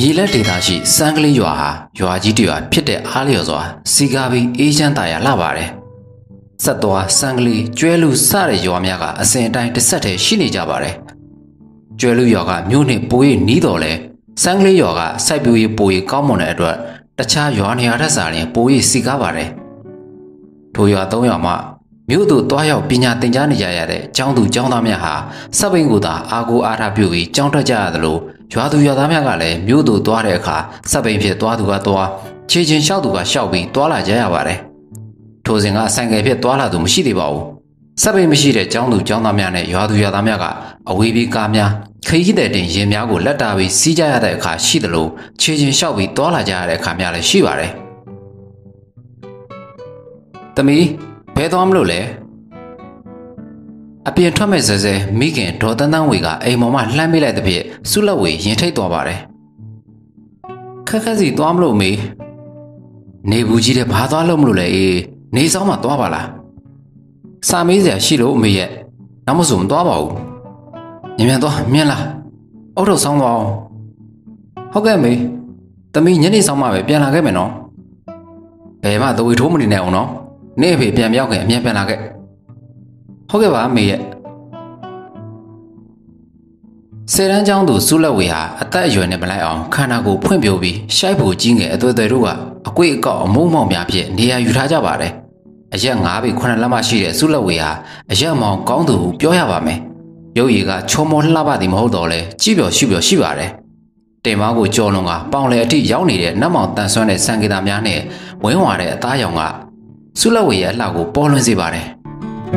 မြေလက်ဒေသရှိစံကလေးရွာဟာရွာကြီးတစ်ရွာဖြစ်တဲ့အားလျော်စွာစီကားပြီးအေးချမ်းသာရလှပါတယ်။ဆက်သွားစံကလေးကျွဲလူစတဲ့ရွာများကအစဉ်အတိုင်းတစ်ဆက်တည်းရှိနေကြပါတယ်။ကျွဲလူရွာကမြို့နှင့်ပိုးရနီးတော်လဲစံကလေးရွာကစိုက်ပျိုးရေးပိုးရကောင်းမွန်တဲ့အတွက်တခြားရွာနေရာထက်စာရင်ပိုးရစီကားပါတယ်။ထိုရွာ၃ရွာမှာမြို့သူတွားရောက်ပညာသင်ကြားနေကြရတဲ့ကျောင်းသူကျောင်းသားများဟာစပ်ပိန်ကိုသာအာကိုအားထားပြုပြီးကျောင်းထွက်ကြရသလို ရွာသူရွာသားများကလည်းမြို့သူတွားတဲ့အခါစပ်ပိန်ဖြစ်တွားသူကတွားခြေချင်းလျှောက်သူကလျှောက်ပြီးတွားလာကြရပါတယ်။ထိုစဉ်ကဆိုင်ကယ်ဖြစ်တွားလာသူမရှိသေးပါဘူး။စပ်ပိန်မရှိတဲ့ကျောင်းသူကျောင်းသားများနဲ့ရွာသူရွာသားများကအဝေးပြေးကားများခရီးသည်တင်ရင်များကိုလက်တာပြီးစီးကြရတဲ့အခါရှိသလိုခြေချင်းလျှောက်ပြီးတွားလာကြရတဲ့အခါများလည်းရှိပါတယ်။တမီးဘယ်သွားမလို့လဲ အပြင်ထွက်မဲ့ဇဲဇဲမိခင်ဒေါ်တန်းတန်းဝေကအိမ်ပေါ်မှာလှမ်းမိလိုက်တဲ့ဖြစ်ဆုလက်ဝေရင်ထိတ်သွားပါတယ်ခက်ခက်စီသွားမလို့မေနေဘူးကြီးတဲ့ဘာသွားလို့မလို့လဲအေးနေဆောင်မှသွားပါလားစာမေးစရာရှိလို့အမေရဲ့နောက်မစုံသွားပါဘူးညမြန်သွားမြင်လားအုတ်ထုတ်ဆောင်သွားအောင်ဟုတ်ကဲ့မေသမီးညနေဆောင်မှပဲပြန်လာခဲ့မယ်နော်ဘယ်မှသဝေထိုးမနေနဲ့အောင်နော်နေ့အဖေပြန်ပြောက်ခင်အမြန်ပြန်လာခဲ့ ဟုတ်ကဲ့ပါအမေရဲ့ဆယ်တန်းကျောင်းသူစုလက်ဝေဟာအသက်အရွယ်နဲ့မလိုက်အောင်ခန္ဓာကိုယ်ဖွင့်ပြပြီးရှိုက်ဖို့ကြီးငယ်အသွေးသွေတို့ကအကွေ့အကောက်အမုံမောင်များဖြင့်နေရာယူထားကြပါတယ်အရက်၅ပေ9လက်မရှိတဲ့စုလက်ဝေဟာအရက်မောင်ကောင်းသူဟုပြောရပါမယ်ရုပ်ရည်ကချောမောလှပသည်မဟုတ်တော့လဲကြည့်ပြောရှိပြောရှိပါတယ်တင်မောင်းကိုကြော်လွန်ကပေါင်လေအထိရောက်နေတဲ့နတ်မောင်တန်ဆွမ်းတဲ့စံကေတာများနဲ့ဝင်းဝါတဲ့အသားရောင်ကစုလက်ဝေရဲ့အလှကိုပေါ်လွင်စေပါတယ် အ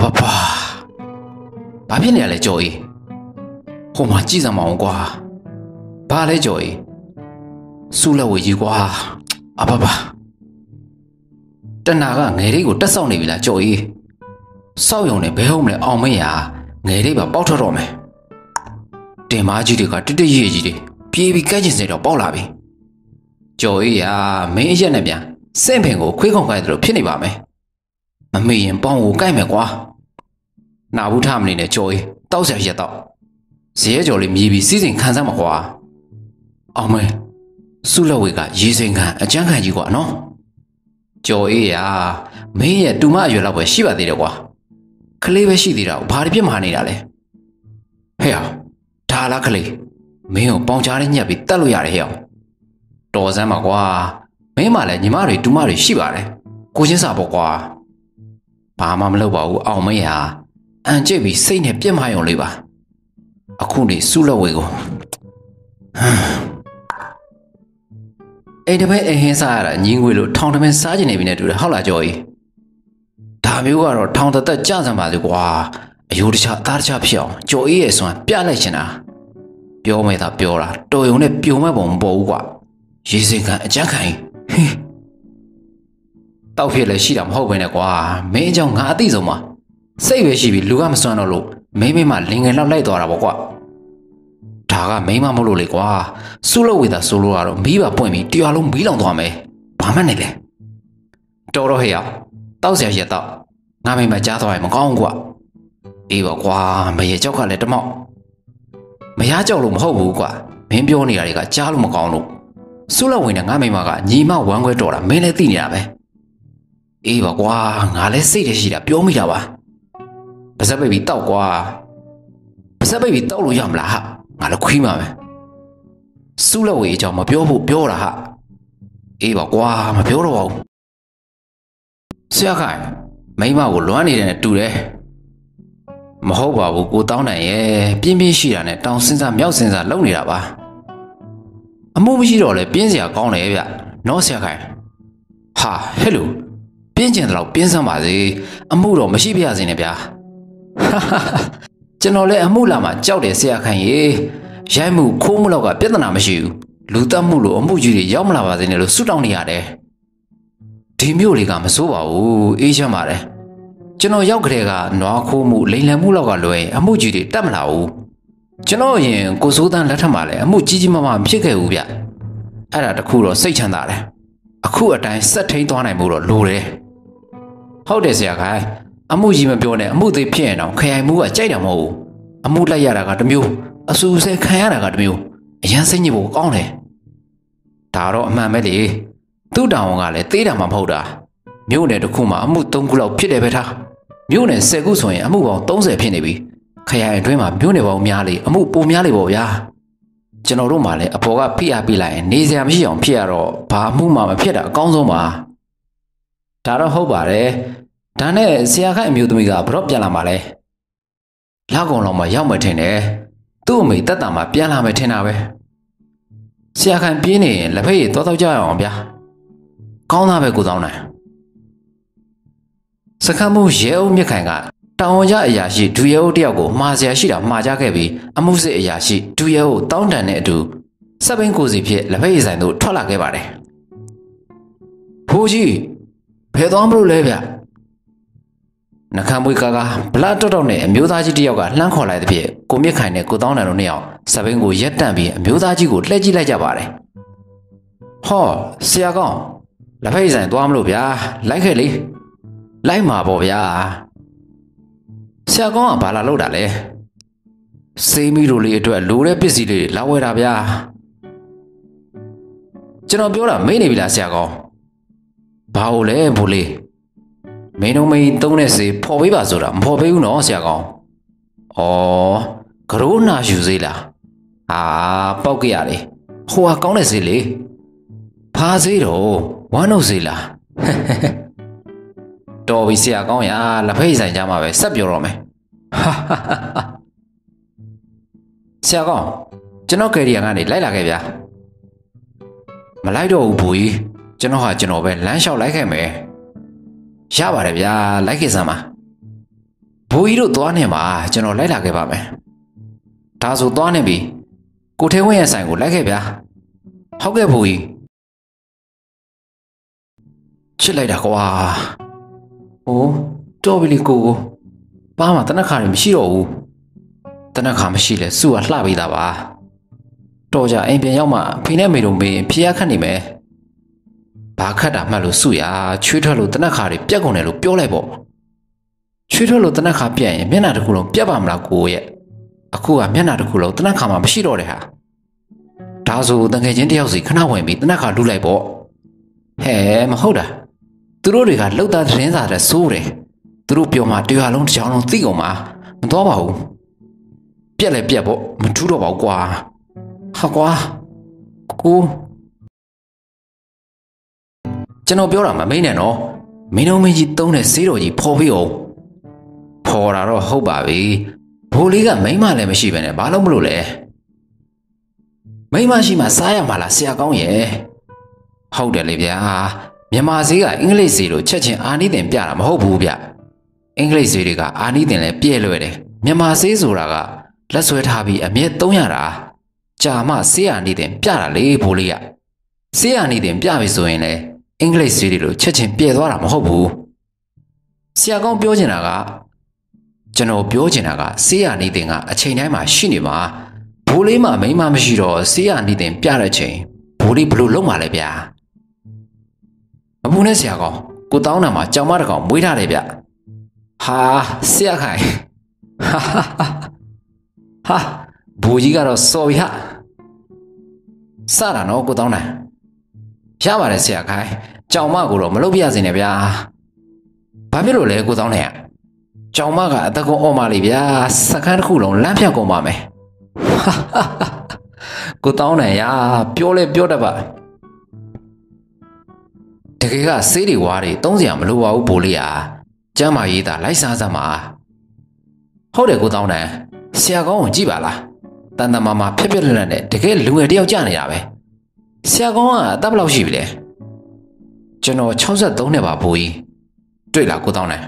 ဘဘာဘာဖြစ်နေရလဲကြော်ကြီးဟိုမှာကြည့်စမ်းမအောင်ကွာဘာလဲကြော်ကြီးစုလက်ဝေကြီးကွာအဘဘာတနာကငယ်လေးကိုတက်ဆောက်နေပြီလားကြော်ကြီးစောက်ယုံနေဘဲဟုတ်မလဲအောင်မင်းရငယ်လေးပါပေါက်ထွက်တော့မယ်တင်မားကြီးတွေကတတရည်ကြီးတွေ ပြေးပြီးကဲ့ကျင်စေတော့ပေါက်လာပြီကြော်ကြီးရမင်းအရက်နဲ့ပြန်စင့်ဖင်ကိုခွေးခုံခိုင်းတယ်လို့ဖြစ်နေပါမယ်မမေ့ရင်ပေါင်းကိုကိုက်မယ်ကွာနာဘူးထမနေနဲ့ကြော်ကြီးတောက်ဆရာရက်တော့ဇရဲကြော်လေးမြည်ပြီးစီးစိမ်ခံစားမှာကွာအောင်မဲစုလက်ဝေကရေစိမ်ခံအကျန်းခံကြီးကွာနော်ကြော်အေးရမင်းရဲ့တူမအရွယ်လောက်ပဲရှိပါသေးတယ်ကွာကလေးပဲရှိသေးတာဘာတွေပြစ်မှာနေတာလဲဟဲ့အောင်ဒါလားကလေး မင်းကိုပေါင်ချားနဲ့ညက်ပြီးတတ်လို့ရတယ်ဟဲ့အောင်တော်စမ်းပါကွာမင်းမှလည်းညီမတွေတူမတွေရှိပါတယ်ကိုချင်းစာပေါ့ကွာဘာမှမလုပ်ပါဘူးအောင်မင်းဟာအန်ကျိတ်ပြီးစိတ်နဲ့ပြစ်မရုံလေးပါအခုနေစုလက်ဝေကိုအိမ်တပည့်အဟင်းစားရတာညီငွေလို့ထောင်တမင်စားကျင်နေပြီနဲ့တူတယ်ဟုတ်လားကြော်ကြီးဒါမျိုးကတော့ထောင်တသက်ကြဆံပါလေကွာအယိုးတခြားအသားတခြားဖြစ်အောင်ကြော်အေးရဲ့ဆွမ်းပြလိုက်ချင်တာ ပြောမယ်သာပြောတာတော်ယုံနဲ့ပြုံမဲ့ပုံမပေါ်ဘူးကွာရေစင်ခံအကြမ်းခံဟင်းတောက်ဖြစ်လည်းရှိတာမဟုတ်ပဲနဲ့ကွာမင်းအကြောင်းငါအသိဆုံးပါစိတ်ပဲရှိပြီးလူကမစွမ်းတော့လို့မင်းမင်းမလင်ငယ်လောက်လိုက်သွားတာပေါ့ကွာဒါကမိန်းမမဟုတ်လို့လေကွာစုလို့ဝေတာဆိုလို့ကတော့မီးပါပွင့်ပြီးတရားလုံးမီးလောင်သွားမယ်ဘာမှနဲ့လဲတော်တော့ဟဲ့ရောက်တောက်ဆရာရတော့ငါမိမကြားသွားရင်မကောင်းဘူးကွာအေးပါကွာမရေကြောက်ကလည်းတမောက် မရကြောက်လို့မဟုတ်ဘူးကွာမင်းပြောနေတာတွေကကြားလို့မကောင်းလို့စုလို့ဝင်တဲ့ငါမိမကညီမဝမ်းခွဲတော်တာမင်းလည်းသိနေတာပဲအေးပါကွာငါလည်းစိတ်တရှိတာပြောမိတာပါပါဇက်ပိတ်ပြီးတောက်ကွာပါဇက်ပိတ်ပြီးတောက်လို့ရမလားဟာငါလည်းခွီးမှာပဲစုလက်ဝေးအကြောင်းမပြောဖို့ပြောတာဟာအေးပါကွာမပြောတော့ပါဘူးဆရာခိုင်မိမကိုလွမ်းနေတဲ့နဲ့တူတယ် မဟုတ်ပါဘူးကိုတောင်းနိုင်ရဲ့ပြင်းပြင်းရှိတာနဲ့တောင်းစင်းစားမြောက်စင်းစားလုံနေတာပါအမှုမရှိတော့လဲပြင်းစရာကောင်းတယ်ဗျနော်ဆရာခိုင်ဟာဟဲ့လို့ပြင်းကျင်တော့ပြင်းစမ်းပါစေအမှုတော့မရှိပြရစေနဲ့ဗျာကျွန်တော်လည်းအမှုလာမှကြောက်တယ်ဆရာခိုင်ရေရိုက်မှုခိုးမှုလောက်ကပြဿနာမရှိဘူးလူတက်မှုလို့အမှုကြီးတွေရောက်မလာပါစေနဲ့လို့ဆုတောင်းနေရတယ်ဒီမျိုးလေးကမစိုးပါဘူးအေးချမ်းပါတယ် ကျွန်တော်ရောက်ကြတဲ့ကနွားခိုးမှုလိန်လံမှုလောက်ကလွယ်အမှုကြီးတွေတက်မလာဘူးကျွန်တော်ရင်ကိုစိုးတန်းလက်ထက်မှာလည်းအမှုကြီးကြီးမားမားဖြစ်ခဲ့ဘူးဗျအဲ့ဒါတခုတော့စိတ်ချမ်းသာတယ်အခုအတိုင်းဆက်ထိန်သွားနိုင်မှုတော့လိုတယ်ဟုတ်တယ်ဆရာခိုင်အမှုကြီးမပြောနဲ့အမှုသေးဖြစ်ရင်တော့ခရိုင်မှုကကြိုက်တာမဟုတ်ဘူးအမှုလိုက်ရတာကတစ်မျိုးအဆူဆဲခံရတာကတစ်မျိုးအရန်စိတ်ညစ်ဖို့ကောင်းတယ်ဒါတော့အမှန်ပဲလေသူ့တောင်ကလည်းသေးတာမှမဟုတ်တာ မြို့နယ်တစ်ခုမှာအမှု၃ခုလောက်ဖြစ်တယ်ပဲထားမြို့နယ်၁၀ခုဆိုရင်အမှုပေါင်း30ဖြစ်နေပြီခရိုင်အတွင်းမှာမြို့နယ်ပေါင်းများလေအမှုပိုများလေပေါ့ဗျာကျွန်တော်တို့မှလည်းအပေါ်ကဖိအားပေးလိုက်ရင်နေစရာမရှိအောင်ဖြစ်ရတော့ဘာအမှုမှမဖြစ်တာအကောင်းဆုံးပါဒါတော့ဟုတ်ပါတယ်ဒါနဲ့ဆရာခိုင်အမျိုးသမီးကဘရော့ပြန်လာမှာလဲလောက်ကောင်လောက်မှရောက်မှထင်တယ်သူ့အမေတက်တာမှပြန်လာမှထင်တာပဲဆရာခိုင်ပြင်းနေရင်လက်ဖက်ရည်သွားတော့ကြရအောင်ဗျာကောင်းသားပဲကိုတောင်းတယ် စခန်းမှုရဲအုပ်မြက်ခိုင်ကတောင်ဝရအရာရှိဒူရဲအုပ်တယောက်ကိုမှားစရာရှိတာမှားကြခဲ့ပြီးအမှုစစ်အရာရှိဒူရဲအုပ်တောင်းတန်တဲ့အတူစက်ဘင်းကိုစီဖြစ်လက်ဖက်ရည်ဆိုင်သို့ထွက်လာခဲ့ပါတယ်ဖိုးကြီးဘယ်သွားမလို့လဲဗျနှခမ်းမွေးကားကဗလာတော့တော့နဲ့အမျိုးသားကြီးတယောက်ကလှမ်းခေါ်လိုက်တဲ့ဖြစ်ကိုမြင့်ခိုင်နဲ့ကိုတောင်းတန်တို့နှစ်ယောက်စပင်းကိုရက်တန့်ပြီးအမျိုးသားကြီးကိုလှည့်ကြည့်လိုက်ကြပါတယ်ဟောဆရာကောင်းလက်ဖက်ရည်ဆိုင်သွားမလို့ဗျာလိုက်ခဲ့လေ လိုက်မှာပေါ့ဗျာဆရာကောင်းကဘာလာလို့တာလဲစေးမီတို့လေးအတွက်လိုတဲ့ပစ္စည်းလေးလာဝယ်တာဗျာကျွန်တော်ပြောတာမေ့နေပြီလားဆရာကောင်းဘာလို့လဲဘိုးလေးမင်းတို့မင်းသုံးတဲ့စေးဖော်ပေးပါဆိုတာမဖော်ပေးဘူးနော်ဆရာကောင်းဩကရိုးနာယူစေးလားအာပောက်ကြရတယ်ဟိုဟာကောင်းတဲ့စေးလေဖားစေးတော့ဝမ်းတို့စေးလား တော်ပြီဆရာကောင်းရလက်ဖိတ်ဆိုင်ကြမှာပဲဆက်ပြောတော့မယ်ဆရာကောင်းကျွန်တော်ကယ်ရီယာကနေလိုက်လာခဲ့ဗျာမလိုက်တော့ဘူးဘူကြီးကျွန်တော်ဟာကျွန်တော်ပဲလမ်းလျှောက်လိုက်ခဲ့မယ်ရပါတယ်ဗျာလိုက်ခဲ့စမ်းပါဘူကြီးတို့သွားနေမှာကျွန်တော်လိုက်လာခဲ့ပါမယ်ဒါဆိုသွားနေပြီကိုထဲဝင်းရဲ့ဆိုင်ကိုလိုက်ခဲ့ဗျာဟုတ်ကဲ့ဘူကြီးချစ်လိုက်တာကွာ ဟိုတော်ပြီလေကိုကိုပါမှာတနက်ခါတွေမရှိတော့ဘူးတနက်ခါမရှိလဲစုကလှပေးတာပါတော်ကြအိမ်ပြန်ရောက်မှဖေနဲ့မေတို့မေးဖျားခတ်နေမယ်ဘာခတ်တာမှတ်လို့စုရချွေးထွက်လို့တနက်ခါတွေပြက်ကုန်တယ်လို့ပြောလိုက်ပေါ့ချွေးထွက်လို့တနက်ခါပြက်ရင်မျက်နှာတစ်ခုလုံးပြက်ပါမလားကိုရဲ့အခုကမျက်နှာတစ်ခုလုံးတနက်ခါမှမရှိတော့တယ်ဟာဒါဆိုတငယ်ချင်းတယောက်စီခဏဝင်ပြီးတနက်ခါလူလိုက်ပေါ့ဟဲ့မဟုတ်တာ သူတို့တွေကလှုပ်သားသတင်းစာတဲ့စိုးတယ်သူတို့ပြောမှတရားလုံးတစ်ချောင်းလုံးသိကုန်မှာမတော်ပါဘူးပြက်လဲပြက်ပေါ့မထူးတော့ပါဘူးကွာဟာကွာကိုကျွန်တော်ပြောတာမမိန်နဲ့နော်မင်းတို့မင်းကြီးတုံးတဲ့ဆေးတော်ကြီးဖော်ပြီးအောင်ဖော်တာတော့ဟုတ်ပါပြီဘိုးလေးကမိမလည်းမရှိပဲနဲ့ဘာလို့မလို့လဲမိမရှိမှစားရမှာလားဆရာကောင်းရဲ့ဟုတ်တယ်လေဗျာ မြန်မာဈေးကအင်္ဂလိပ်ဈေးလိုချက်ချင်းအာနီးတင်ပြတာမဟုတ်ဘူးဗျအင်္ဂလိပ်ဈေးတွေကအာနီးတင်လဲပြည့်လွယ်တယ်မြန်မာဈေးဆိုတာကလက်ဆွဲထားပြီးအမြဲသုံးရတာကြာမှဆေးအာနီးတင်ပြတာလေဘိုးလေးကဆေးအာနီးတင်ပြပြီဆိုရင်လေအင်္ဂလိပ်ဈေးတွေလိုချက်ချင်းပြည့်သွားတာမဟုတ်ဘူးဆရာကောင်းပြောချင်တာကကျွန်တော်ပြောချင်တာကဆေးအာနီးတင်ကအချိန်တိုင်းမှာရှိနေမှာဘိုးလေးမှမိမမရှိတော့ဆေးအာနီးတင်ပြတဲ့ချိန်ဘိုးလေးဘလို့လုံးမှာလဲဗျာ အပူနဲ့ဆရာကောင်ကိုတောင်းတာမှာကြောင်မတကောင်မွေးထားတယ်ဗျဟာဆရာခိုင်ဟာဟာဘူကြီးကတော့စော်ပြီဟာစတာနော်ကိုတောင်းတာရပါတယ်ဆရာခိုင်ကြောင်မကိုတော့မလုပ်ပြစေနဲ့ဗျာဘာဖြစ်လို့လဲကိုတောင်းနေရကြောင်မကအတကုံအော်မလေးဗျာစကန်းတစ်ခုလုံးလမ်းဖြတ်ကုန်ပါမယ်ကိုတောင်းနေရပြောလဲပြောတတ်ပါ တကယ်ကဆေးတွေဝါးတွေသုံးစရာမလိုပါဘူးပိုလေးဟာကျမ်းမာရေးတာလိုက်စားစမ်းပါဟုတ်တယ်ကိုတောင်းတန်ဆရာကောင်းကိုကြည့်ပါလားတန်တမာမာဖြက်ဖြက်လက်လက်နဲ့တကယ်လူငယ်တယောက်ကြာနေတာပဲဆရာကောင်းကအသက်ဘယ်လောက်ရှိပြီလဲကျွန်တော်63နှစ်ပါဘိုးကြီးတွေ့လားကိုတောင်းတန်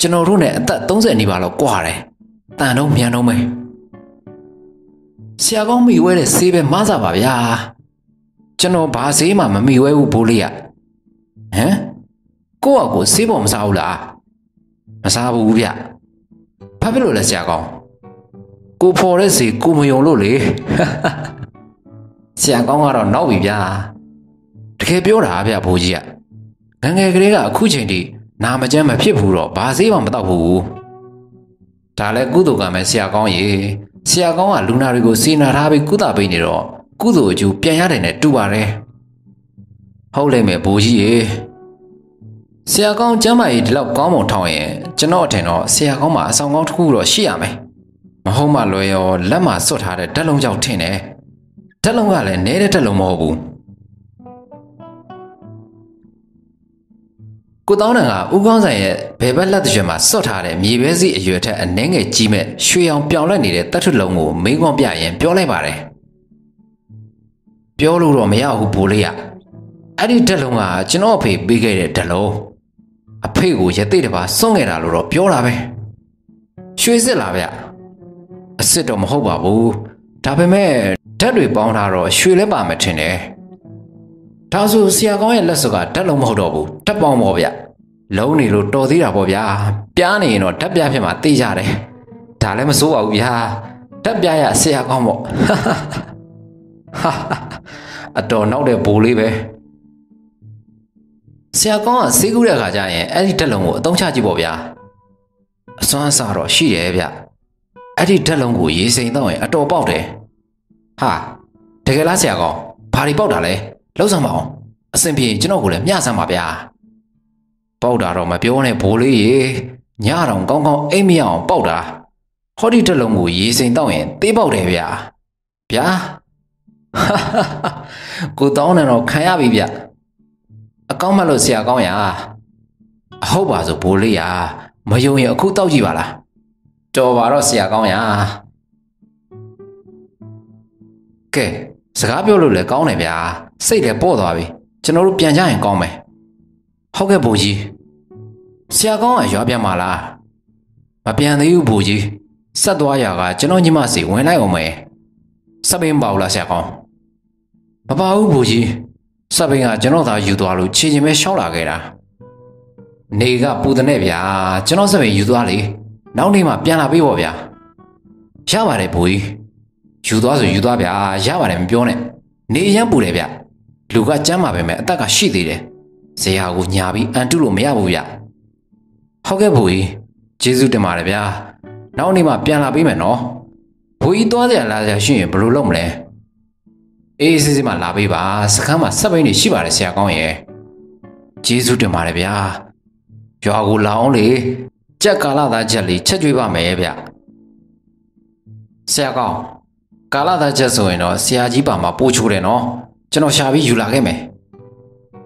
ကျွန်တော်တို့နဲ့အသက်30နီးပါးလောက်ကွာတယ်တန်တော့မြန်တော့မယ်ဆရာကောင်းမိဝဲတဲ့ဆေးပဲမဆပါဗျာကျွန်တော်ဘာဆေးမှမမိဝဲဘူးဘိုးလေးက ဟမ်ကိုကကိုဆေးပေါ်မစားဘူးလားမစားဘူးဗျဘာဖြစ်လို့လဲဆရာကောင်းကိုဖော်တဲ့စီကိုမယုံလို့လေဆရာကောင်းကတော့နောက်ပြီဗျာတကယ်ပြောတာဗျဘိုးကြီးကငငယ်ကလေးကအခုချိန်ထိနာမကျန်းမဖြစ်ဘူးတော့ဘာစေးမှမတော့ဘူးဒါလည်းကုသိုလ်ကမဲ့ဆရာကောင်းရေဆရာကောင်းကလူနာတွေကိုစေနာထားပြီးကုသပေးနေတော့ကုသိုလ်အကျိုးပြန်ရတယ်နဲ့တူပါတယ် ဟုတ်လိမ့်မယ်ဘိုးကြီးရေဆရာကောင်းကျမ်းမာရေးဒီလောက်ကောင်းမွန်ထောင်းရင်ကျွန်တော်အထင်တော့ဆရာကောင်းမှာအဆောင်ကောင်းတစ်ခုတော့ရှိရမယ်မဟုတ်မှလွယ်ရောလက်မှာစွတ်ထားတဲ့ဓာတ်လုံးကြောင့်ထင်တယ်ဓာတ်လုံးကလည်းနဲတဲ့ဓာတ်လုံးမဟုတ်ဘူးကိုတောင်းတန်ကဦးကောင်းဆိုင်ရဲ့ဘယ်ဘက်လက်တစ်ရွက်မှာစွတ်ထားတဲ့မြေပဲစီအရွယ်ထက်အနှဲငယ်ကြီးမဲ့ရွှေအောင်ပြောင်လဲနေတဲ့တတ်ထုလုံးကိုမိန်းကွန်ပြရင်ပြောလိုက်ပါတယ်ပြောလို့တော့မရဘူးဘိုးလေးက အဲ့ဒီဓာတ်လုံးကကျွန်တော်အဖေပေးခဲ့တဲ့ဓာတ်လုံးအဖေကိုရသေးတပါစွန့်ခဲ့တာလို့တော့ပြောတာပဲရွှေစစ်လားဗျအစ်စ်တော့မဟုတ်ပါဘူးဒါပေမဲ့ဓာတ်တွေပေါင်းထားတော့ရွှေလည်းပါမယ်ထင်တယ်ဒါဆိုဆရာကောင်းရဲ့လက်စွပ်ကဓာတ်လုံးမဟုတ်တော့ဘူးဓာတ်ပေါင်းပေါ့ဗျလုံးနေလို့တော်သေးတာပေါ့ဗျာပြားနေရင်တော့ဓာတ်ပြားဖြစ်မှာသိကြတယ်ဒါလည်းမစိုးပါဘူးဗျာဓာတ်ပြားရဆရာကောင်းပေါ့ဟာအတော်နောက်တဲ့ဘိုးလေးပဲ ဆရာကောင်းကဆေးကူးတဲ့အခါကျရင်အဲ့ဒီဓာတ်လုံးကိုအသုံးချကြည့်ပေါ့ဗျာအစွမ်းအစားတော့ရှိတယ်ဗျအဲ့ဒီဓာတ်လုံးကိုရေစိမ်တော့ရင်အတော်ပေါက်တယ်ဟာတကယ်လားဆရာကောင်းဘာတွေပေါက်တာလဲလောက်စမ်းပါအောင်အဆင်ပြေကျွန်တော်ကိုလည်းမျှစမ်းပါဗျာပေါက်တာတော့မပြောနဲ့ဘိုးလေးရေညတော့ကောင်းကောင်းအိမ်မရအောင်ပေါက်တာဟောဒီဓာတ်လုံးကိုရေစိမ်တော့ရင်သေးပေါက်တယ်ဗျာဗျာကိုတောင်းနေတော့ခံရပြီဗျ အကောင်းမလို့ဆရာကောင်းရအဟုတ်ပါဆိုဘိုးလေးရမယုံရင်အခုတောက်ကြည့်ပါလားတော်ပါတော့ဆရာကောင်းရကဲစကားပြောလို့လည်းကောင်းတယ်ဗျာစိတ်လည်းပေါ့သွားပြီကျွန်တော်တို့ပြန်ကြရင်ကောင်းမယ်ဟုတ်ကဲ့ဘိုးကြီးဆရာကောင်းကရွာပြန်มาလားမပြန်သေးဘူးဘိုးကြီးဆက်သွားရကကျွန်တော်ညီမစီဝင်လိုက်အောင်မယ်စပင်းပါဘူးလားဆရာကောင်းမပါဘူးဘိုးကြီး စပင်းကကျွန်တော်သာယူသွားလို့ခြေချင်းပဲရှောင်းလာခဲ့တာနေကပူတဲ့နဲ့ဗျာကျွန်တော်စပင်းယူသွားလေနောက်နေ့မှပြန်လာပေးပေါ့ဗျာရပါတယ်ဘိုးကြီးယူသွားဆိုယူသွားဗျာရပါတယ်မပြောနဲ့နေရမ်းပူတယ်ဗျလူကကြမ်းပါပဲမဲ့အသက်ကရှိသေးတယ်ဇေယျကိုညာပြီးအန်တုလို့မရဘူးဗျဟုတ်ကဲ့ဘိုးကြီးကျေးဇူးတင်ပါတယ်ဗျာနောက်နေ့မှပြန်လာပေးမယ်နော်ဘိုးကြီးသွားကြလာကြရှိရင်ဘယ်လိုလုပ်မလဲ အေးစစ်စစ်မှလာပေးပါစခန်းမှာစက်ပိန်တွေရှိပါတယ်ဆရာကောင်းရဲ့ကျေးဇူးတင်ပါတယ်ဗျာရွာကိုလာအောင်လေကြက်ကာလသားချက်လေးချက်ကျွေးပါမယ်ဗျဆရာကောင်းကာလသားချက်ဆိုရင်တော့ဆရာကြီးပါမှာပို့ချိုးတယ်နော်ကျွန်တော်ရှာပြီးယူလာခဲ့မယ်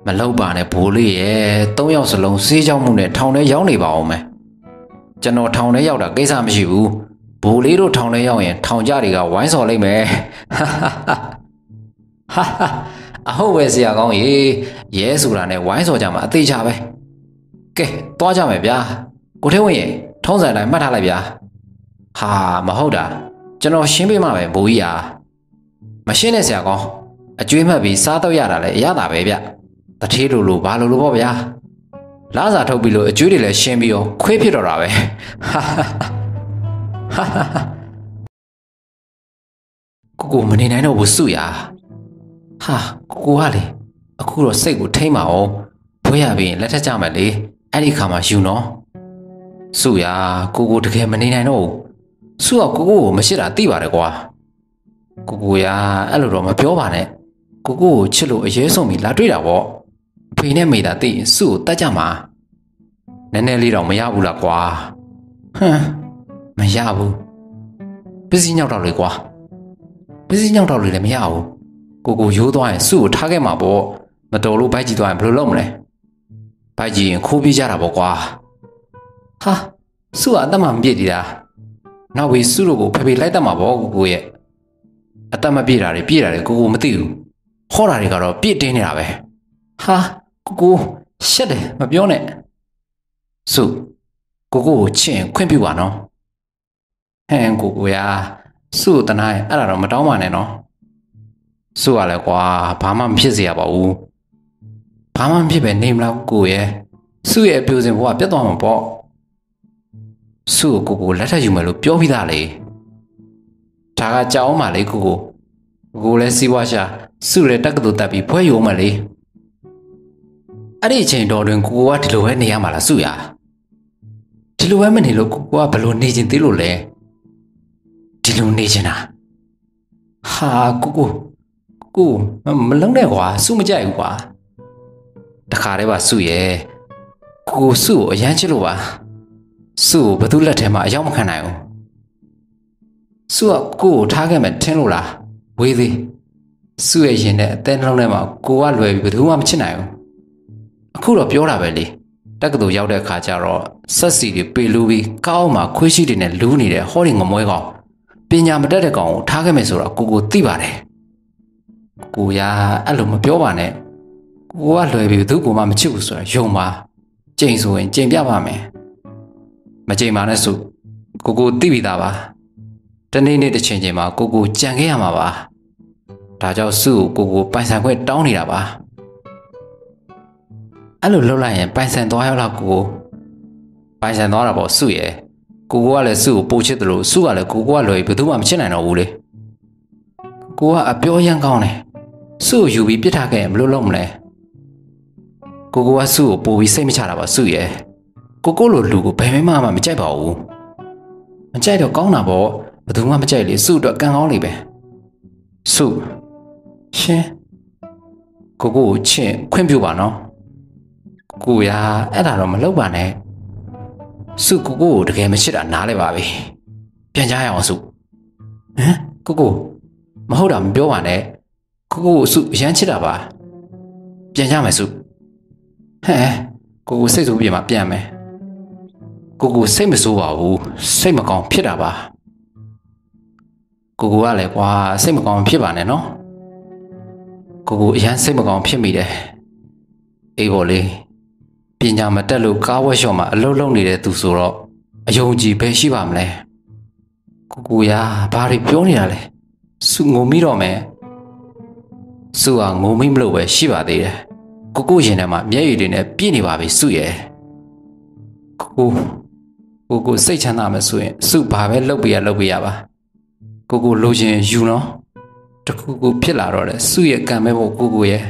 မလောက်ပါနဲ့ဘိုးလေးရဲ့၃ယောက်စလုံးစေးကြောက်မှုနဲ့ထောင်ထဲရောက်နေပါအောင်မယ်ကျွန်တော်ထောင်ထဲရောက်တာကိစ္စမရှိဘူးဘိုးလေးတို့ထောင်ထဲရောက်ရင်ထောင်ကြတွေကဝိုင်းစော်လိုက်မယ်ဟာဟာ အဟုတ်ပဲဆရာကောင်းရေရဲဆိုတာနဲ့ဝိုင်းစော်ကြမှာအသေးချပဲကဲသွားကြမယ်ဗျာကိုထဲဝင်ရင်ထုံးစံတိုင်းမှတ်ထားလိုက်ဗျာဟာမဟုတ်တာကျွန်တော်ရှင်းပေးမှပဲဘိုးကြီးဟာမရှင်းနဲ့ဆရာကောင်းအကျွေးမှတ်ပြီးစားတော့ရတာလည်းအရသာပဲဗျတထေးလိုလိုဘာလိုလိုပေါ့ဗျာလာစာထုတ်ပြီးလို့အကျွေးတွေလည်းရှင်းပြီးတော့ခွေးဖြစ်တော့တာပဲဟာဟာကိုကိုမနေနိုင်တော့ဘူးစုရ ဟာကိုကိုကလေအခုတော့စိတ်ကိုထိမ့်ပါအောင်ဖွေးရပြီးလက်ထက်ကြမယ်လေအဲ့ဒီခါမှယူနော်စုရကိုကိုတကယ်မနေနိုင်တော့ဘူးစုကကိုကိုကိုမရှိတာသိပါတယ်ကွာကိုကိုရအဲ့လိုတော့မပြောပါနဲ့ကိုကိုကိုချစ်လို့အရေးဆုံးပြီးလာတွေ့တာပေါ့အဖေနဲ့မိသားသိရင်စုကိုတတ်ကြမှာနည်းနည်းလေးတော့မရဘူးလားကွာဟမ်မရဘူးပစ္စည်းညောက်တော့လေကွာပစ္စည်းညောက်တော့လေလည်းမရဘူး ကိုကိုရိုးသွားရင်စုကိုထားခဲ့မှာပေါ့မတော်လို့ဘိုက်ကြီးသွားရင်ဘယ်လိုလုပ်မလဲဘိုက်ကြီးရင်ခိုးပြေးကြတာပေါ့ကွာဟာစုကအသက်မှမပြည့်တည်တာနောက်ဝေးစုတို့ကိုဖေဖေလိုက်တတ်မှာပေါ့ကိုကိုရဲ့အသက်မပြည့်တာတွေပြည့်တာတွေကိုကိုမသိဘူးဟောတာတွေကတော့ပြည့်တင်းနေတာပဲဟာကိုကိုရှက်တယ်မပြောနဲ့စုကိုကိုကိုချင့်ခွင့်ပြုပါနော်ဟဲ့ကိုကိုရာစုတနားအဲ့ဒါတော့မတောင်းပါနဲ့နော် စုရလဲကွာဘာမှမဖြစ်စေရပါဘူးဘာမှမဖြစ်ပဲနေမလားကိုရဲ့စုရဲ့အပြိုစင်ဘဝပြတ်သွားမှာပေါ့စုကိုကိုလက်ထပ်ယူမယ်လို့ပြောပြီးသားလေဒါကကြောက်အောင်ပါလေကိုကိုကိုလည်းစီးပွားရှာစုရဲတက်ကတူတက်ပြီးဖွဲရုံးမယ်လေအဲ့ဒီအချိန်တော်တွင်ကိုကိုကဒီလိုပဲနေရမှာလားစုရဒီလိုပဲမနေလို့ကိုကိုကဘယ်လိုနေချင်သေးလို့လဲဒီလိုနေချင်တာဟာကိုကို ကိုမလုံးနဲ့ကွာစုမကြိုက်ဘူးကွာတခါတည်းပါစုရဲ့ကိုကိုစုကိုအရန်ချစ်လို့ပါစုကိုဘသူလက်ထဲမှာအရောက်မခံနိုင်ဘူးစုကကိုကိုထားခဲ့မယ်ထင်လို့လားဝေးသေးစုရဲ့ရင်နဲ့အသေးနှလုံးထဲမှာကိုကလွယ်ပြီးဘယ်သူမှမချစ်နိုင်ဘူးအခုတော့ပြောတာပဲလေတက္ကသိုလ်ရောက်တဲ့အခါကျတော့ဆက်စီတွေပေလူပြီးကောင်းမှခွေးရှိတွေနဲ့လူးနေတဲ့ဟောဒီငမွဲကောင်ပညာမတတ်တဲ့ကောင်ကိုထားခဲ့မယ်ဆိုတော့ကိုကိုသိပါတယ် ကိုရအဲ့လိုမပြောပါနဲ့ကိုကလွယ်ပြီးဘယ်သူကမှမချစ်ဘူးဆိုတာယုံပါကြိမ်ဆိုရင်ကြိမ်ပြပါမယ်မကြိမ်ပါနဲ့ဆိုကိုကိုသိပြီးသားပါတနေ့နေ့တစ်ချိန်ချိန်မှာကိုကိုကြံခဲ့ရမှာပါဒါကြောင့်စုကိုကိုပိုင်ဆိုင်ခွင့်တောင်းနေတာပါအဲ့လိုလှုပ်လိုက်ရင်ပိုင်ဆိုင်သွားရောက်တော့ကိုကိုပိုင်ဆိုင်သွားတာပေါ့စုရဲ့ကိုကိုကလည်းစုကိုပို့ချစ်တယ်လို့စုကလည်းကိုကိုကလွယ်ဘယ်သူမှမချစ်နိုင်တော့ဘူးလေကိုကအပြောရမ်းကောင်းတယ် စုကိုယူပြီးပြစ်ထားခဲ့ရင်ဘယ်လိုလုပ်မလဲကိုကိုကစုကိုပို့ပြီးစိတ်မချတာပါစုရဲ့ကိုကိုလိုလူကိုဘယ်မှမှမကြိုက်ပါဘူးမကြိုက်တော့ကောင်းတာပေါ့ဘယ်သူမှမကြိုက်လေစုတော့ကံကောင်းလေပဲစုရှင်ကိုကိုကိုချင်းခွင့်ပြုပါနော်ကိုရအဲ့ဒါတော့မလုပ်ပါနဲ့စုကိုကိုကိုတကယ်မရှိတာနားလဲပါပြီပြန်ကြရအောင်စုဟမ်ကိုကိုမဟုတ်တာမပြောပါနဲ့ ကိုကိုကိုစုအရန်ချစ်တာပါပြန်ကြမယ်စုဟဲ့ကိုကိုစိတ်ဆိုးပြေမှာပြန်မယ်ကိုကိုစိတ်မဆိုးပါဘူးစိတ်မကောင်းဖြစ်တာပါကိုကိုကလည်းကွာစိတ်မကောင်းဖြစ်ပါနဲ့နော်ကိုကိုအရန်စိတ်မကောင်းဖြစ်မိတယ်အေးပေါ်လေးပညာမတက်လို့ကားဝက်ရှော့မှာအလုပ်လုပ်နေတဲ့သူဆိုတော့အယုံကြည်ပဲရှိပါမလဲကိုကိုရာဘာတွေပြောနေတာလဲစုငုံမိတော့မယ် ။စုဟာငိုမိမလို့ပဲရှိပါသေးတယ်။ကိုကိုရင်ထဲမှာမျက်ရည်တွေနဲ့ပြည့်နေပါပြီစုရဲ့။ကိုကိုကိုစိတ်ချမ်းသာမယ်ဆိုရင်စုဘာပဲလုပ်ပြရလုပ်ပြရပါ။ကိုကိုလိုချင်ယူနော်။တခုခုဖြစ်လာတော့လေစုရဲ့ကံပဲမို့ကိုကိုရဲ့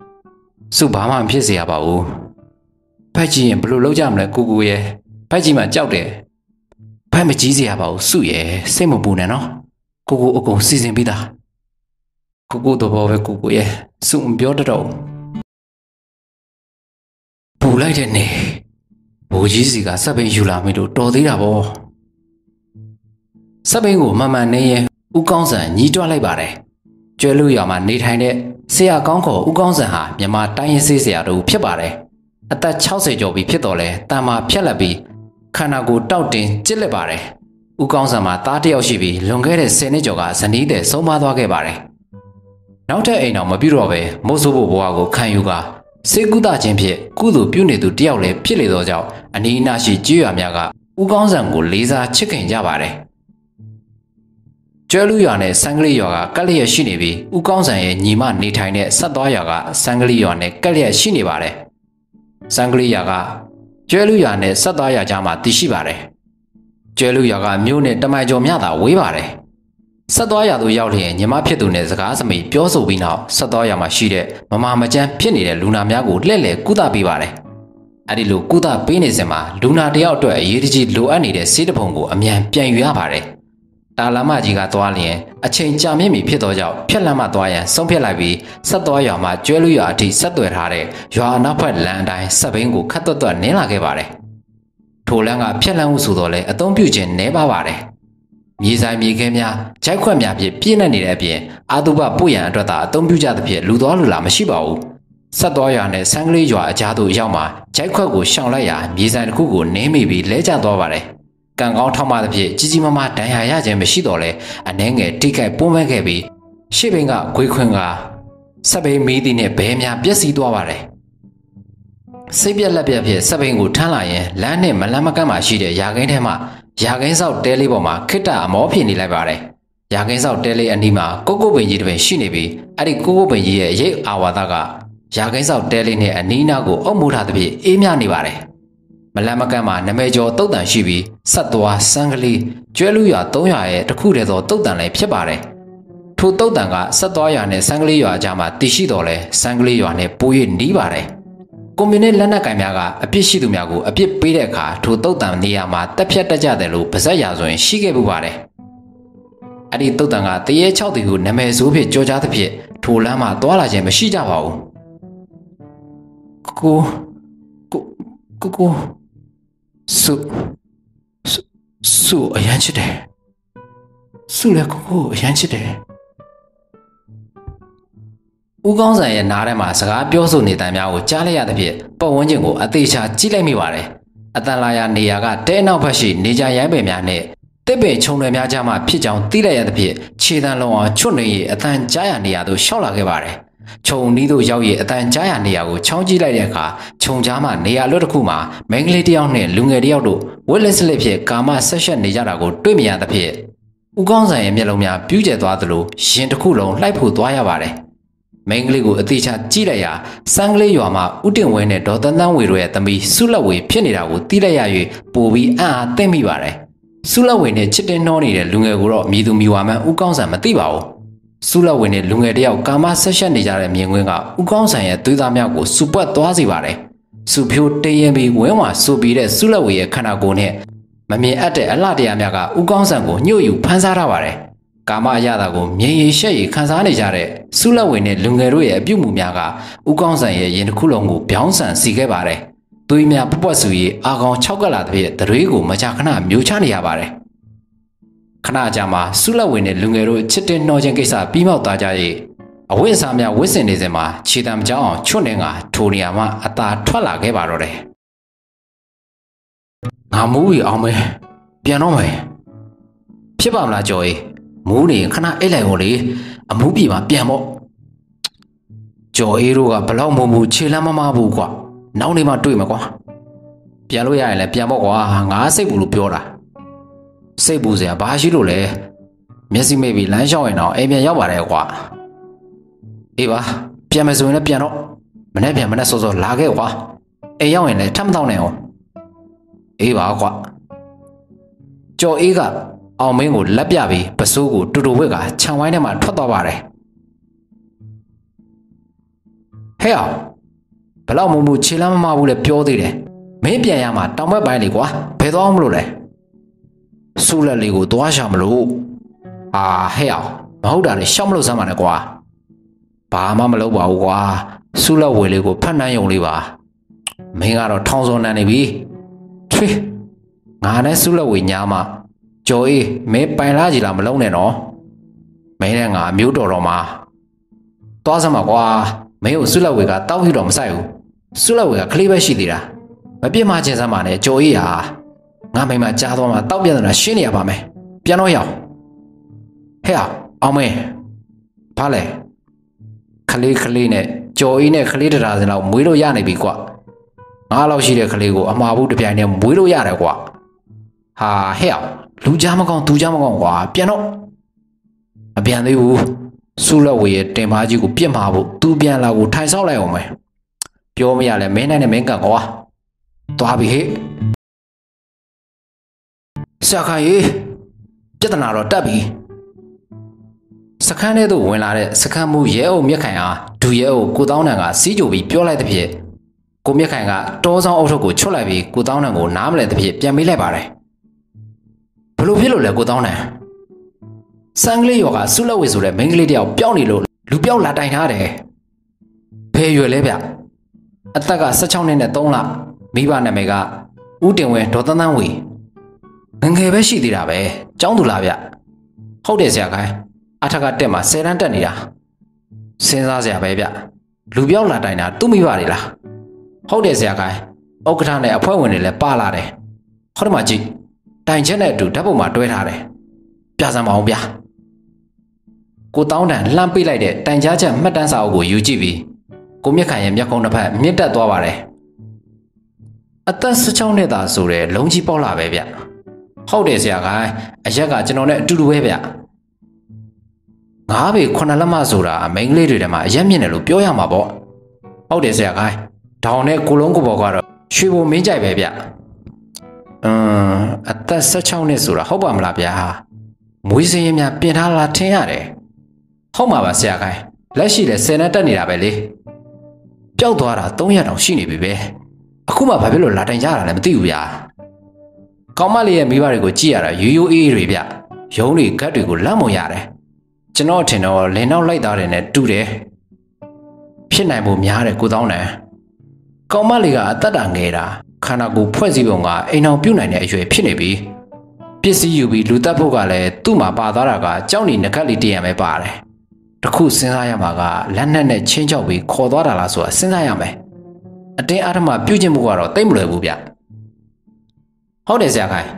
။စုဘာမှမဖြစ်စေရပါဘူး။ဖတ်ကြည့်ရင်ဘယ်လိုလုပ်ကြမလဲကိုကိုရဲ့။ဖတ်ကြည့်မှကြောက်တယ်။ဖတ်မကြည့်စေရပါဘူးစုရဲ့စိတ်မပူနဲ့နော်။ကိုကိုအကုန်စီစဉ်ပြီးသား။ ကိုကိုတော့ပဲကိုကိုရဲ့စုမပြောတတ်တော့ပူလိုက်တဲ့နေဘိုးကြီးစီကစက်ပင်ယူလာမိလို့တော်သေးတာဗောစက်ပင်ကိုမမှန်နေရင်ဦးကောင်းစံညီးတွားလိုက်ပါတယ်ကျွဲလူရွာမှာနေထိုင်တဲ့ဆရာကောင်းခေါ်ဦးကောင်းစံဟာမြန်မာတိုင်းရင်းစေးဆရာတို့ဖြစ်ပါတယ်အသက်60ကျော်ပြီဖြစ်တော်လဲတန်မာဖြက်လက်ပြီးခန္ဓာကိုယ်တောက်တင်ကျစ်လက်ပါတယ်ဦးကောင်းစံမှာသားတစ်ယောက်ရှိပြီးလွန်ခဲ့တဲ့10နှစ်ကျော်ကဇနီးတဲ့ဆုံးမသွားခဲ့ပါတယ် နောက်ထပ်အိမ်တော်မပြုတော့ပဲမိုးဆိုးဖို့ဘဝကိုခံယူကာစေကုသခြင်းဖြင့်ကုသိုလ်ပြုနေသူတယောက်လည်းဖြစ်လေသောကြောင့်အနီးအနားရှိကြေးရွာများကဦးကောင်းစံကိုလေးစားချစ်ခင်ကြပါတယ်ကျွဲလူရွာနဲ့စံကလေးရွာကကက်လျက်ရှိနေပြီးဦးကောင်းစံရဲ့ညီမနေထိုင်တဲ့ဆက်သွားရွာကစံကလေးရွာနဲ့ကက်လျက်ရှိနေပါတယ်စံကလေးရွာကကျွဲလူရွာနဲ့ဆက်သွားရွာကြားမှာတည်ရှိပါတယ်ကျွဲလူရွာကမြို့နဲ့တမိုင်ကျော်မြတာဝေးပါတယ် ဆက်သွားရသူရောက်လျင်ညီမဖြစ်သူနဲ့စကားစမိပြောဆိုပြီးနောက်ဆက်သွားရမှာရှိတဲ့မမာမကျန်းဖြစ်နေတဲ့လူနာများကိုလှည့်လည်ကုသပေးပါတယ်။အဲဒီလိုကုသပေးနေစဉ်မှာလူနာတယောက်အတွက်အရေးတကြီးလိုအပ်နေတဲ့ဆေးတပုံကိုအမြန်ပြန်ယူရပါတယ်။တာလာမကြီးကသွားလျင်အချိန်ကြာမြင့်ပြီဖြစ်သောကြောင့်ဖြက်လမ်းမှသွားရန်ဆုံးဖြတ်လိုက်ပြီးဆက်သွားရမှာကျွဲလူရွာအထိဆက်သွယ်ထားတဲ့ရွာအနောက်ဘက်လမ်းအတိုင်းဆက်ဘင်းကိုခတ်သွက်သွက်နင်းလာခဲ့ပါတယ်။ထိုလမ်းကဖြက်လမ်းဟုဆိုတော့လဲအသုံးပြုခြင်းနည်းပါပါတယ်။ မြေဆိုင်မြေခဲများဂျိုက်ခွက်များဖြင့်ပြည့်နှက်နေတဲ့အပြင်အာတုပပို့ရန်အတွက်သာအသုံးပြုကြသဖြင့်လူသွားလူလာမရှိပါဘူးဆက်သွားရွာနဲ့ဆန်းကလေးရွာအကြားသို့ရောက်မှဂျိုက်ခွက်ကိုရှောင်လိုက်ရာမြေဆိုင်တစ်ခုကိုနင်းမိပြီးလဲကျသွားပါတယ်ကံကောင်းထောက်မှသဖြင့်ကြီးကြီးမားမားဒဏ်ရာရခြင်းမရှိတော့လဲအနှဲငယ်တိခိုက်ပွန်းမဲ့ခဲ့ပြီးရှေ့ဘင်းကဂွေခွင်ကဆက်ဘိန်းမီးသည်နဲ့ဘဲများပျက်စီးသွားပါတယ်စိတ်ပြက်လက်ပြက်ဖြစ်ဆက်ဘိန်းကိုထမ်းလာရင်လမ်းနဲ့မလန်းမကန့်မှာရှိတဲ့ယာကိန်းထဲမှာ ရာခင်းဆောက်တဲလေးပေါ်မှာခိတ္တအမောဖြစ်နေလိုက်ပါတယ်။ရာခင်းဆောက်တဲလေးအနီးမှာကိုကိုပင်ကြီးတစ်ပင်ရှိနေပြီးအဲ့ဒီကိုကိုပင်ကြီးရဲ့ရိတ်အာဝါဒကရာခင်းဆောက်တဲလေးနဲ့အနီးနားကိုအုပ်မိုးထားသဖြင့်အေးမြနေပါတယ်။မလန်မကန့်မှာနမဲကျော်တုတ်တန်ရှိပြီးဆက်သွားစန်းကလေးကျွဲလူရွာ300ရဲ့တခုတည်းသောတုတ်တန်လည်းဖြစ်ပါတယ်။ထိုတုတ်တန်ကဆက်သွားရွာနဲ့စန်းကလေးရွာအကြားမှာတည်ရှိတော်လဲစန်းကလေးရွာနဲ့ပိုးရနီးပါတယ်။ ကွန်မြူနစ်လက်နက်ကင်များကအပြစ်ရှိသူများကိုအပြစ်ပေးတဲ့အခါထိုတုတ်တန်နေရာမှာတက်ဖြတ်တက်ကြတယ်လို့ပါဇက်ရာဆိုရင်ရှိခဲ့ပူပါတယ်။အဲ့ဒီတုတ်တန်ကတရေ6တီကိုနာမည်ဆိုးဖြစ်ကြောကြားသဖြင့်ထိုလမ်းမှာသွာလာခြင်းမရှိကြပါဘူး။ကိုကိုကိုကိုဆုဆုဆုအရန်ချစ်တယ်။ဆုလည်းကိုကိုအရန်ချစ်တယ်။ ဦးကောင်းဆန်ရဲ့နားထဲမှာစကားပြောဆိုနေတဲ့များကိုကြားလိုက်ရသဖြင့်ပတ်ဝန်းကျင်ကိုအသေးချာကြည့်လိုက်မိပါတယ်။အတန်လာရနေရာကတဲနောက်ဘက်ရှိနေကြရိုင်းပင်များနဲ့တစ်ပင်ခြုံတွေများကြားမှာဖြစ်ကြောင်းသိလိုက်ရသဖြင့်ခြေတန်းလုံးအောင်ချွတ်နေရအတန်ကြားရနေရာသို့ရှောက်လာခဲ့ပါတယ်။ခြုံနီးသို့ရောက်ရအတန်ကြားရနေရာကိုချောင်းကြည့်လိုက်တဲ့အခါခြုံကြားမှာနေရာလွတ်တစ်ခုမှာမိန်းကလေးတစ်ယောက်နဲ့လူငယ်တစ်ယောက်တို့ဝက်လက်စလက်ဖြစ်ကာမဆက်ရှက်နေကြတာကိုတွေ့မြင်ရသဖြင့်ဦးကောင်းဆန်ရဲ့မျက်လုံးများပြူးကျဲသွားသလိုရင်တစ်ခုလုံးလှိုက်ဖို့သွားရပါတယ်။ မိန်းကလေးကိုအသေးချာကြည့်လိုက်ရာစန်းကလေးရွာမှာဥတင်ဝဲနဲ့ဒေါ်တန်းတန်းဝေတို့ရဲ့သမီးဆုလက်ဝေဖြစ်နေတာကိုသိလိုက်ရ၍ပိုပြီးအံ့အားသင့်မိပါတယ်။ဆုလက်ဝေနဲ့ချစ်တင်နှောနေတဲ့လူငယ်ကိုတော့မြည်သူမြည်ဝါမှန်းဥကောင်းဆန်မသိပါဘူး။ဆုလက်ဝေနဲ့လူငယ်တယောက်ကာမဆက်ရှက်နေကြတဲ့မြင်ကွင်းကဥကောင်းဆန်ရဲ့သွေးသားများကိုစူပွက်သွားစေပါတယ်။စူဖြိုးတရင်ပြီးဝင်းဝါစူပြီးတဲ့ဆုလက်ဝေရဲ့ခန္ဓာကိုယ်နဲ့မမြင်အပ်တဲ့အလှတရားများကဥကောင်းဆန်ကိုညှို့ယူဖန်ဆားထားပါတယ်။ ကာမအရသာကိုမြေရီရှက်ရီခံစားနေကြတဲ့ဆုလက်ဝင်တဲ့လူငယ်တို့ရဲ့အပြုတ်မှုများကဥကောင်းဆန်ရဲ့ရင်တစ်ခုလုံးကိုပြောင်းဆန်စီခဲ့ပါတယ်။သွေးများပွပွဆူရီအာကောင်၆ကလာတဲ့ပြည့်တရွေးကိုမကြာခဏမျိုးချနေရပါတယ်။ခဏကြာမှဆုလက်ဝင်တဲ့လူငယ်တို့ချစ်တဲ့နှောခြင်းကိစ္စပြီးမောက်သွားကြ၍အဝိဇ္ဇာများဝစ်စင်နေစဉ်မှာခြေတံမကြောက်အောင်ချွတ်နေကထိုနေရာမှာအသာထွက်လာခဲ့ပါတော့တယ်။ငါမူးရီအောင်မယ်ပြန်တော့မယ်ဖြစ်ပါမလားကြော်ကြီး မိုးနေခဏအိတ်လိုက်ဟောလေအမူးပြေမှာပြန်ပေါ့ကျော်အေးတို့ကဘလောက်မုံမူခြေလမ်းမမဘူးကွာနောက်နေမှတွေ့မှာကွာပြန်လို့ရရင်လည်းပြန်ပေါ့ကွာငါစိတ်ဘူးလို့ပြောတာစိတ်ဘူးစရာဘာရှိလို့လဲမျက်စိမိတ်ပြီးလမ်းလျှောက်ရင်တော့အိမ်ပြန်ရောက်ပါတယ်ကွာအေးပါပြန်မယ်ဆိုရင်လည်းပြန်တော့မနေ့ပြန်မနေ့စောစောလာခဲ့ကွာအိမ်ရောက်ရင်လည်းထပ်မတော့နဲ့အောင်အေးပါကွာကျော်အေးက အောင်မင်းကိုလက်ပြပြီးပစိုးကိုတူတူဝက်ကခြံဝိုင်းထဲမှာထွက်သွားပါတယ်ဟဲ့အောင်ဘလောက်မမှုခြေလမ်းမမဘူးလဲပြောသေးတယ်မင်းပြန်ရမှာတောင်ဘက်ပိုင်းလေကွာဘယ်သွားမလို့လဲဆူလက်လေးကိုသွားရှာမလို့အာဟဲ့အောင်မဟုတ်တာလေရှောက်မလို့စမ်းပါနဲ့ကွာဘာမှမလုပ်ပါဘူးကွာဆူလက်ဝေလေးကိုဖတ်နှမ်းယုံလေးပါမင်းကတော့ထောင်စောနန်းနေပြီထွေးငါနဲ့ဆူလက်ဝေညာမှာ ကျော်အေးမင်းပိုင်လာကြည်လားမလုံးနဲ့နော်မင်းနဲ့ငါအမျိုးတော်တော်မှာသွားစမ်းပါကွာမင်းကိုဆွလက်ဝေကတောက်ဟိတော့မဆိုင်ဘူးဆွလက်ဝေကကလေးပဲရှိသေးတာမပြစ်မှချင်းစမ်းပါနဲ့ကျော်အေးဟာငါမိမကြားသွားမှတောက်ပြန်တာရှင်းနေရပါမယ်ပြန်တော့ရအောင်ဟဲ့အောင်မင်းဘာလဲကလေးကလေးနဲ့ကျော်အေးနဲ့ကလေးတရာစင်လောက်မွေးလို့ရနေပြီကွာငါလောက်ရှိတဲ့ကလေးကိုအမှားဘူးတပြိုင်တည်းမွေးလို့ရတယ်ကွာဟာဟဲ့အောင် လူကြားမကောင်းသူကြားမကောင်းကွာပြန်တော့မပြန်သေးဘူးစုလက်ဝေရဲ့တင်ပါကြီးကိုပြစ်မှာဖို့သူပြန်လာကိုထိုင်ဆောက်လိုက်အောင်မယ်ပြောမရလဲမင်းနိုင်နဲ့မင်းကန်ကွာသွားပြီဟဲ့စခါရေပြဿနာတော့တက်ပြီစခန်းထဲသို့ဝင်လာတဲ့စခန်းမှုရဲအုပ်မြက်ခိုင်အားဒူရဲအုပ်ကိုတောင်းတန်ကစီးကြိုပြီးပြောလိုက်တဲ့ဖြစ်ကိုမြက်ခိုင်ကတောဆောင်အုပ်ထုပ်ကိုချွတ်လိုက်ပြီးကိုတောင်းတန်ကိုနားမလဲတဲ့ဖြစ်ပြန်မေးလိုက်ပါတယ် ဘလို့ဖြစ်လို့လဲကိုတောင်းတန်စံကလေးရောကဆုလက်ဝေဆိုတဲ့မိန်းကလေးတယောက်ပျောက်နေလို့လူပျောက်လာတိုင်ထားတယ်ဖဲရွယ်လဲဗျအသက်က16နှစ်နဲ့3လမိဘနာမည်ကဦးတင်ဝဲဒေါ်တန်းတန်းဝေငငယ်ပဲရှိသေးတာပဲကျောင်းသူလားဗျဟုတ်တယ်ဆရာခိုင်းအထက်ကတက်မှာ10တန်းတက်နေတာစဉ်းစားစရာပဲဗျလူပြောက်လာတိုင်တာသူ့မိဘတွေလားဟုတ်တယ်ဆရာခိုင်းဥက္ကဋ္ဌနဲ့အဖွဲ့ဝင်တွေလည်းပါလာတယ်ဟောဒီမှာကြည့် တိုင်ချက်နဲ့အတူဓာတ်ပုံမှာတွဲထားတယ်ပြစမ်းမအောင်ဗျာကိုတောင်းတန်လှမ်းပိတ်လိုက်တဲ့တိုင်ကြားချက်မှတ်တမ်းစာအုပ်ကိုယူကြည့်ပြီးကိုမြက်ခိုင်ရဲ့မျက်ခုံးတစ်ဖက်မြင့်တက်သွားပါတယ်အသက်16နှစ်သားဆိုတဲ့လုံးကြီးပေါက်လာပဲဗျဟုတ်တယ်ဆရာခိုင်အရက်ကကျွန်တော်နဲ့အတူတူပဲဗျငါးပေခုနှစ်လက်မဆိုတာမိန်းကလေးတွေထဲမှာအရက်မြင့်တယ်လို့ပြောရမှာပေါ့ဟုတ်တယ်ဆရာခိုင်ဒေါင်နဲ့ကိုလုံးကိုဘောကတော့ရွှေဘုံမင်းကြိုက်ပဲဗျအ မ်အသက်16နှစ်ဆိုတာဟုတ်ပါမလားဗျာမွေးစင်းရင်များပြင်ထားလားထင်ရတယ်ဟုတ်မှာပါဆရာခိုင်လက်ရှိလဲ10နဲ့တက်နေတာပဲလေပျောက်သွားတာ300တောင်ရှိနေပြီပဲအခုမှဘာဖြစ်လို့လာတိုင်ကြတာလဲမသိဘူးဗျာကောင်းမလေးရဲ့မိဘတွေကိုကြည့်ရတာရိုးရိုးအေးအေးတွေဗျရုံးတွေဂတ်တွေကိုလမ်းမရတယ်ကျွန်တော်ထင်တော့လင်နောက်လိုက်သားတယ်နဲ့တူတယ်ဖြစ်နိုင်ဖို့များတယ်ကိုတောင်းတယ်ကောင်းမလေးကအသက်တာငယ်တာ ခန္ဓာကိုယ်ဖွဲ့စည်းပုံကအိမ်အောင်ပြုတ်နိုင်တဲ့အရွယ်ဖြစ်နေပြီပစ္စည်းယူပြီးလူတက်ဖို့ကလည်းသူ့မှာပါသွားတာကကြောက်နေငကက်လေးတရံပဲပါတယ်တခုစဉ်းစားရမှာကလက်နက်နဲ့ချင်းချောက်ပြီးခေါ်သွားတာလားဆိုတာစဉ်းစားရမယ်အတင်းအဓမ္မပြုတ်ကျင့်မှုကတော့တိတ်မလွယ်ဘူးဗျဟုတ်တယ်ဆရာခိုင်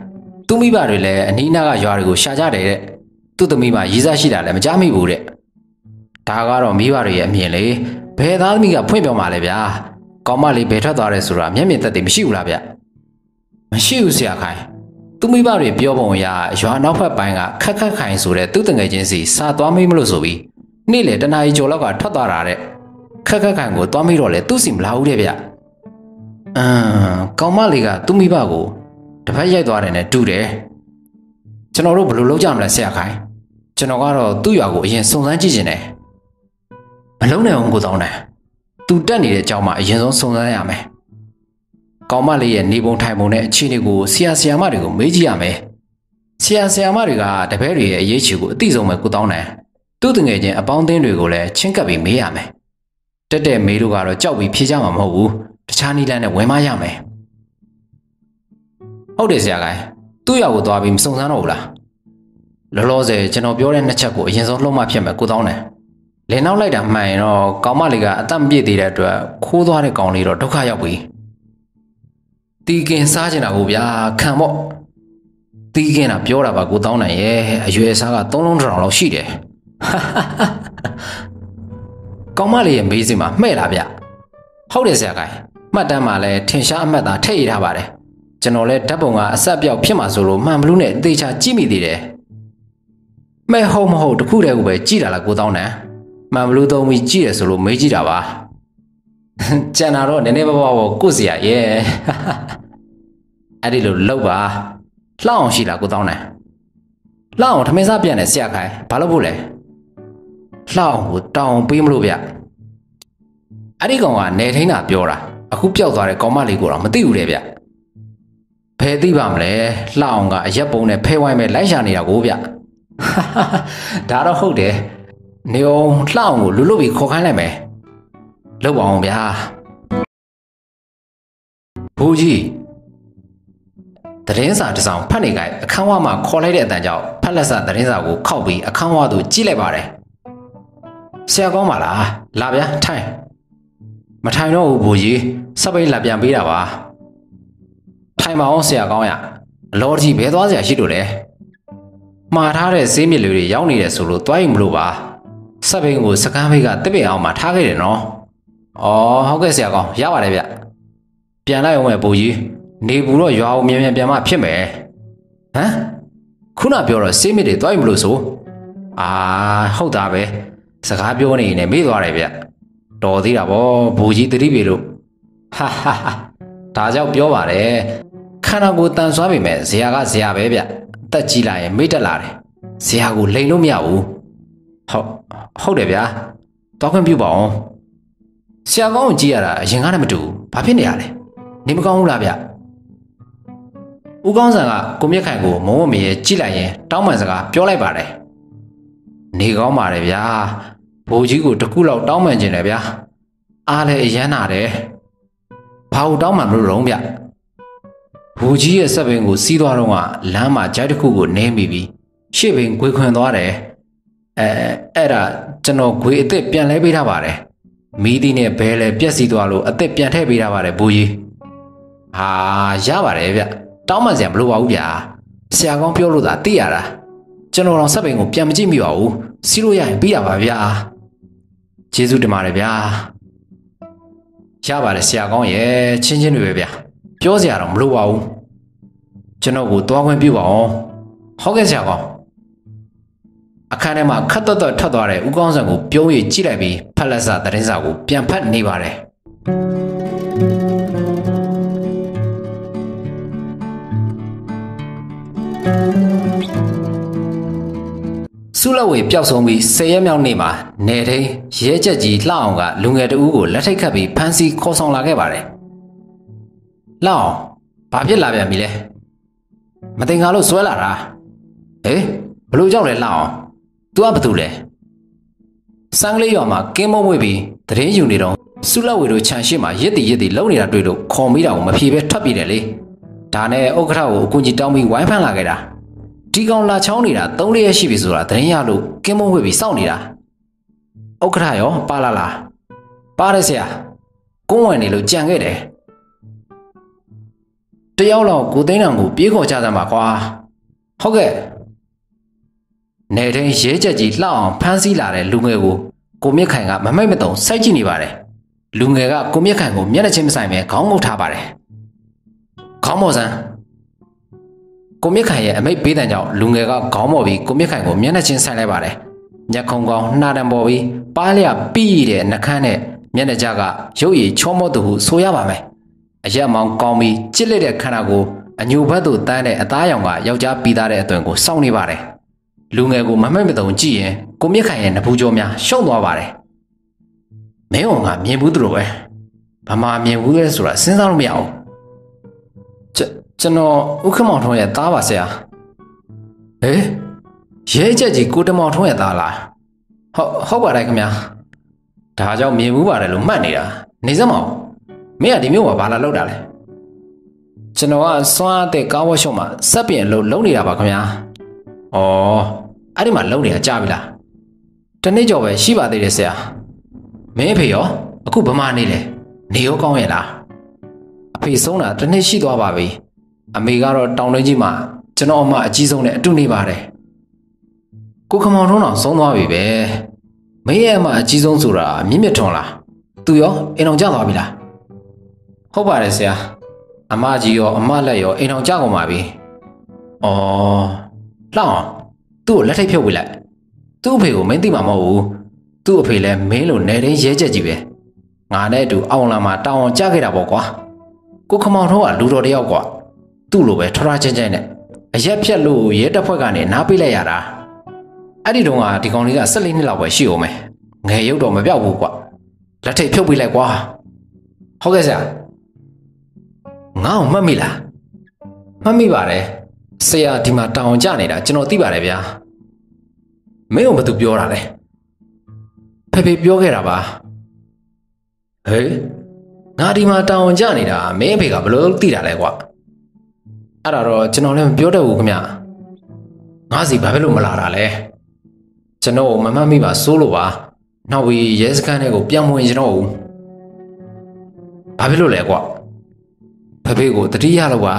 သူမိဘတွေလည်းအနီးနားကရွာတွေကိုရှာကြတယ်တဲ့သူ့သမီးမှရေးစားရှိတာလည်းမကြားမိဘူးတဲ့ဒါကတော့မိဘတွေရဲ့အမြင်လေဘယ်သားသမီးကဖွင့်ပြောမှာလဲဗျာ ကောင်းမလေးဘယ်ထွက်သွားတယ်ဆိုတာမျက်မြင်သက်သေမရှိဘူးလားဗျမရှိဘူးဆရာခိုင်သူမိဘတွေပြောပုံအရရွာနောက်ဖက်ပိုင်းကခက်ခက်ခိုင်ဆိုတဲ့သူ့တငယ်ချင်းစီစာသွားမိမလို့ဆိုပြီးနေ့လေတနာရီကျော်လောက်ကထွက်သွားတာတဲ့ခက်ခက်ခိုင်ကိုသွားမိတော့လေသူ့စီမလာဘူးတဲ့ဗျအမ်ကောင်းမလေးကသူ့မိဘကိုတစ်ဖက်ရိုက်သွားတယ်နဲ့တူတယ်ကျွန်တော်တို့ဘယ်လိုလုပ်ကြမလဲဆရာခိုင်ကျွန်တော်ကတော့သူ့ရွာကိုအရင်စုံစမ်းကြည့်ခြင်းတယ်မလုံးနိုင်အောင်ကိုတောင်းတယ် သူတက်နေတဲ့အကြောင်းမှာအရင်ဆုံးစုံစမ်းရမယ်ကောင်းမလေးရဲ့နေပုံထိုင်ပုံနဲ့အခြေအနေကိုဆရာဆရာမတွေကိုမေးကြည့်ရမယ်ဆရာဆရာမတွေကတပည့်တွေရဲ့အရေးချီကိုအသိဆုံးပဲကိုတောင်းတယ်သူ့တငယ်ချင်းအပေါင်းအသင်းတွေကိုလည်းချင်းကပ်ပြီးမေးရမယ်တက်တဲ့မေးတို့ကတော့ကြောက်ပြီးဖြေကြမှာမဟုတ်ဘူးတခြားနည်းလမ်းနဲ့ဝင်မရမယ်ဟုတ်တယ်ဆရာကိုင်းသူ့ရောက်ကိုသွားပြီးမစုံစမ်းတော့ဘူးလားလောလောဆယ်ကျွန်တော်ပြောတဲ့နှစ်ချက်ကိုအရင်ဆုံးလှုပ်မှဖြစ်မယ်ကိုတောင်းတယ် လင်နောက်လိုက်တာမှန်ရင်တော့ကောင်းမလေးကအသက်မပြည့်သေးတဲ့အတွက်ခိုးသွားတဲ့ကောင်လေးတော့ဒုက္ခရောက်ပြီတီကင်စားချင်တာကိုဗျာခံပေါ့တီကင်တာပြောတာပါကိုတောင်းနိုင်ရဲ့အရွယ်စားက3လုံးတောင်လောက်ရှိတယ်ကောင်းမလေးရဲ့မေးစင်မှာမှဲ့လာဗျဟုတ်တယ်ဆရာကိုင်းမှတ်တမ်းမှာလည်းထင်ရှားအမှတ်သားထည့်ရထားပါတယ်ကျွန်တော်လည်းဓာတ်ပုံကအဆက်ပြောက်ဖြစ်မှာဆိုလို့မှန်ဘလူးနဲ့အသေးချာကြည့်မိသေးတယ်မဲဟုတ်မဟုတ်တခုတည်းကိုပဲကြည့်တာလားကိုတောင်းတန် မှန်ဘလူးသုံးပြီးကြည့်ရဆိုလို့မေးကြည့်တာပါကျန်တာတော့နည်းနည်းပါးပါးကိုကိုစရာရဲ့အဲ့ဒီလိုလောက်ပါလှအောင်ရှိလားကိုတောင်းတန်လှအောင်ထမင်းစားပြန်တယ်ဆရာခိုင်ဘာလို့ဖို့လဲလှအောင်ကိုတောင်းပေးမလို့ဗျအဲ့ဒီကောင်ကနေထိန်တာပြောတာအခုပျောက်သွားတဲ့ကောင်မလေးကိုတော့မသိဘူးတဲ့ဗျဖယ်သိပါမလဲလှအောင်ကအရက်ပုံနဲ့ဖဲဝိုင်းမဲ့လိုက်ရှာနေတာကိုဗျဒါတော့ဟုတ်တယ် နေအောင်လှအောင်ကိုလူလုပြီးခေါ်ခိုင်းလိုက်မယ်လောက်ပါအောင်ဗျာဘူကြီးတရင်စာတစ်စောင်ဖတ်နေကြအခန်းဝမှာခေါ်လိုက်တဲ့အတန်ကြောင့်ဖက်လက်စာတရင်စာကိုခောက်ပြီးအခန်းဝသို့ကြည့်လိုက်ပါတယ်ဆရာကောင်းပါလားလာဗျာထိုင်မထိုင်တော့ဘူးဘူကြီးစပိတ်လာပြန်ပေးတာပါထိုင်ပါအောင်ဆရာကောင်းရအလောကြီးဘဲသွားစရာရှိလို့လဲမှားထားတဲ့ဈေးမြစ်တွေရောက်နေတယ်ဆိုလို့တွားရင်မလို့ပါ စပိန်ကိုစကမ်းမိတ်ကတစ်ပင်အောင်မှာထားခဲ့တယ်နော်ဩဟုတ်ကဲ့ဆရာကောင်းရပါတယ်ဗျပြန်လိုက်အောင်ပဲဘူကြီးနေဘူးတော့ရွာအောင်မြန်မြန်ပြန်မှဖြစ်မယ်ဟမ်ခုနပြောတော့ဈေးမြစ်တွေတွားရင်မလို့ဆိုအာဟုတ်တာပဲစကားပြောနေရင်မေ့သွားတယ်ဗျတော်သေးတာဗောဘူကြီးတတိပေလို့ဟာဟာဟာဒါကြောင့်ပြောပါတယ်ခန္ဓာကိုယ်တန်ဆွားပေမဲ့ဇရာကဇရာပဲဗျတက်ကြီးလာရင်မေ့တက်လာတယ်ဇရာကိုလိန်လို့မရဘူး ဟုတ်ဟုတ်တယ်ဗျာတောက်ခွင့်ပြုပါအောင်ဆရာကောင်းကိုကြည့်ရတာအရင်ကတည်းကမတူဘူးဘာဖြစ်နေရလဲနေမကောင်းဘူးလားဗျဦးကောင်းဆန်ကကိုမြက်ခိုင်ကိုမုံဝမေရဲ့ကြည့်လိုက်ရင်တောင်းပန်စကားပြောလိုက်ပါတယ်နေကောင်းပါတယ်ဗျာဘိုးကြီးကိုတခုလောက်တောင်းပန်ခြင်းတယ်ဗျာအားလည်းအရန်နာတယ်ဘာလို့တောင်းပန်လို့ရုံးဗျဘိုးကြီးရဲ့စက်ပင်ကိုစီးသွားတော့ကလမ်းမှာဂျိုက်တစ်ခုကိုနင်းမိပြီးရှေ့ပင်ဂွေခွင်သွားတယ် အဲအဲ့ဒါကျွန်တော်ဂွေအစ်စ်ပြန်လဲပေးထားပါတယ်မီးသီးနဲ့ဘဲလဲပြက်စီးသွားလို့အစ်စ်ပြန်ထည့်ပေးထားပါတယ်ဘိုးကြီးဟာရပါတယ်ဗျတောင်းပန်စရာမလိုပါဘူးဗျာဆရာကောင်းပြောလို့သာသိရတာကျွန်တော်တော့စက်ပင်ကိုပြန်မကြည့်မိပါဘူးစီးလို့ရရင်ပြီးရပါဗျာကျေးဇူးတင်ပါတယ်ဗျာရပါတယ်ဆရာကောင်းရဲ့ချင်းချင်းတွေပဲဗျာပြောစရာတော့မလိုပါဘူးကျွန်တော်ကိုသွားခွင့်ပြုပါအောင်ဟုတ်ကဲ့ဆရာကောင်း အခန်းထဲမှာခတ်တော့တော့ထွက်သွားတဲ့ဦးကောင်းဆန်ကိုပြုံးရကြည့်လိုက်ပြီးဖက်လက်စာသတင်းစာကိုပြန်ဖတ်နေပါတယ်စုလက်ဝေပျောက်ဆုံးပြီး၁၀ရက်မြောက်နေ့မှာနေထိန်ရဲချက်ကြီးလှအောင်ကလူငယ်တဦးကိုလက်ထိတ်ခတ်ပြီးဖမ်းဆီးခေါ်ဆောင်လာခဲ့ပါတယ်။လှအောင်ဘာဖြစ်လာပြန်ပြီလဲ။မတင်ကားလို့ဆွဲလာတာ။ဟေးဘလို့ကြောက်လဲလှအောင်။ तू ကဘာတူလဲ။စံကလေးရွာမှာကင်းမုံမွေပြီးတရင်ယူနေတော့စုလက်ဝေတို့ခြံရှိမှာရစ်တီရစ်တီလုံနေတာတွေ့လို့ခေါ်မိတာကိုမဖြေပဲထွက်ပြေးတယ်လေ။ဒါနဲ့ဥက္ကဋ္ဌကိုအကူကြီးတောင်းပြီးဝိုင်းဖမ်းလာခဲ့တာ။ဒီကောင်လာချောင်းနေတာ၃ရက်ရှိပြီဆိုတာသတင်းရလို့ကင်းမုံဝေပြီးစောင့်နေတာဥက္ကဋ္ဌရောပါလာလားပါတယ်ဆရာကုန်းဝင်နေလို့ကြံခဲ့တယ်တယောက်လောက်ကိုသိန်းအောင်ကိုပြေးခေါ်ကြသမှာကွာဟုတ်ကဲ့ နေတိုင်းရဲချက်ကြီးလှအောင်ဖမ်းဆီးလာတဲ့လူငယ်ကိုကိုမြင့်ခိုင်ကမမိတ်မတုံစိုက်ကြည့်နေပါတယ်လူငယ်ကကိုမြင့်ခိုင်ကိုမျက်နှာချင်းမဆိုင်ပဲခေါင်းငုပ်ထားပါတယ်ခေါင်းမော်စံကိုမြင့်ခိုင်ရဲ့အမိတ်ပေးတဲ့ကြောင့်လူငယ်ကခေါင်းမော်ပြီးကိုမြင့်ခိုင်ကိုမျက်နှာချင်းဆိုင်လိုက်ပါတယ်။ညက်ခုံကောင်နှာတံပေါ်ပြီးပါးလျပြီးတဲ့နှခမ်းနဲ့မျက်နှာကြကရုပ်ရည်ချောမော့သူဟုဆိုရပါမယ်။အရက်မောင်ကောင်းပြီးကြစ်လက်တဲ့ခန္ဓာကိုအညိုဘက်သို့တန်းတဲ့အသားရောင်ကယောက်ျားပြီးသားတဲ့အသွင်ကိုစောင့်နေပါတယ်။ လူငယ်ကိုမမိတ်မတုံကြည့်ရင်ကိုမြင့်ခိုင်ရဲ့နဖူးကြောများရှုံသွားပါတယ်။မင်းကမြင်ဘူးသူလိုပဲ။ဘာမှမြင်ဘူးလဲဆိုတာစဉ်းစားလို့မရဘူး။ကျွန်တော်ဥက္ကမောင်ထွန်းရဲ့သားပါဆရာဟေးရဲချက်ကြီးကိုတမောင်ထွန်းရဲ့သားလားဟုတ်ဟုတ်ပါတယ်ခင်ဗျာဒါကြောင့်မြင်မှုပါတယ်လို့မှတ်နေတာနေစမောင်မင်းကဒီမျိုးမှာဘာလာလောက်တာလဲကျွန်တော်ကစွမ်းအတဲ့ကားဝတ်ရှုံမှာစက်ပြင်လို့လုံနေတာပါခင်ဗျာဩ အဲ့ဒီမှာလုံနေတာကြားပြီလားတနေ့ကျော်ပဲရှိပါသေးတယ်ဆရာမင်းအဖေရောအခုဗမာနေလဲနေရောကောင်းရဲ့လားအဖေဆုံးတာတနေ့ရှိသွားပါပြီအမေကတော့တောင်တွင်းကြီးမှာကျွန်တော်အမအကြီးဆုံးနဲ့အတူနေပါတယ်ကိုခမောင်ထုံးတော်ဆုံးသွားပြီပဲမင်းရဲ့အမအကြီးဆုံးဆိုတာမြင့်မြတ်ထွန်းလားသူရောအိမ်အောင်ကြသွားပြီလားဟုတ်ပါတယ်ဆရာအမကြီးရောအမလက်ရောအိမ်အောင်ကြကုန်ပါပြီဩလှအောင် သူ့ကိုလက်ထိတ်ဖြုတ်ဝေးလိုက်သူ့အဖေကိုမင်းသိမှာမဟုတ်ဘူးသူ့အဖေလည်းမင်းလိုနေတိုင်းရဲချက်ကြီးပဲငါနဲ့အတူအောင်လာမှာတောင်းအောင်ကြခဲ့တာပေါ့ကွာကိုခမောင်ထုံးကလူတော်တယောက်ကွာသူ့လိုပဲထထချင်းချင်းနဲ့အရက်ဖြက်လို့ရဲတပ်ဖွဲ့ကနေနားပေးလိုက်ရတာအဲ့ဒီတုန်းကဒီကောင်လေးက14နှစ်လောက်ပဲရှိအောင်မယ်ငယ်ရုပ်တော့မပြောက်ဘူးကွလက်ထိတ်ဖြုတ်ပေးလိုက်ကွာဟုတ်ကဲ့ဆရာငါ့ကိုမှတ်မိလားမှတ်မိပါတယ်ဆရာဒီမှာတောင်ကြနေတာကျွန်တော်သိပါတယ်ဗျာ မင်းကဘာသူပြောတာလဲဖေဖေပြောခဲ့တာပါဟေးငါဒီမှာတောင်ကြနေတာမင်းအဖေကဘလို့သိတာလဲကွာအဲ့ဒါတော့ကျွန်တော်လည်းမပြောတတ်ဘူးခင်ဗျငါစီဘာဖြစ်လို့မလာတာလဲကျွန်တော်မမှတ်မိပါစိုးလို့ပါနောက်ပြီးရဲစခန်းထဲကိုပြောင်းဝင်ကျွန်တော်ဦးဘာဖြစ်လို့လဲကွဖဖေကိုတတိယလောက်ပါ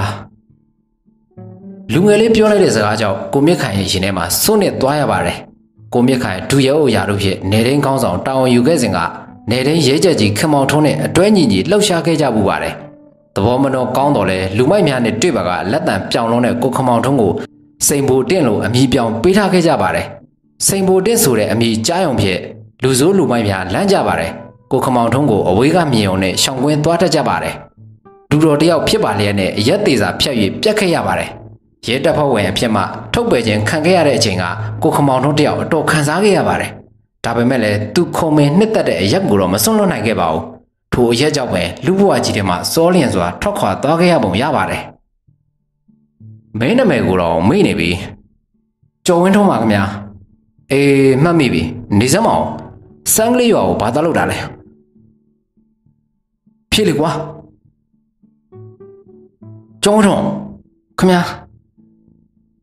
လူငယ်လေးပြောလိုက်တဲ့စကားကြောင့်ကိုမြင့်ခိုင်ရဲ့ရှင်ထဲမှာစွန့်နစ်သွားရပါတယ် ကိုမြင့်ခိုင်ဒူရဲအိုရာတို့ဖြစ်နေတိုင်းကောင်းဆောင်တာဝန်ယူခဲ့စဉ်ကနေတိုင်းရဲကြက်ကြီးခမောင်ထုံးနဲ့အတွဲညီညီလှုပ်ရှားခဲ့ကြပူပါတယ်သဘောမနှောကောင်းတော်လဲလူမိုက်များနဲ့တွေ့ပါကလက်တံပြောင်းလုံးတဲ့ကိုခမောင်ထုံးကိုစိန်ဘိုတင့်လိုအမိပြောင်းပေးထားခဲ့ကြပါတယ်စိန်ဘိုတင့်ဆိုတဲ့အမိကြားရုံဖြစ်လူစိုးလူမိုက်များလမ်းကြပါတယ်ကိုခမောင်ထုံးကိုအဝေးကမြင်ုံနဲ့ရှောင်ကွင်းသွားတတ်ကြပါတယ်လူတော်တယောက်ဖြစ်ပါလျက်နဲ့ရက်သေးစာဖြတ်၍ပြက်ခဲ့ရပါတယ် ရဲတပ်ဖွဲ့ဝင်အဖြစ်မှထုတ်ပယ်ခြင်းခံခဲ့ရတဲ့အချိန်ကကိုခမောင်ထုံးတယောက်အတော်ခံစားခဲ့ရပါတယ်ဒါပေမဲ့လည်းသူခုံမင်းနှစ်သက်တဲ့အရက်ကိုတော့မစွန့်လွတ်နိုင်ခဲ့ပါဘူးထိုအရက်ကြောင့်ပဲလူဘဝကြီးထဲမှာစောလျင်စွာထွက်ခွာသွားခဲ့ရပုံရပါတယ်မင်းနာမည်ကိုတော့မေ့နေပြီကျော်ဝင်းထုံးပါခင်ဗျာအေးမှတ်မိပြီနေစမ်းမအောင်စံကလေးရွာကိုဘာသာလုပ်တာလဲဖြေလေကွာကျော်ဝင်းထုံးခင်ဗျာ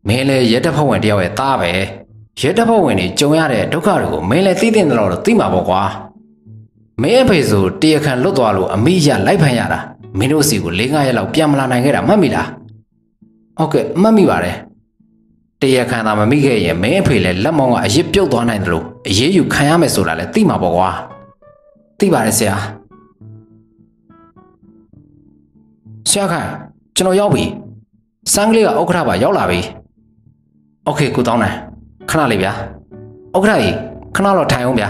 မင်းလည်းရဲတပ်ဖွဲ့ဝင်တယောက်ရဲ့သားပဲရဲတပ်ဖွဲ့ဝင်တွေကြုံရတဲ့ဒုက္ခတွေကိုမင်းလည်းသိတဲ့တော့သိမှာပေါ့ကွာမင်းအဖေဆိုတရခံလွတ်သွားလို့အမိရလိုက်ဖန်ရတာမင်းတို့စီကို၄၅ရက်လောက်ပြန်မလာနိုင်ခဲ့တာမှတ်မိလားဟုတ်ကဲ့မှတ်မိပါတယ်တရခံသာမမိခဲ့ရင်မင်းအဖေလည်းလက်မောင်းကအရစ်ပြုတ်သွားနိုင်တယ်လို့အရေးယူခံရမယ်ဆိုတာလည်းသိမှာပေါ့ကွာသိပါတယ်ဆရာဆရာခိုင်ကျွန်တော်ရောက်ပြီစံကလေးကဥက္ကဋ္ဌပါရောက်လာပြီ โอเคကိုတောင်းတယ်ခဏလေးဗျာဥက္ကဋ္ဌကြီးခဏတော့ထိုင်အောင်ဗျာ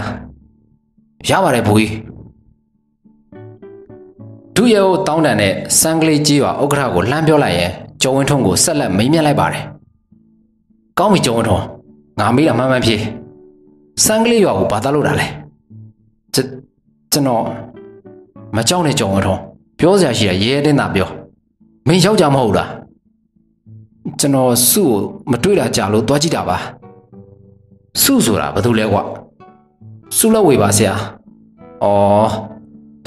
ရပါတယ်ဘူကြီးဒုရဲကိုတောင်းတန်တဲ့စံကလေးကြီးပါဥက္ကဋ္ဌကိုလှမ်းပြောလိုက်ရင်ကျော်ဝင်းထုံးကိုဆက်လက်မိမ့်မြတ်လိုက်ပါတယ်ကောင်းပြီကျော်ဝင်းထုံး ငါမေးတာမှန်မှန်ဖြေစံကလေးရွာကိုဘာသာလို့တာလဲကျွန်ကျွန်တော်မကြောက်နဲ့ကြောင်ဝထုံးပြောစရာရှိတာရဲရဲတင်းသာပြောမင်းယောက်ျားမဟုတ်လား ကျွန်တော်စုကိုမတွေ့တာကြာလို့သွားကြည့်တာပါစုဆိုတာဘာလို့လဲကွာစုလက်ဝေပါဆရာဩ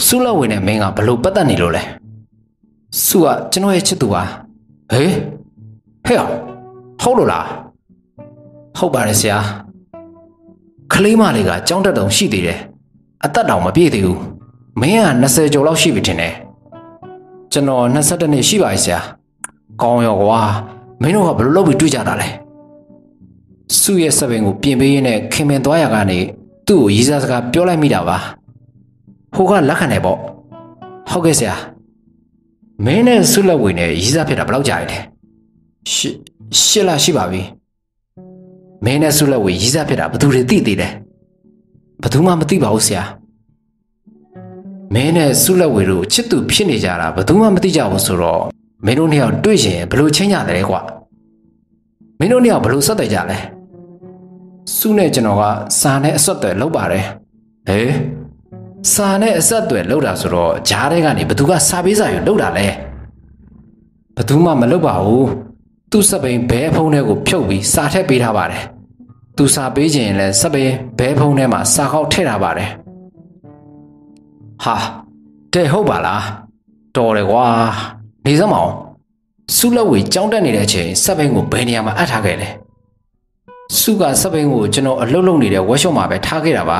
စုလက်ဝေနဲ့မင်းကဘလို့ပတ်သက်နေလို့လဲစုကကျွန်တော်ရဲ့ချစ်သူပါဟေးဟဲ့ဟုတ်လို့လားဟုတ်ပါတယ်ဆရာကလေးမလေးကကြောင်းတက်တုံရှိသေးတယ်အသက်တောင်မပြည့်သေးဘူးမင်းက20ကျော်လောက်ရှိပြီထင်တယ်ကျွန်တော်22နှစ်ရှိပါပြီဆရာကောင်းရောကွာ မင်းတို့ကဘယ်လိုလုပ်ပြီးတွေ့ကြတာလဲစုရဲ့စပင်ကိုပြင်ပေးရင်းနဲ့ခင်မင်သွားရကနေသူ့ကိုရီးစားစကားပြောလိုက်မိတာပါဟိုကလက်ခံတယ်ပေါ့ဟုတ်ကဲ့ဆရာမင်းနဲ့ဆုလက်ဝေနဲ့ရီးစားဖြစ်တာဘယ်လောက်ကြာလဲရှစ်ရှစ်လရှိပါပြီမင်းနဲ့ဆုလက်ဝေရီးစားဖြစ်တာဘယ်သူတွေသိသေးလဲဘယ်သူမှမသိပါဘူးဆရာမင်းနဲ့ဆုလက်ဝေတို့ချစ်သူဖြစ်နေကြတာဘယ်သူမှမသိကြဘူးဆိုတော့ မင်းတို့နှစ်ယောက်တွေ့ရင်ဘယ်လိုချင်းကြတယ်ကွာမင်းတို့နှစ်ယောက်ဘယ်လိုဆက်သွယ်ကြလဲဆုနဲ့ကျွန်တော်ကစာနဲ့အဆက်အသွယ်လုပ်ပါတယ်ဟေးစာနဲ့အဆက်အသွယ်လုပ်တာဆိုတော့ဂျားတဲ့ကနေဘသူကစာပေးစာယူလုပ်တာလဲဘသူမှမလုပ်ပါဘူးသူ့စပိန်ဘဲဖုံးထဲကိုဖြုတ်ပြီးစာထည့်ပေးထားပါတယ်သူစာပေးခြင်းရင်လည်းစပိန်ဘဲဖုံးထဲမှာစာခေါက်ထည့်ထားပါတယ်ဟာတဲ့ဟုတ်ပါလားတော်တယ်ကွာ နေစမ်းမအောင်စုလက်ဝေကြောင်းတက်နေတဲ့အချိန်စပိန်ကိုဘယ်နေရာမှာအပ်ထားခဲ့လဲစုကစပိန်ကိုကျွန်တော်အလုပ်လုပ်နေတဲ့ workshop မှာပဲထားခဲ့တာပါ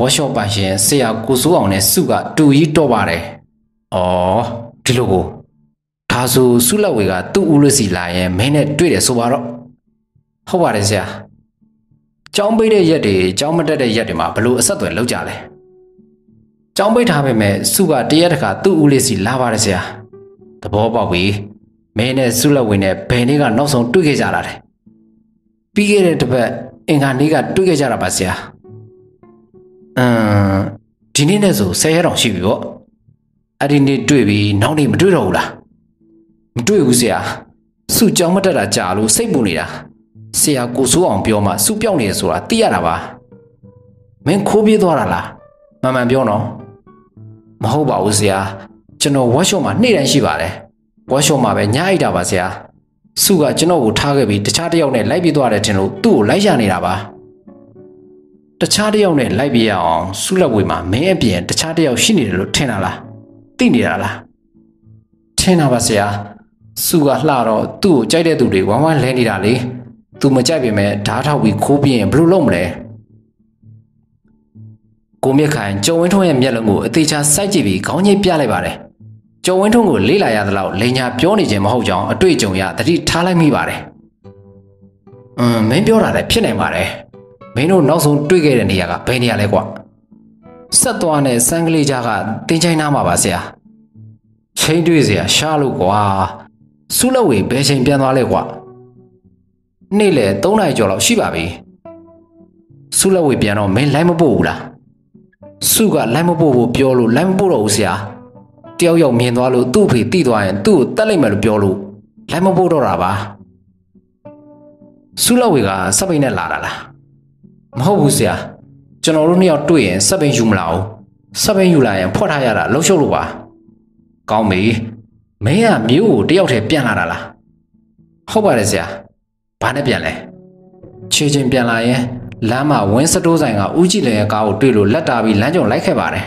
workshop ပိုင်ရှင်ဆရာကိုစိုးအောင်နဲ့စုကတူကြီးတော့ပါတယ်။အော်ဒီလိုကိုဒါဆိုစုလက်ဝေကသူ့ဦးလို့စီလာရင်မင်းနဲ့တွေ့တယ်ဆိုပါတော့ဟုတ်ပါတယ်ဆရာ။ကျောင်းပိတ်တဲ့ရက်တွေကျောင်းမတက်တဲ့ရက်တွေမှာဘလို့အဆက်အသွယ်လုပ်ကြလဲ။ကျောင်းပိတ်ထားပေမဲ့စုကတရက်တခါသူ့ဦးလေးစီလာပါတယ်ဆရာ။ သဘောပေါက်ပြီ။မင်းနဲ့စုလက်ဝေနဲ့ဘယ်နေ့ကနောက်ဆုံးတွေ့ခဲ့ကြတာလဲ။ပြီးခဲ့တဲ့တစ်ပတ်အင်္ဂါနေ့ကတွေ့ခဲ့ကြတာပါဆရာ။အမ်ဒီနေ့နဲ့ဆို10ရက်တောင်ရှိပြီပေါ့အဲ့ဒီနေ့တွေ့ပြီးနောက်နေ့မတွေ့တော့ဘူးလားမတွေ့ဘူးဆရာစုကြောင်မတက်တာကြာလို့စိတ်ပူနေတာဆရာကိုစိုးအောင်ပြောမှစုပြောင်းနေတယ်ဆိုတာသိရတာပါမင်းခိုးပြေးသွားတာလားမှန်မှန်ပြောနော်မဟုတ်ပါဘူးဆရာ ကျွန်တော် workshop မှာနေ့တိုင်းရှိပါတယ် workshop မှာပဲညအိတ်တာပါဆရာစုကကျွန်တော်ကိုထားခဲ့ပြီးတခြားတစ်ယောက်နဲ့လိုက်ပြေးသွားတယ်ထင်လို့သူ့ကိုလိုက်ရနေတာပါတခြားတစ်ယောက်နဲ့လိုက်ပြေးရအောင်စုလက်ဝေမှာမင်းအပြင်တခြားတစ်ယောက်ရှိနေတယ်လို့ထင်တာလားသိနေတာလားထင်တာပါဆရာစုကလှတော့သူ့ကိုကြိုက်တဲ့သူတွေဝမ်းဝမ်းလဲနေတာလေသူမကြိုက်ပေမဲ့ဓားထောက်ပြီးခိုးပြရင်ဘယ်လိုလုပ်မလဲကိုမြက်ခိုင်ကျော်ဝင်းထွန်းရဲ့မျက်လုံးကိုအသေးချာစိုက်ကြည့်ပြီးခေါင်းညိတ်ပြလိုက်ပါတယ် ကျော်ဝင်းထွန်းကိုလေးလာရသလောက်လိန်ညာပြောနေခြင်းမဟုတ်ကြောင်းအတွေ့အကြုံရသတိထားလိုက်မိပါတယ်။အင်းမင်းပြောတာလည်းဖြစ်နိုင်ပါတယ်။မင်းတို့နောက်ဆုံးတွေ့ခဲ့တဲ့နေရာကဘယ်နေရာလဲကွ။ဆက်သွားနဲ့စံကလေးကြားကတင်းချိုင်းနားမှာပါဆရာ။ချိန်တွေ့စရာရှားလို့ကွာ။စုလဝေဘယ်ချိန်ပြန်သွားလဲကွ။နေ့လယ်3နာရီကျော်လောက်ရှိပါပြီ။စုလဝေပြန်တော့မင်းလိုက်မပို့ဘူးလား။စုကလိုက်မပို့ဖို့ပြောလို့လိုက်မပို့တော့ဘူးဆရာ။ တယောက်ယောက်မြင်သွားလို့သူ့အဖေတိသွားရင်သူ့ကိုတတ်လိုက်မယ်လို့ပြောလို့လိုက်မပို့တော့တာပါ။စုလက်ဝေကစပိန်နဲ့လာတာလား။မဟုတ်ဘူးဆရာ။ကျွန်တော်တို့နှစ်ယောက်တွေ့ရင်စပိန်ယူမလာဘူး။စပိန်ယူလာရင်ဖွက်ထားရတာလှုပ်ရှုပ်လို့ပါ။ကောင်းပြီ။မင်းကမြို့ကိုတယောက်တည်းပြန်လာတာလား။ဟုတ်ပါတယ်ဆရာ။ဘာနဲ့ပြန်လဲ။ချေချင်းပြန်လာရင်လမ်းမှာဝင်းစတိုးဆိုင်ကဦးကြည်လင်ရဲ့ကားကိုတွေ့လို့လက်တာပြီးလမ်းကြုံလိုက်ခဲ့ပါတယ်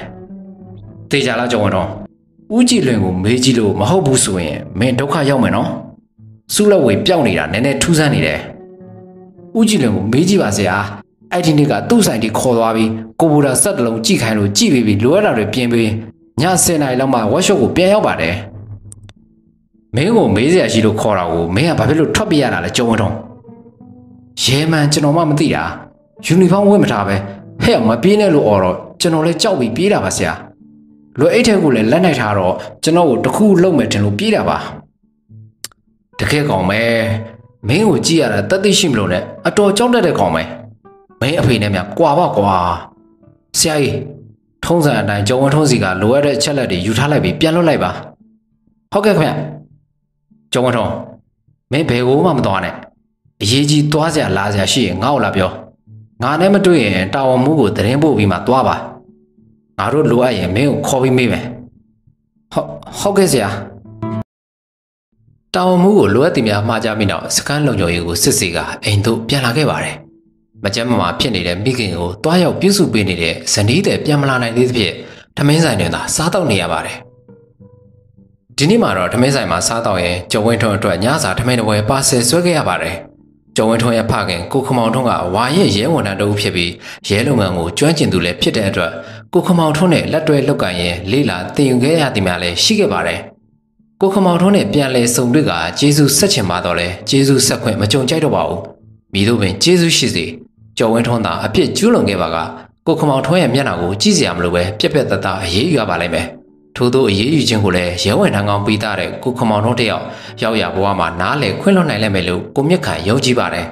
။တေချာလားကျော်ဝင်တော့ ဦးကြည်လင်ကိုမေးကြည့်လို့မဟုတ်ဘူးဆိုရင်မင်းဒုက္ခရောက်မယ်နော်။စုလက်ဝေပျောက်နေတာနည်းနည်းထူးဆန်းနေတယ်။ဦးကြည်လင်ကိုမေးကြည့်ပါဆရာ။အဲ့ဒီနေ့ကသူ့ဆိုင်တီခေါ်သွားပြီးကိုဘူတာဆက်တလုံးကြည့်ခိုင်းလို့ကြည့်ပြီးပြီးလိုအပ်တာတွေပြင်ပြီးည10နာရီလောက်မှဝက်ရှော့ကိုပြန်ရောက်ပါတယ်။မင်းကိုမေးစရာရှိလို့ခေါ်တာကိုမင်းကဘာဖြစ်လို့ထွက်ပြေးရတာလဲကျော်ဝင်တော့ရဲမှန်ကျွန်တော်မှမသိတာယူနီဖောင်းဝတ်မထားပဲဟဲ့မပြေးနဲ့လို့អော်တော့ကျွန်တော်လည်းကြောက်ပြီးပြေးတာပါဆရာ လွယ်အိတ်ထဲကိုလည်းလက်နိုင်ထားတော့ကျွန်တော်ကိုတခုလုံးမယ်တင်လို့ပြေးတာပါတကယ်ကောင်ပဲမင်းကိုကြည့်ရတာတသက်ရှိမလို့နဲ့အတော်ကြောက်တတ်တဲ့ကောင်ပဲမင်းအဖေနဲ့မြကွာပါကွာဆရာကြီးထုံးစံအတိုင်းကျော်ဝန်ထုံးစီကလိုအပ်တဲ့အချက်လက်တွေယူထားလိုက်ပြီးပြန်လွတ်လိုက်ပါဟုတ်ကဲ့ခင်ဗျကျော်ဝန်ထုံးမင်းဘယ်ကိုမှမသွားနဲ့အရေးကြီးသွားစရာလာစရာရှိရင်ငါ့ကိုလာပြောငါနဲ့မတွေ့ရင်တာဝန်မှုကိုသတင်းပို့ပြီးမှသွားပါ ငါတို့လိုအပ်ရင်မင်းကိုခေါ်ပြီးမေးမယ်ဟုတ်ဟုတ်ကဲ့ဆရာတာဝန်မှုကိုလိုအပ်တင်များမှားကြပြီးနောက်စကန်လုံကျော်ရေးကိုစစ်စီကအိမ်သို့ပြန်လာခဲ့ပါတယ်မကြမ်းမမာဖြစ်နေတဲ့မိခင်ကိုတွားရောက်ပြုစုပေးနေတဲ့ဇနီးတဲ့ပြန်မလာနိုင်သေးသဖြင့်ထမင်းဆိုင်တွင်သာစားတော့နေရပါတယ်ဒီနေ့မှာတော့ထမင်းဆိုင်မှာစားတော့ရင်ကျော်ဝင်းထွန်းအတွက်ညစာထမင်းတစ်ပွဲပါဆယ်ဆွဲခဲ့ရပါတယ်ကျော်ဝင်းထွန်းရဲ့ဖခင်ကိုခမောင်ထွန်းကဝါရဲ့ရဲဝန်ထမ်းတဦးဖြစ်ပြီးရဲလုပ်ငန်းကိုကျွမ်းကျင်သူလည်းဖြစ်တဲ့အတွက် ကိုခမောင်ထွန်းနဲ့လက်တွဲလုပ်ကင်ရင်လေးလာတင်ယူခဲ့ရသည်များလည်းရှိခဲ့ပါတယ်ကိုခမောင်ထွန်းနဲ့ပြန်လဲစုံတွေ့ကဂျေစုဆက်ချင်ပါတော့လဲဂျေစုဆက်ခွင့်မကြုံကြိုက်တော့ပါဘူးမိတို့ပင်ဂျေစုရှိစေကျော်ဝင်းထွန်းသာအပြစ်ကျူးလွန်ခဲ့ပါကကိုခမောင်ထွန်းရဲ့မျက်နှာကိုကြည့်စရာမလိုပဲပြက်ပြက်တသားအေးအေးရပါလိမ့်မယ်ထို့သောအေးအေးခြင်းကိုလည်းရဲဝင်ထံကောင်းပြီးသားတဲ့ကိုခမောင်ထွန်းတယောက်ရောက်ရဘဝမှာနားလေခွင့်လွှတ်နိုင်လိမ့်မယ်လို့ကိုမြင့်ခိုင်ယုံကြည်ပါတယ်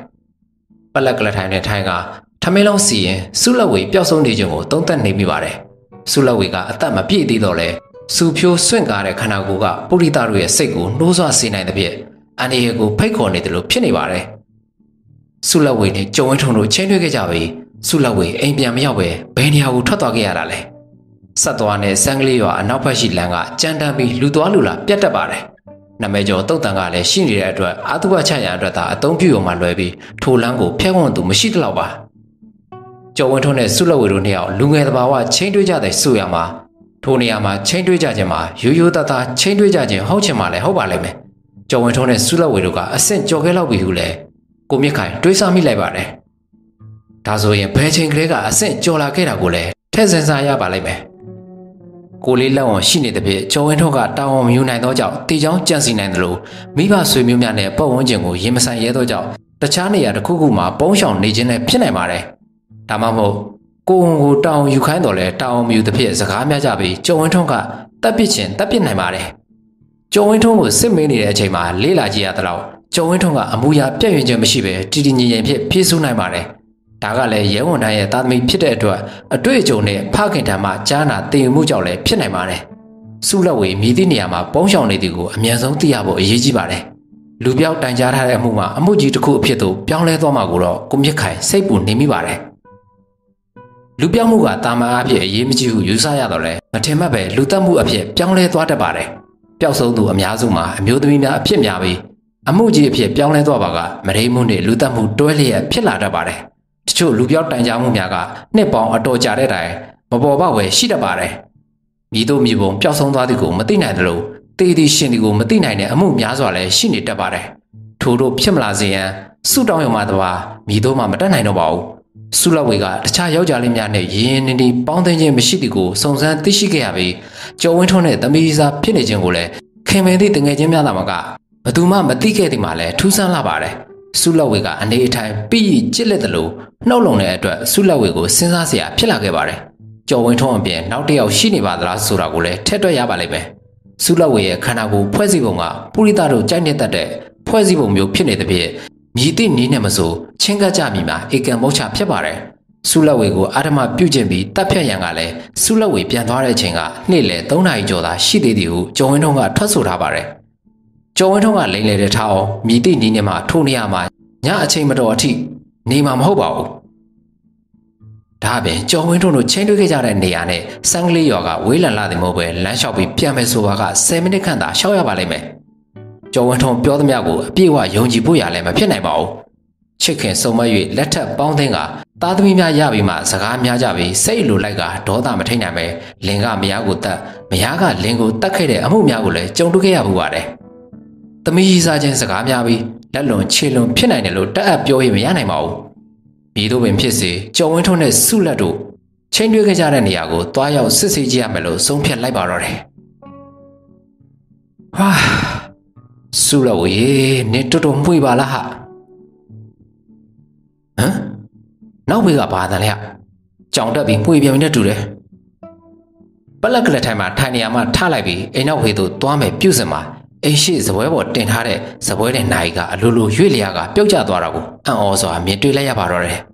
ပလက်ကလထိုင်နဲ့ထိုင်က ထမင်းလုံးစီရင်ဆုလက်ဝေပျောက်ဆုံးနေခြင်းကိုသုံးသပ်နေမိပါတယ်ဆုလက်ဝေကအသက်မပြည့်သေးတော့လဲစူဖြိုးစွန့်ကားတဲ့ခန္ဓာကိုယ်ကပုရိသတို့ရဲ့စိတ်ကိုနှိုးဆွစေနိုင်တဲ့ဖြင့်အန္တရာယ်ကိုဖိတ်ခေါ်နေတယ်လို့ဖြစ်နေပါတယ်ဆုလက်ဝေနဲ့ကြုံဝင်းထုံတို့ချင်းတွေ့ခဲ့ကြပြီဆုလက်ဝေအိမ်ပြန်မရောက်ပဲဘယ်နေရာကိုထွက်သွားခဲ့ရတာလဲဆက်သွားတဲ့ဆန်းကလေးရွာအနောက်ဘက်ရှိလမ်းကကြမ်းတမ်းပြီးလူသွားလူလာပြတ်တက်ပါတယ်နမဲကျော်တုတ်တန်ကလည်းရှိနေတဲ့အတွက်အာတုဘချရန်အတွက်သာအသုံးပြုရုံမှလွယ်ပြီးထိုလမ်းကိုဖျက်ခွင့်သူမရှိတလောက်ပါ ကျော်ဝင်းထုံးနဲ့ဆုလက်ဝေတို့နှစ်ယောက်လူငယ်တဘာဝချင်းတွေးကြတဲ့ဆိုရမှာထိုနေရာမှာချင်းတွေးကြခြင်းမှာရိုးရိုးသားသားချင်းတွေးကြခြင်းဟုတ်ချင်မှလည်းဟုတ်ပါလိမ့်မယ်ကျော်ဝင်းထုံးနဲ့ဆုလက်ဝေတို့ကအဆင့်ကြော်ခဲလောက်ပြီဟုလဲကိုမြင့်ခိုင်တွေးဆမိလိုက်ပါတယ်ဒါဆိုရင်ဘယ်ချိန်ကလေးကအဆင့်ကြော်လာခဲ့တာကိုလည်းထည့်စင်စားရပါလိမ့်မယ်ကိုလေးလက်ဝန်ရှိနေတဲ့ဖြင့်ကျော်ဝင်းထွန်းကတာဝန်မယူနိုင်သောကြောင့်တေချောင်းကြံ့စီနိုင်သလိုမိဘဆွေမျိုးများနဲ့ပတ်ဝန်းကျင်ကိုရင်မဆိုင်ရဲသောကြောင့်တခြားနေရာတစ်ခုခုမှာပုံးရှောင်နေခြင်းနဲ့ဖြစ်နိုင်ပါတယ်။ ဒါမှမဟုတ်ကိုဝန်ကိုတာဝန်ယူခိုင်းတော်လဲတာဝန်မယူသဖြင့်စကားများကြပြီးကျော်ဝင်းထွန်းကတပ်ပစ်ခြင်းတပ်ပစ်နိုင်ပါတယ်။ကျော်ဝင်းထွန်းကိုစစ်မေးနေတဲ့အချိန်မှာလေးလာကြည့်ရတဲ့လောက်ကျော်ဝင်းထွန်းကအမူအရာပြည့်ရွံ့ခြင်းမရှိဘဲတည်တည်ငြိမ်ငြိမ်ဖြစ်ဖြည့်ဆူးနိုင်ပါတယ်။ဒါကလည်းရဲဝန်ထမ်းရဲ့သားသမီးဖြစ်တဲ့အတွက်အတွေ့အကြုံနဲ့ဖခင်ထံမှကြားနာသိမှုကြောင့်လည်းဖြစ်နိုင်ပါတယ်။စုလက်ဝေမြည်သည့်နေရာမှာပုံရှောင်နေသည်ကိုအမြန်ဆုံးသိရဖို့အရေးကြီးပါတယ်။လူပြောက်တိုင်ကြားထားတဲ့အမှုမှာအမှုကြီးတစ်ခုအဖြစ်သို့ပြောင်းလဲသွားမှာကိုတော့ကိုမြင့်ခိုင်စိတ်ပူနေမိပါတယ်။ လူပြောက်မှုကတာမန်အဖြစ်အရေးမကြီးဘူးယူဆရတော့လဲမထင်မှတ်ပဲလူတက်မှုအဖြစ်ပြောင်းလဲသွားတတ်ပါတယ်။ပျောက်ဆုံးသူအများစုမှာအမျိုးသမီးများအဖြစ်များပြီးအမှုကြီးအဖြစ်ပြောင်းလဲသွားပါကမရိမှုနဲ့လူတက်မှုတွဲလျက်ဖြစ်လာတတ်ပါတယ်။တချို့လူပြောက်တိုင်ကြားမှုများကနှစ်ပေါင်းအတော်ကြာတဲ့တိုင်မပေါ်ပေါက်ဝယ်ရှိတတ်ပါတယ်။မြည်တို့မြည်ပုံပျောက်ဆုံးသွားသည်ကိုမသိနိုင်သလိုတေးသည်ရှင်သည်ကိုမသိနိုင်တဲ့အမှုများစွာလည်းရှိနေတတ်ပါတယ်။ထို့တို့ဖြစ်မလာစေရန်စုတောင်းရုံမှတပါမြည်တို့မှမတတ်နိုင်တော့ပါဘူး။ စုလက်ဝေကတခြားယောက်ျားလေးများနဲ့ရင်းရင်းနှီးနှီးပေါင်းသိခြင်းမရှိသည်ကိုစုံစမ်းသိရှိခဲ့ရပြီးကျော်ဝင်းထွန်းနဲ့သမီးစားဖြစ်နေခြင်းကိုလည်းခင်မင်းသည့်တငယ်ချင်းများသာမကဘသူမှမသိခဲ့သည်မှလည်းထူးဆန်းလာပါတယ်။ဆုလက်ဝေကအနေအထိုင်ပြီးကြစ်လက်တယ်လို့နှုတ်လုံတဲ့အတွက်ဆုလက်ဝေကိုစဉ်းစားစရာဖြစ်လာခဲ့ပါတယ်။ကျော်ဝင်းထုံးအပြင်နောက်တစ်ယောက်ရှိနေပါသလားဆိုတာကိုလည်းထည့်တွက်ရပါလိမ့်မယ်။ဆုလက်ဝေရဲ့ခန္ဓာကိုယ်ဖွဲ့စည်းပုံကပုရိသတို့ကြိုက်နေတတ်တဲ့ဖွဲ့စည်းပုံမျိုးဖြစ်နေတဲ့ဖြင့် မြည်သည့်နည်းနဲ့မဆိုချင်းကပ်ကြမိမှာဧကံမုတ်ချဖြစ်ပါတယ်။ဆုလက်ဝေကိုအာဓမပြုတ်ကျင်ပြီးတပ်ဖြတ်ရန်ကလည်းဆုလက်ဝေပြန်သွားတဲ့အချိန်ကနေ့လယ်3နာရီကျော်သာရှိသေးတယ်ဟုကျော်ဝင်းထုံးကထွက်ဆိုထားပါတယ်။ကျော်ဝင်းထုံးကလိမ့်လေတဲ့ထားအောင်မြည်သည့်နည်းနဲ့မှထိုးနေရမှာညအချိန်မတော်အထိနေမှာမဟုတ်ပါဘူးဒါအပြင်ကျော်ဝင်းထုံးတို့ချင်းတွေ့ခဲ့ကြတဲ့နေရာနဲ့စံကလေးရွာကဝေးလံလာတယ်မဟုတ်ပဲလမ်းလျှောက်ပြီးပြန်မယ်ဆိုတာက10မိနစ်ခန့်သာရှောက်ရပါလိမ့်မယ် ကျော်ဝင်းထုံးပြောသမျှကိုအပြည့်အဝယုံကြည်ဖို့ရလည်းမဖြစ်နိုင်ပါဘူးချစ်ခင်စုံမ၍လက်ထပ်ပေါင်းသင်းကသားသမီးများရပြီးမှစကားများကြပြီးစိတ်လိုလိုက်ကဒေါသမထိန်နိုင်ပဲလင်ကမယားကိုတတ်မယားကလင်ကိုတတ်ခဲ့တဲ့အမှုများကိုလည်းကြုံတွေ့ခဲ့ရဘူးပါတယ်။သမီးကြီးစားခြင်းစကားများပြီးလက်လွန်ခြေလွန်ဖြစ်နိုင်တယ်လို့တတ်အပ်ပြောရင်မရနိုင်ပါဘူး။ဤသို့ပင်ဖြစ်စေကျော်ဝင်းထုံးနဲ့ဆုလက်တို့ချင်းတွေ့ခဲ့ကြတဲ့နေရာကိုတွားရောက်စစ်ဆေးကြည့်ရမယ်လို့ဆုံးဖြတ်လိုက်ပါတော့တယ်။ဟာ ဆုလက်ဝေနေတူတူမှုပါလားဟာ။ဟမ်နောက်ဘေးကဘာတန်လဲ။ကြောင်တက်ပြီးမှုပြန်ပြီးနဲ့တူတယ်။ပလက်ကလက်ထိုင်မှာထိုင်နေရမှထားလိုက်ပြီးအိမ်နောက်ဖေးသို့သွားမယ်ပြုတ်စင်မှာအိမ်ရှိစပွဲပေါ်တင်ထားတဲ့စပွဲတဲ့နိုင်ကအလိုလိုရွေ့လျာကပြုတ်ကျသွားတာကိုအံ့ဩစွာမြင်တွေ့လိုက်ရပါတော့တယ်။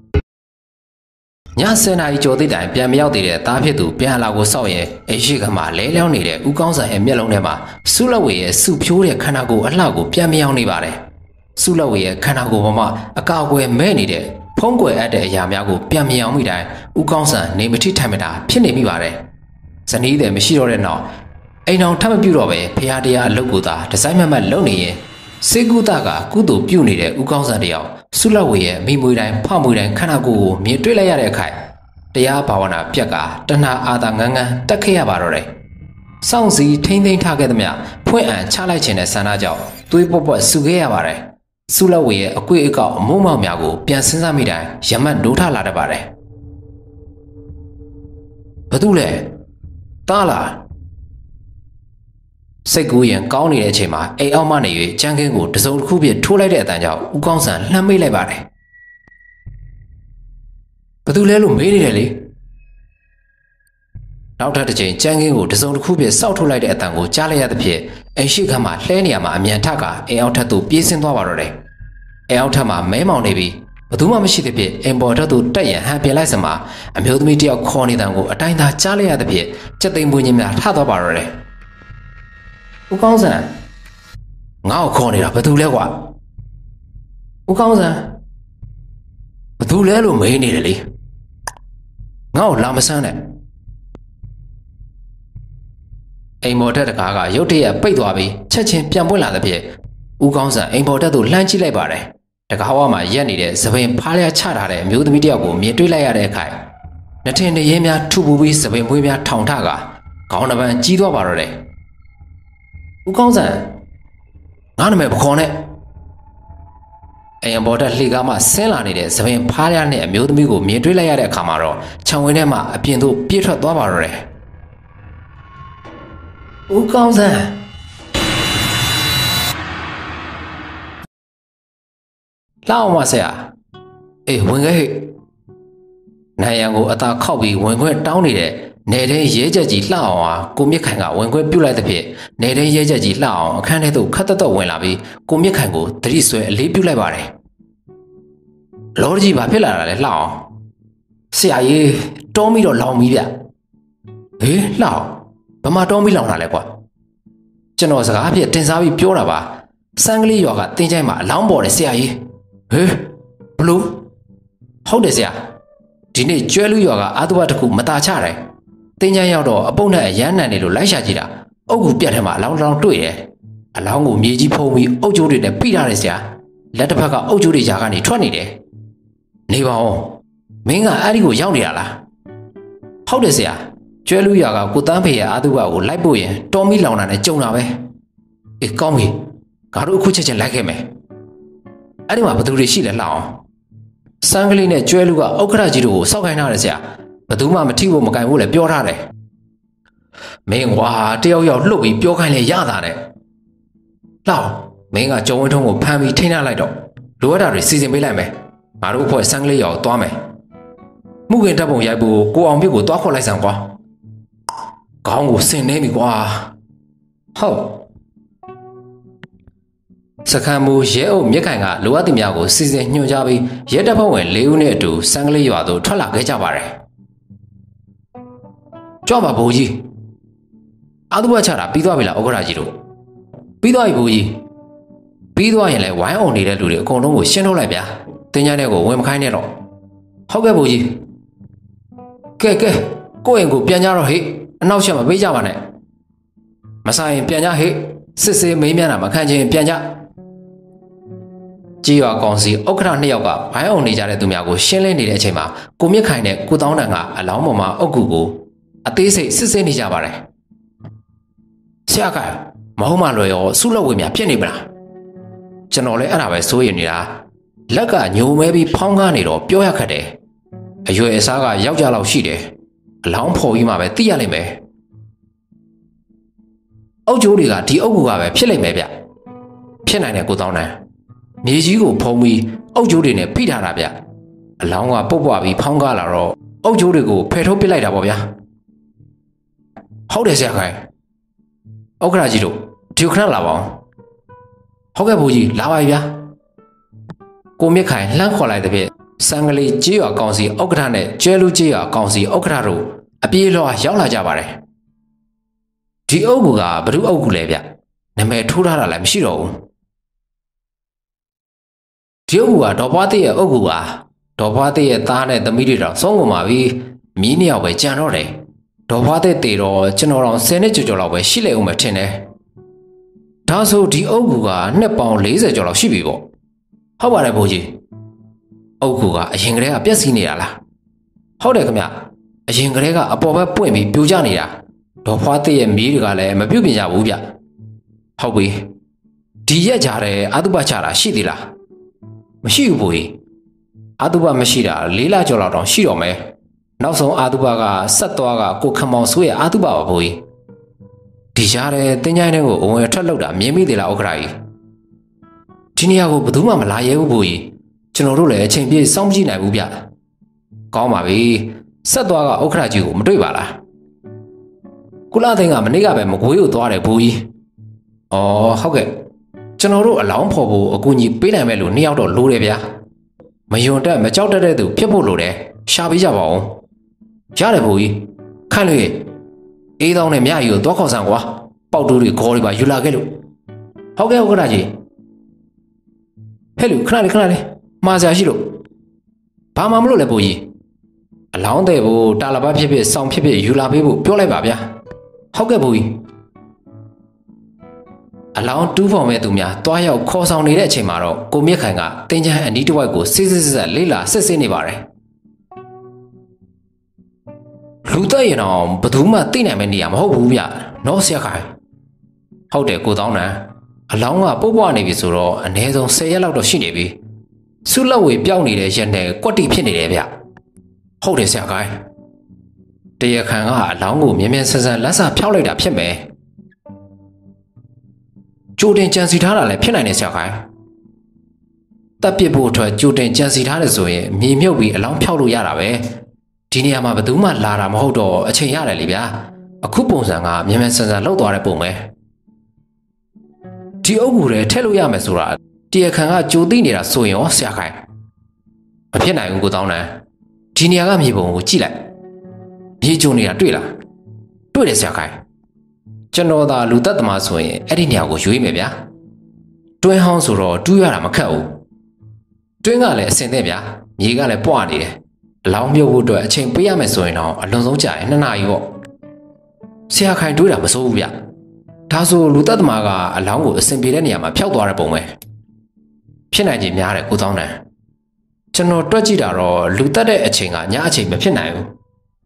ည7နာရီကျော်သည့်တိုင်ပြန်မရောက်သေးတဲ့သားဖြစ်သူပြန်လာကိုစောက်ရင်အိမ်ရှိကမှလဲလျောင်းနေတဲ့ဦးကောင်းဆန်ရဲ့မျက်လုံးထဲမှာစုလက်ဝေရဲ့စုဖြိုးတဲ့ခန္ဓာကိုယ်အလှကိုပြန်မရောက်နေပါတယ်။စုလက်ဝေရဲ့ခန္ဓာကိုယ်ပေါ်မှာအကာအကွယ်မဲ့နေတဲ့ဖုံးကွယ်အပ်တဲ့အရာများကိုပြန်မြင်အောင်မိတိုင်းဦးကောင်းဆန်နေမထိထိုင်မတာဖြစ်နေမိပါတယ်ဇနီးတဲ့မရှိတော့တဲ့နောက်အိမ်အောင်ထပ်မပြုတ်တော့ပဲဖရာတရားအလုပ်ကိုသာဒီဇိုင်းမမတ်လုပ်နေရင်စေကုသကကုသိုလ်ပြုနေတဲ့ဦးကောင်းဆန်တယောက် ဆုလက်ဝေရဲ့မိမွေတိုင်းဖမွေတိုင်းခန္ဓာကိုယ်ကိုမြင်တွေ့လိုက်ရတဲ့အခါတရားဘာဝနာပြက်ကတဏှာအာသာငန်းငန်းတက်ခဲ့ရပါတော့တယ်။စောင့်စည်းထိမ့်သိမ်းထားခဲ့သမျှဖွင့်အံချလိုက်ခြင်းတဲ့ဆန္ဒကြောင့်သွေးပွက်ပွက်ဆူခဲ့ရပါတယ်။ဆုလက်ဝေရဲ့အကွေ့အကောက်အမိုးမောင်များကိုပြန်စဉ်းစားမိတိုင်းရမတ်နိုးထလာတတ်ပါတယ်။ဘာတူလဲ။တားလား စိတ်ကူးရင်ကောင်းနေတဲ့အချိန်မှာအိမ်အောက်မှနေ၍ကြမ်းခင်းကိုတစုံတစ်ခုပြထိုးလိုက်တဲ့အတန်ကြောင့်ဦးကောင်းဆန်လှမ်းမိတ်လိုက်ပါတယ်။ဘာတူလဲလို့မေးနေတယ်လေ။နောက်ထပ်တစ်ချိန်ကြမ်းခင်းကိုတစုံတစ်ခုပြစောက်ထုတ်လိုက်တဲ့အတန်ကိုကြားလိုက်ရသဖြင့်အိမ်ရှိခန်းမှာလှဲနေရမှာအမြန်ထကအိမ်အောက်ထပ်သို့ပြေးဆင်းသွားပါတော့တယ်။အိမ်အောက်ထပ်မှာမဲမောင်နေပြီးဘသူမှမရှိသဖြင့်အိမ်ပေါ်ထပ်သို့တက်ရန်ဟန်ပြင်လိုက်စမှာအမျိုးသမီးတယောက်ခေါ်နေတဲ့အကိုအတိုင်းသာကြားလိုက်ရသဖြင့်စက်သိမ်ပွင့်ချင်းများထသွားပါတော့တယ်။ ဦးကောင်းစံငါ့ကိုခေါ်နေတာဘယ်သူလဲကွာဦးကောင်းစံဘယ်သူလဲလို့မေးနေတယ်လေငါ့ကိုလာမဆန်းနဲ့အိမ်မော်တက်တကားကရုတ်တရက်ပိတ်သွားပြီးချက်ချင်းပြန်ပွင့်လာတဲ့ဖြစ်ဦးကောင်းစံအိမ်ပေါ်တက်သို့လှမ်းကြည့်လိုက်ပါတယ်တကားဝါမှာရက်နေတဲ့သပင်ဖားလျာချထားတဲ့အမျိုးသမီးတယောက်ကိုမြင်တွေ့လိုက်ရတဲ့အခါနှထင်တရေများထူပူပြီးသပင်ပွေးများထောင်ထကခေါင်းနှပန်းကြီးသွားပါတော့တယ် ဦးကောင်းစံငါနာမည်ပခေါ်နဲ့အရင်ပေါ်တက်လှေကားမှဆင်းလာနေတဲ့သပင်ဖားရနဲ့အမျိုးသမီးကိုမြင်တွေ့လိုက်ရတဲ့အခါမှာတော့ခြံဝင်းထဲမှာအပြင်သို့ပြေးထွက်သွားပါတော့တယ်ဦးကောင်းစံလောက်အောင်ပါဆရာအေးဝင်ခဲ့ဟဲ့နိုင်ရန်ကိုအသာခောက်ပြီးဝင်ခွင့်တောင်းနေတဲ့ နေတဲ့ရဲချက်ကြီးလှအောင်ဟာကိုမြင့်ခိုင်ကဝင်ခွင့်ပြုတ်လိုက်တဲ့ဖြစ်နေတဲ့ရဲချက်ကြီးလှအောင်အခန်းထဲသို့ခတ်တက်တော့ဝင်လာပြီးကိုမြင့်ခိုင်ကိုတတိဆွဲအလေးပြုတ်လိုက်ပါတယ်လောကြီးဘာဖြစ်လာတာလဲလှအောင်ဆရာကြီးတောမီတော့လောင်ပြီဗျဟေးလှအောင်ဘာမှတောမီလောင်တာလဲကွာကျွန်တော်စကားဖြစ်တင်စားပြီးပြောတာပါစံကလေးရွာကတင်းချိုင်းမှာအလောင်းပေါ်တယ်ဆရာကြီးဟေးဘလို့ဟုတ်တယ်ဆရာဒီနေ့ကျွဲလူရွာကအာသဝတ်တစ်ခုမตาချတယ် တင်းချမ်းရောက်တော့အပုတ်နဲ့အရမ်းနံနေလို့လိုက်ရှာကြည့်တာအုတ်ကူပြတ်ထဲမှာအလောင်းတောင်တွေ့တယ်အလောင်းကိုမြေကြီးဖုံးပြီးအုတ်ကျိုးတွေနဲ့ပိထားတယ်ဆရာလက်တစ်ဖက်ကအုတ်ကျိုးတွေကြားကနေထွက်နေတယ်နေပါဦးမင်းကအဲ့ဒီကိုရောက်နေတာလားဟုတ်တယ်ဆရာကျွဲလူရကကိုတန်းဖေရဲ့အာသုဘကိုလိုက်ပို့ရင်တော်မီလောင်တာနဲ့ကြုံတာပဲအေးကောင်းပြီငါတို့အခုချက်ချင်းလိုက်ခဲ့မယ်အဲ့ဒီမှာဘသူတွေရှိလဲလှအောင်စန်းကလေးနဲ့ကျွဲလူကဥက္ခရကြီးတို့ကိုစောက်ခိုင်းထားတယ်ဆရာ ဘသူမှမထိဖို့မကင်ဖို့လည်းပြောထားတယ်မင်းကွာတယောက်ယောက်လှုပ်ပြီးပြောခိုင်းလေရတာတဲ့လောက်မင်းကကြုံဝင်းထုံးကိုဖမ်းပြီးထိန်းထားလိုက်တော့လိုအပ်တာတွေစီစဉ်ပေးလိုက်မယ်ငါတို့အဖွဲ့ဆန်းကလေးရောသွားမယ်မှုခင်တပ်ပုံရိုက်ဖို့ကိုအောင်ပြစ်ကိုသွားခေါ်လိုက်စမ်းကွာခေါင်းကိုဆင်နေပြီကွာဟုတ်စခန်းမူရဲအုပ်မြက်ခိုင်ကလိုအပ်သမျှကိုစီစဉ်ညွှန်ကြားပြီးရဲတပ်ဖွဲ့ဝင်၄ဦးနဲ့အတူစံကလေးရွာသို့ထွက်လာခဲ့ကြပါတယ် ကြွပါဘိုးကြီးအာသူဘချတာပြီးသွားပြီလားဥက္ကရာကြီးတို့ပြီးသွားပြီဘိုးကြီးပြီးသွားရင်လည်းဝိုင်းအောင်နေတဲ့လူတွေအကုန်လုံးကိုရှင်းထုတ်လိုက်ဗျာတင်းကြတဲ့ကိုဝင်မခိုင်းနဲ့တော့ဟုတ်ကဲ့ဘိုးကြီးကဲကဲကိုယ့်အိမ်ကိုပြန်ကြတော့ဟေ့အနောက်ချက်မပေးကြပါနဲ့မဆိုင်ရင်ပြန်ကြဟေ့စစ်စစ်မေးမြန်းတာမခံချင်ပြန်ကြကြီးရွာကောင်စီဥက္ကဋ္ဌနှစ်ယောက်ကဘိုင်းအောင်နေကြတဲ့သူများကိုရှင်းလင်းနေတဲ့အချိန်မှာကိုမြင့်ခိုင်နဲ့ကိုတောင်းတန်ကအလောင်းပေါ်မှာအုတ်ကူကို အသေးစိတ်စစ်စစ်နေကြပါတယ်ဆရာကမဟုတ်မှလွယ်ရောစုလောက်ဝေများဖြစ်နေမလားကျွန်တော်လည်းအဲ့ဒါပဲစိုးရိမ်နေတာလက်ကညိုမဲပြီးဖောင်းကားနေတော့ပြောရခက်တယ်အရွယ်အစားကယောက်ျားလောက်ရှိတယ်အလောင်းဖော်ပြီးမှပဲသိရလိမ့်မယ်အုတ်ကျိုးတွေကဒီအုတ်ကူကပဲဖြစ်လိမ့်မယ်ဗျဖြစ်နိုင်တယ်ကိုတောင်းတန်းမြေကြီးကိုဖုံးပြီးအုတ်ကျိုးတွေနဲ့ဖိထားတာဗျအလောင်းကပုတ်ပွားပြီးဖောင်းကားလာတော့အုတ်ကျိုးတွေကိုဖယ်ထုတ်ပစ်လိုက်တာပေါ့ဗျာ ဟုတ်တယ်ဆရာခိုင်ဥက္ကရာကြီးတို့ဒီခဏလာပါအောင်ဟုတ်ကဲ့ဘူကြီးလာပါပြီဗျာကိုမြင့်ခိုင်လှမ်းခေါ်လိုက်တဲ့ဖြင့်စံကလေးကြေးရွာကောင်စီဥက္ကဋ္ဌနဲ့ကျဲလူကြေးရွာကောင်စီဥက္ကဋ္ဌတို့အပြေးလွှာရောက်လာကြပါတယ်ဒီအုပ်ကူကဘ누구အုပ်ကူလဲဗျနာမည်ထိုးထားတာလည်းမရှိတော့ဘူးဒီအုပ်ကူကဒေါ်ပွားသေးရဲ့အုပ်ကူပါဒေါ်ပွားသေးရဲ့သားနဲ့သမီးတွေတော့ဆုံးကုန်ပါပြီမီးနှစ်ယောက်ပဲကြံတော့တယ် ဒေါ်ပွားသေးတေတော့ကျွန်တော်တော့10နှစ်ကျော်ကျော်လောက်ပဲရှိလေဦးမယ်ထင်တယ်ဒါဆိုဒီအုပ်ကူကနှစ်ပေါင်40ကျော်လောက်ရှိပြီပေါ့ဟုတ်ပါတယ်ဘိုးကြီးအုပ်ကူကအရင်ကတည်းကပြက်စီးနေတာလားဟုတ်တယ်ခင်ဗျအရင်ကတည်းကအပေါ်ဘက်ပွင့်ပြီးပြိုကျနေတာဒေါ်ဖွားသေးရဲ့မီးတွေကလည်းမပြုတ်ပြင်ကြဘူးဗျဟုတ်ပြီဒီရက်ကြတဲ့အာတုပချတာရှိသေးလားမရှိဘူးဘိုးကြီးအာတုပမရှိတာလေးလကျော်လောက်တောင်ရှိတော့မယ် နောက်ဆုံးအာတုပကဆက်သွားကကိုခမောင်ဆိုးရဲ့အာတုပပါဘိုးကြီးဒီကြားတဲ့တင်းချိုင်းတဲ့ကိုအဝင်ထွက်လောက်တာမြင်မိသေးလားဥက္ခရာကြီးဒီနေရာကိုဘယ်သူမှမလာရဲဘူးဘိုးကြီးကျွန်တော်တို့လည်းအချိန်ပြည့်စောင့်ကြည့်နိုင်ဘူးဗျကောင်းပါပြီဆက်သွားကဥက္ခရာကြီးကိုမတွေ့ပါလားကုလသိန်းကမနေ့ကပဲမကွေးကိုသွားတယ်ဘိုးကြီး။အော်ဟုတ်ကဲ့ကျွန်တော်တို့အလောင်းဖော်ဖို့အကူအညီပေးနိုင်မဲ့လို့နှစ်ယောက်တော့လိုတယ်ဗျာ။မယွန်တက်မကြောက်တတ်တဲ့သူဖြစ်ဖို့လိုတယ်။ရှာပေးကြပါဦး။ ရတယ်ဘိုးကြီးခန့်လို့အေးတောင်းနဲ့မြကြီးကိုသွားခေါ်ဆန်ကွာ။ပေါက်တူးတွေခေါ်တွေပါယူလာခဲ့လို့ဟုတ်ကဲ့ဥက္ကဋ္ဌကြီးဟဲ့လူခဏလေးခဏလေးမှားစရာရှိလို့ဘာမှမလို့လဲဘိုးကြီးအလောင်းတဲ့ဖို့တာလပတ်ဖြစ်ဖြစ်စောင်းဖြစ်ဖြစ်ယူလာပေးဖို့ပြောလိုက်ပါဗျာဟုတ်ကဲ့ဘိုးကြီးအလောင်းတူးဖော်မဲ့သူများတွားရောက်ခေါ်ဆောင်နေတဲ့အချိန်မှာတော့ကိုမြင့်ခိုင်ကတင်းချမ်းအနီးတစ်ဝိုက်ကိုစစ်စစ်စစ်စစ်လေးလာစစ်စစ်နေပါတယ် လူတက်ရင်တော့ဘယ်သူမှသိနိုင်မယ့်နေရာမဟုတ်ဘူးဗျနော်ဆရာခိုင်ဟုတ်တယ်ကိုတောင်းတန်အလောင်းကပုတ်ပွားနေပြီဆိုတော့အနည်းဆုံး10ရက်လောက်တော့ရှိနေပြီဆုလက်ဝေပြောင်းနေတဲ့ရက်နဲ့ကွက်တီဖြစ်နေတယ်ဗျဟုတ်တယ်ဆရာခိုင်တရခံကအလောင်းကိုမြင်မြန်ဆန်ဆန်လက်စာဖြောက်လိုက်တာဖြစ်မယ်ကြိုတင်ကြံစီထားတာလည်းဖြစ်နိုင်တယ်ဆရာခိုင်တပ်ပစ်ဖို့အတွက်ကြိုတင်ကြံစီထားတယ်ဆိုရင်မြေမြုပ်ပြီးအလောင်းဖြောက်လို့ရတာပဲ။ ဒီနေရာမှာဘယ်သူမှလာတာမဟုတ်တော့အချိန်ရတယ်လေဗျာအခုပုံစံကမြန်မြန်ဆန်ဆန်လောက်သွားတဲ့ပုံပဲဒီအုပ်ကူတွေထည့်လို့ရမယ်ဆိုတာတရားခံကကြိုသိနေတာဆိုရင်ရောဆရာခိုင်မဖြစ်နိုင်ဘူးကိုတောင်းတန်းဒီနေရာကမြေပုံကိုကြည့်လိုက်မြေကျုံနေတာတွေ့လားတွေ့တယ်ဆရာခိုင်ကျွန်တော်သာလူသက်သမားဆိုရင်အဲ့ဒီနေရာကိုရွေးမယ်ဗျာတွင်းဟောင်းဆိုတော့တူးရတာမခက်ဘူးတွင်းကလည်းအစင်တဲ့ဗျာမြေကလည်းပွားနေတယ် အလောင်းမြုပ်ဖို့အတွက်အချိန်ပေးရမယ်ဆိုရင်တော့အလွန်ဆုံးကြာရင်နှစ်နာရီပေါ့ဆရာခိုင်တွေးတာမစိုးဘူးဗျဒါဆိုလူသက်သမားကအလောင်းကိုအစင်ပြေတဲ့နေရာမှာဖျောက်သွားတဲ့ပုံပဲဖြစ်နိုင်ခြင်းများတယ်ကိုသောင်းတန်ကျွန်တော်တွက်ကြည့်တာတော့လူသက်တဲ့အချိန်ကညအချိန်မဖြစ်နိုင်ဘူး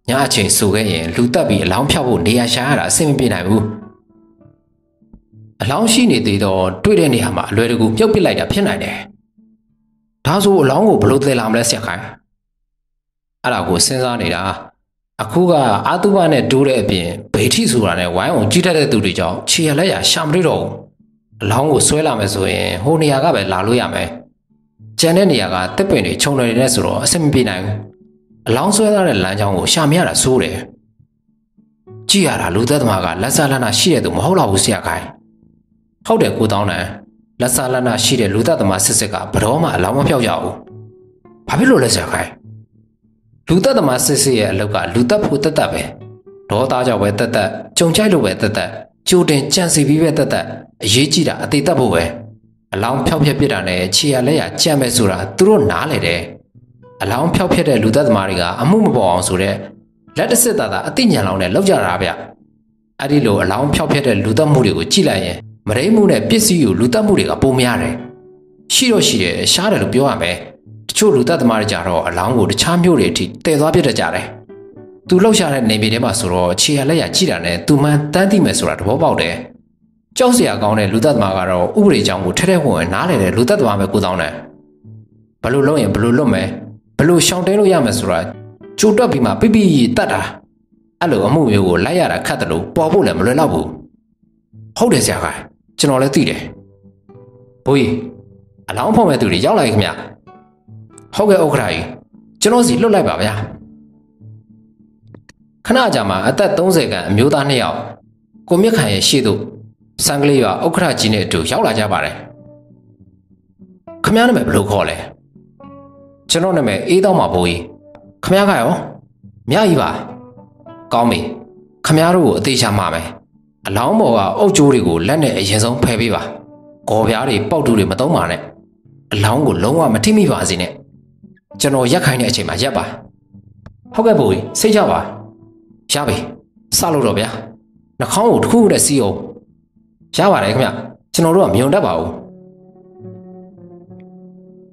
ညအချိန်ဆိုခဲ့ရင်လူတက်ပြီးအလောင်းဖြောက်ဖို့နေရာရှာရတာအဆင်မပြေနိုင်ဘူးအလောင်းရှိနေသေးတော့တွေ့တဲ့နေရာမှာအလွယ်တကူပြုတ်ပစ်လိုက်တာဖြစ်နိုင်တယ်ဒါဆိုအလောင်းကိုဘယ်လိုသယ်လာမလဲဆရာခိုင် အဲ့ဒါကိုစဉ်းစားနေတာအခုကအာတုဘနဲ့တိုးတဲ့အပြင်ဗေထိဆိုတာနဲ့ဝိုင်းအောင်ကြီးတတ်တဲ့သူတွေကြောင့်ခြေရလက်ရရှာမတွေ့တော့ဘူးအလောင်းကိုဆွဲလာမယ်ဆိုရင်ဟိုနေရာကပဲလာလို့ရမယ်ကျန်တဲ့နေရာကတက်ပင်တွေခြုံနေတယ်ဆိုတော့အဆင်မပြေနိုင်ဘူးအလောင်းဆွဲထားတဲ့လမ်းကြောင်းကိုရှာမရတာစိုးတယ်ကြည့်ရတာလူသက်သမားကလက်စားလန်းနာရှိတဲ့သူမဟုတ်တော့ဘူးဆရာခိုင်ဟုတ်တယ်ကိုတောင်းတန်လက်စားလန်းနာရှိတဲ့လူသက်သမားစစ်စစ်ကဘတော်မှအလောင်းမဖြောက်ရဘူးဘာဖြစ်လို့လဲဆရာခိုင် လူသက်သမားစစ်စစ်ရဲ့အလုပ်ကလူသက်ဖို့တက်တက်ပဲဒေါသားကြောင့်ပဲတက်တက်ကြုံကြိုက်လို့ပဲတက်တက်ကြိုတင်ကြံစီပြီးပဲတက်တက်အရေးကြီးတာအသေးသက်ဖို့ပဲအလောင်းဖြောက်ပြက်ပြစ်တာနဲ့ခြေရလက်ရကြံ့မဲ့ဆိုတာသူတို့နားလေတယ်အလောင်းဖြောက်ဖြစ်တဲ့လူသက်သမားတွေကအမှုမပေါ်အောင်ဆိုတဲ့လက်တစစ်သားသားအသိဉာဏ်လောင်းနဲ့လောက်ကြတာဗျအဲ့ဒီလိုအလောင်းဖြောက်ဖြစ်တဲ့လူသက်မှုတွေကိုကြည့်လိုက်ရင်မရိမှုနဲ့ပစ္စည်းကိုလူသက်မှုတွေကပုံများတယ်ရှိတော့ရှိတယ်ရှားတယ်လို့ပြောရမယ်တ ချို့လူသက်သမားတွေကြတော့အလောင်းကိုတခြားမျိုးတွေအထိတည်သွားပြတတ်ကြတယ်သူလှုပ်ရှားတဲ့နေပြည်ထဲမှာဆိုတော့ခြေရလက်ရကြည့်တာနဲ့သူမှန်တန်းသိမယ်ဆိုတာသဘောပေါက်တယ်ကြောက်စရာကောင်းတဲ့လူသက်သမားကတော့ဥပဒေကြောင်းကိုထဲထဲဝင်ဝင်နားလည်တဲ့လူသက်သမားပဲကိုတောင်းတယ်ဘလို့လုပ်ရင်ဘလို့လွတ်မယ်ဘလို့ရှောင်တဲလို့ရမယ်ဆိုတာကြိုတွက်ပြီးမှပြပြတတ်တာအဲ့လိုအမှုမျိုးကိုလိုက်ရတာခက်တယ်လို့ပေါ်ဖို့လည်းမလွယ်တော့ဘူးဟုတ်တယ်ဆရာကကျွန်တော်လည်းသိတယ်ဘိုးကြီးအလောင်းဖော်မဲ့သူတွေရောက်လာပြီခင်ဗျ ဟုတ်ကဲ့ဥက္ကဋ္ဌကြီးကျွန်တော်စီလွတ်လိုက်ပါဗျာခဏကြာမှအသက်30ခန့်အမျိုးသားနှစ်ယောက်ကိုမြင့်ခိုင်ရဲ့ရှေ့သို့စံကလေးရွာဥက္ကဋ္ဌကြီးနဲ့အတူရောက်လာကြပါတယ်ခမည်းနာမည်ဘယ်လိုခေါ်လဲကျွန်တော်နာမည်အေးတော့မှာဘိုးကြီးခမည်းကရောမြကြီးပါကောင်းပြီခမည်းတို့ကိုအသေးချာမှာမယ်အလောင်းပေါ်ကအုတ်ကြိုးတွေကိုလက်နဲ့အရင်ဆုံးဖယ်ပေးပါဂေါ်ပြားတွေပေါက်တူတွေမသုံးပါနဲ့အလောင်းကိုလုံးဝမထိမိပါစေနဲ့ ကျွန်တော်ရက်ခိုင်းတဲ့အချိန်မှာရက်ပါဟုတ်ကဲ့ဘိုးကြီးစိတ်ချပါရပြီစလို့တော့ဗျာနှာခေါင်းကိုတစ်ခုတည်းစီးအောင်ရပါတယ်ခင်ဗျကျွန်တော်တို့ကမြုံတတ်ပါဘူး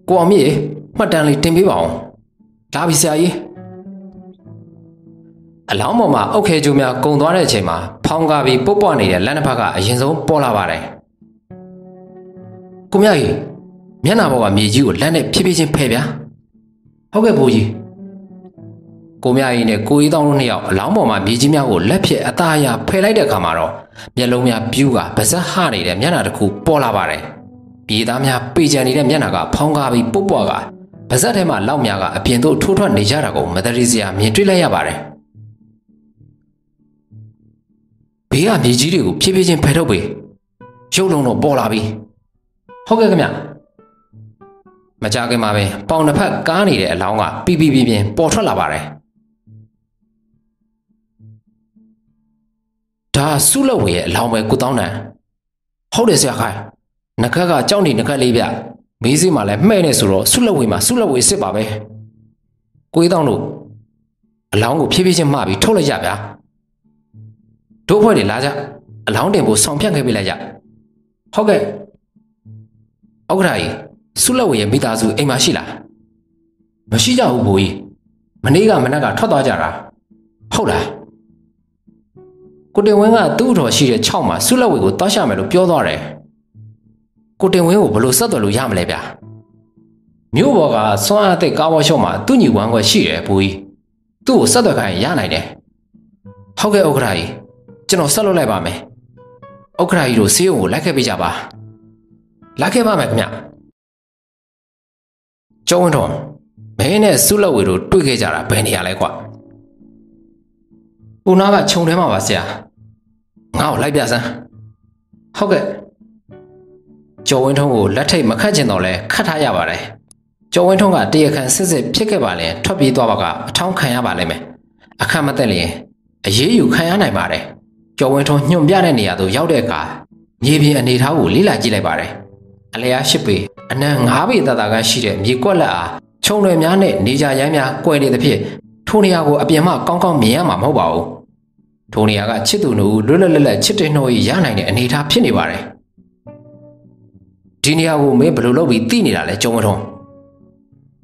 ကိုအောင်မြေမှတ်တမ်းလေးတင်ပေးပါအောင်လာပြီဆရာကြီးအလောင်းပေါ်မှာအုတ်ခဲကျိုးများကုံသွားတဲ့အချိန်မှာဖောင်းကားပြီးပုတ်ပွားနေတဲ့လက်နှစ်ဖက်ကအရင်ဆုံးပေါ်လာပါတယ်ကိုမြကြီးမျက်နှာပေါ်ကမြေကြီးကိုလက်နဲ့ဖြည်းဖြည်းချင်းဖယ်ဗျာ ဟုတ်ကဲ့ဘိုးကြီးကိုမြကြီးနဲ့ကိုကြီးတောင်းတို့နှစ်ယောက်အလောင်းပေါ်မှာမြေကြီးများကိုလက်ဖြင့်အသားအရဖယ်လိုက်တဲ့အခါမှာတော့မျက်လုံးများပြူးကပါဇက်ဟနေတဲ့မျက်နှာတစ်ခုပေါ်လာပါတယ်မြေသားများပေချန်နေတဲ့မျက်နှာကဖောင်းကားပြီးပုတ်ပွားကပါဇက်ထဲမှာလောက်များကအပြင်သို့ထိုးထွက်နေကြတာကိုမတရီစရာမြင်တွေ့လိုက်ရပါတယ်ဘေးကမြေကြီးတွေကိုဖြည်းဖြည်းချင်းဖယ်ထုတ်ပေးရုပ်လုံးတော့ပေါ်လာပြီဟုတ်ကဲ့ခင်ဗျ မကြခင်မှာပဲပေါင်တစ်ဖက်ကားနေတဲ့အလောင်းကပြပြပြပြင်းပေါ်ထွက်လာပါတယ်ဒါဆုလဝေရဲ့အလောင်းပဲကုတောင်းတန်ဟုတ်တယ်ဆရာခိုင်နခက်ကကြောက်နေနခက်လေးဗျမေးစီမှာလည်းမှဲ့နေဆိုတော့ဆုလဝေမှာဆုလဝေစစ်ပါပဲကိုကြီးတောင်းတို့အလောင်းကိုဖြည်းဖြည်းချင်းမှားပြီးထုတ်လိုက်ကြဗျာတို့ဖွဲ့တွေလာကြအလောင်းတင်ဖို့ဆောင်ဖြတ်ခဲ့ပေးလိုက်ကြဟုတ်ကဲ့ဥက္ကဋ္ဌကြီး ဆုလက်ဝေရဲ့မိသားစုအိမ်မှာရှိလားမရှိကြဘူးဘိုးကြီးမနေ့ကမနက်ကထွက်သွားကြတာဟုတ်လားကိုတင်ဝင်းကသူ့တော်ရှိတဲ့6မှာဆုလက်ဝေကိုတောက်ရမယ်လို့ပြောသွားတယ်ကိုတင်ဝင်းကိုဘယ်လိုဆက်သွယ်လို့ရမလဲဗျာမြို့ပေါ်ကစွမ်းအားသိကားဘောရှုံးမှာသူ့ညီဝမ်းခွက်ရှိတယ်ဘိုးကြီးသူ့ကိုဆက်သွယ်ခိုင်းရနိုင်တယ်ဟုတ်ကဲ့ဥက္ကဋ္ဌကြီးကျွန်တော်ဆက်လုပ်လိုက်ပါမယ်ဥက္ကဋ္ဌကြီးတို့ဆေးရုံကိုလိုက်ခဲ့ပေးကြပါလိုက်ခဲ့ပါမယ်ခင်ဗျ ကျောင်းဝင်းတော်မင်းနဲ့ဆုလက်ဝေတို့တွေ့ခဲ့ကြတာဘယ်နေရာလဲကွာဦးနာကခြုံထဲမှာပါဆရာငါ့ကိုလိုက်ပြစမ်းဟုတ်ကဲ့ကျော်ဝင်းထုံးကိုလက်ထိတ်မခတ်ချင်တော့လဲခတ်ထားရပါတယ်ကျော်ဝင်းထုံးကတရခန်စစ်စစ်ဖြစ်ခဲ့ပါလေထွက်ပြေးသွားပါကအထောင်းခံရပါလိမ့်မယ်အခက်မသက်လျင်အရေးယူခံရနိုင်ပါတယ်ကျော်ဝင်းထုံးညွန့်ပြတဲ့နေရာသို့ရောက်တဲ့အခါမြေပြင်အနေထားကိုလေ့လာကြည့်လိုက်ပါတယ်အလျားရှိပေ အနံ9ပေတတကရှိတဲ့မြေကွက်လက်အားခြုံလွယ်များနဲ့နေကြရိုင်းများကွယ်နေသဖြင့်ထိုနေရာကိုအပြင်မှကောင်းကောင်းမြင်ရမှာမဟုတ်ပါဘူးထိုနေရာကချစ်သူတို့လွတ်လွတ်လပ်လပ်ချစ်တဲ့နှိုးရနိုင်တဲ့အနေအထားဖြစ်နေပါတယ်ဒီနေရာကိုမင်းဘယ်လိုလုပ်ပြီးသိနေတာလဲကျုံဝထုံး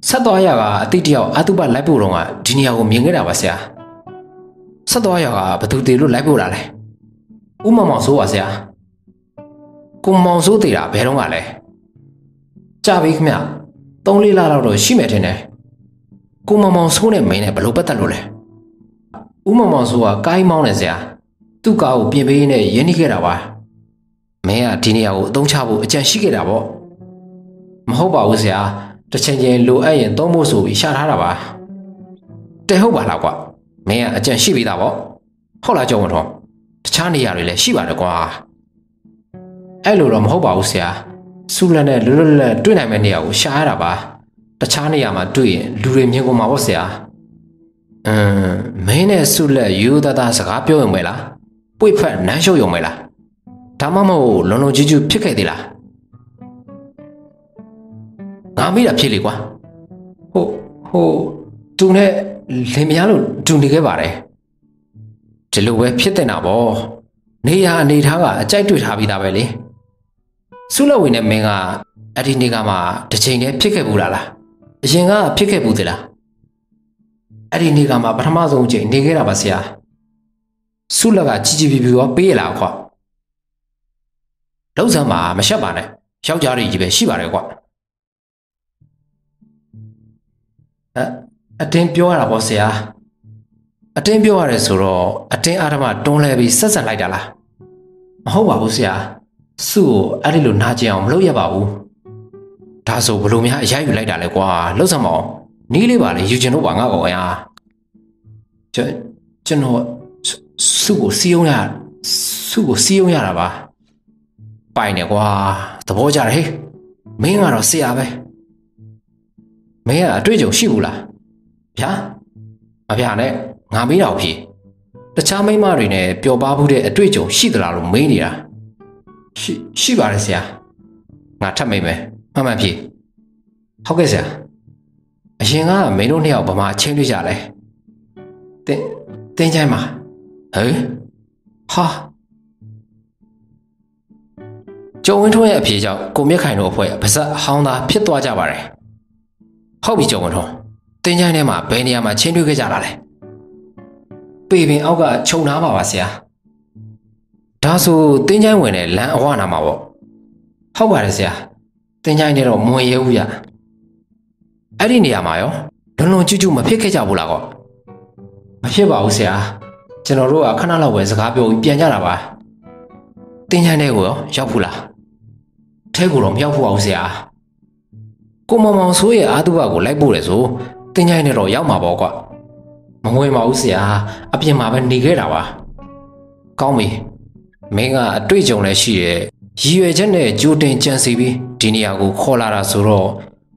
ဆက်သွားရကအတိတယောက်အတုပလိုက်ဖို့တော့ကဒီနေရာကိုမြင်ခဲ့တာပါဆရာဆက်သွားရကဘသူတည်လို့လိုက်ဖို့လာလဲဥမမောင်ဆိုးပါဆရာကိုမောင်ဆိုးတည်တာဘယ်တော့မှလဲ ကြပြီခမ၃လေးလလောက်တော့ရှိမယ်ထင်တယ်ကိုမောင်မောင်ဆိုးနဲ့မင်းနဲ့ဘလို့ပတ်သက်လို့လဲဥမမောင်ဆိုးကကိုင်းမောင်းနေဆရာသူ့ကားကိုပြင်ပေးနေရင်းနှီးခဲ့တာပါမင်းကဒီနေရာကိုအသုံးချဖို့အကြံရှိခဲ့တာပေါ့မဟုတ်ပါဘူးဆရာတစ်ချိန်ချင်းလိုအပ်ရင်သုံးဖို့ဆိုပြီးရှာထားတာပါတဲဟုတ်ပါလားကွာမင်းကအကြံရှိပြီးသားပေါ့ဟုတ်လားကြောင်းမတော်တခြားနေရာတွေလည်းရှိပါတယ်ကွာအဲ့လိုတော့မဟုတ်ပါဘူးဆရာ စူလန်နဲ့လွတ်လွတ်လပ်တွေ့နိုင်မယ့်နေရာကိုရှာရတာပါတခြားနေရာမှာတွေ့ရင်လူတွေမြင်ကုန်မှာပေါ့ဆရာအမ်မင်းနဲ့ဆုလက်ယူဒတာစကားပြောရုံပဲလားပွေဖက်နမ်းရှုပ်ရုံပဲလားဒါမှမဟုတ်လုံလုံကြီးကြီးဖြစ်ခဲ့သေးလားငါမေးတာဖြစ်လေကွာဟိုဟိုသူနဲ့လင်မယားလို့တူနေခဲ့ပါတယ်ဒီလိုပဲဖြစ်တဲ့နာပေါ့နေရအနေထားကအကြိုက်တွေ့ထားပြီးသားပဲလေ ဆုလဝင်နဲ့မင်းကအဲ့ဒီနေ့ကမှတစ်ချိန်တည်းဖြစ်ခဲ့ဘူးလားလားအရင်ကဖြစ်ခဲ့ဘူးသလားအဲ့ဒီနေ့ကမှပထမဆုံးအချိန်နေခဲ့တာပါဆရာဆုလကကြီးကြီးပြပြရောပေးရလားခွာလုံးစမ်းမှာမရှက်ပါနဲ့ယောက်ျားတွေကြီးပဲရှိပါတယ်ကွာအအတင်းပြောရတာပေါ့ဆရာအတင်းပြောရတယ်ဆိုတော့အတင်းအာဓမတွန်းလဲပြီးဆက်ဆက်လိုက်တာလားမဟုတ်ပါဘူးဆရာ စုကိုအဲ့ဒီလိုနာကျင်အောင်မလုပ်ရပါဘူးဒါဆိုဘလို့များအရယူလိုက်တာလဲကွာလှုပ်စမ်းမအောင်နီးလေးပါလေယူကျင်တော့ပါငါ့ကောင်ရကျွန်ကျွန်တော်စုကိုစီးအောင်ရစုကိုစီးအောင်ရတာပါပိုင်နေကွာသဘောကျတယ်ဟေးမင်းကတော့ဆရာပဲမင်းကအတွေ့အကြုံရှိဘူးလားဗျာမဗျာနဲ့ငါမေးတော့ဖြေတခြားမိန်းမတွေနဲ့ပျော်ပါဘူးတဲ့အတွေ့အကြုံရှိသလားလို့မေးနေတာ ရှိရှိပါတယ်ဆရာငါထပ်မိတ်မယ်မှန်မှန်ဖြေဟုတ်ကဲ့ဆရာအရင်ကမင်းတို့နှစ်ယောက်ဗမာချင်းတွေ့ကြလဲတင်းတင်းချိုင်းမှာဟဲ့ဟာကျုံဝင်းထွန်းရဲ့အဖြေကြောင့်ကိုမြက်ခိုင်တို့အဖွဲ့ဗဇက်ဟောင်းသားဖြစ်သွားကြပါတယ်ဟုတ်ပြီကျုံဝင်းထွန်းတင်းချိုင်းထဲမှာဘယ်နေရာမှာချင်းတွေ့ခဲ့ကြတာလဲပေပင်အောက်ကခြုံထားပါပါဆရာ ဒါဆိုတင်းချိုင်းဝင်တဲ့လမ်းအဝနာမှာပေါ့ဟုတ်ပါတယ်ဆရာတင်းချိုင်းထဲတော့မဝင်ရဘူးဗျအဲ့ဒီနေရာမှာရောလွန်လွန်ကျူးကျူးမဖြစ်ခဲ့ကြဘူးလားကောမဖြစ်ပါဘူးဆရာကျွန်တော်တို့ကခဏလောက်ပဲစကားပြောပြီးပြန်ကြတာပါတင်းချိုင်းထဲကိုရောရောက်ဘူးလားထဲကိုတော့မရောက်ဘူးအောင်ဆရာကိုမောင်မောင်ဆိုးရဲ့အာတုဘကိုလိုက်ပို့တယ်ဆိုတင်းချိုင်းထဲတော့ရောက်မှာပေါ့ကွာမဝင်ပါဘူးဆရာအပြင်မှာပဲနေခဲ့တာပါကောင်းပြီ မင်းကအတွေ့အကြုံလည်းရှိရဲ့ရည်ရွယ်ချက်နဲ့ကြိုတင်ကြံစီပြီးဒီနေရာကိုခေါ်လာတာဆိုတော့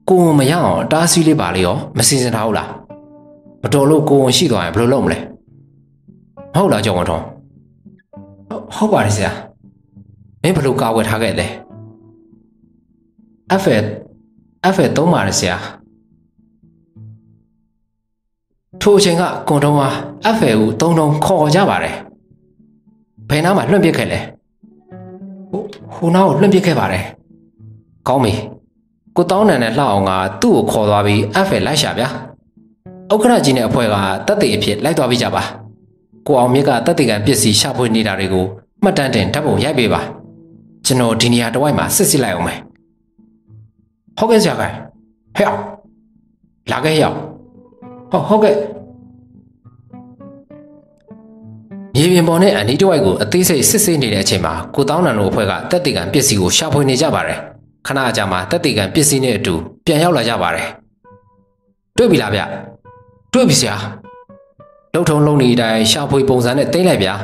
ကိုဝန်မရအောင်တားဆီးလေးပါလေရောမစင်စင်ထားဘူးလားမတော်လို့ကိုဝန်ရှိသွားရင်ဘယ်လိုလုပ်မလဲမဟုတ်လားကျော်ဝန်ထုံးဟုတ်ပါတယ်ဆရာမင်းဘယ်လိုကာဝယ်ထားခဲ့လဲ FL FL သုံးပါတယ်ဆရာထိုအချိန်ကကွန်တုံးဟာ FL ကိုသုံးတုံးခေါ်ကြပါတယ် ဘယ်နားမှာလွှင့်ပစ်ခဲ့လဲဟိုဟိုနားကိုလွှင့်ပစ်ခဲ့ပါတယ်ကောင်းပြီကိုတောင်းနန်နဲ့လှအောင်ကသူ့ကိုခေါ်သွားပြီး FL လိုက်ရှာဗျာဥက္ကဋ္ဌကြီးနဲ့အဖွဲ့ကတက်တေအဖြစ်လိုက်သွားပြီးကြပါကိုအောင်မြင့်ကတက်တေကံပစ္စည်းရှာဖွေနေတာတွေကိုမှတ်တမ်းတင်ဓာတ်ပုံရိုက်ပေးပါကျွန်တော်ဒီနေရာတစ်ဝိုက်မှာစစ်စစ်လိုက်အောင်မယ်ဟုတ်ကဲ့ဆရာကဟဲ့အောင်လာခဲ့ရောက်ဟုတ်ဟုတ်ကဲ့ မြေပြင်ပေါ်နဲ့အနီးတစ်ဝိုက်ကိုအသေးစိတ်စစ်ဆေးနေတဲ့အချိန်မှာကိုတောင်းနန်တို့အဖွဲ့ကတက်တေကံပစ္စည်းကိုရှာဖွေနေကြပါတယ်ခဏအကြာမှာတက်တေကံပစ္စည်းနဲ့အတူပြန်ရောက်လာကြပါတယ်တွေ့ပြီလားဗျတွေ့ပြီဆရာလှုပ်ထုံလုံးနေတိုင်းရှာဖွေပုံစံနဲ့တိမ့်လိုက်ဗျာ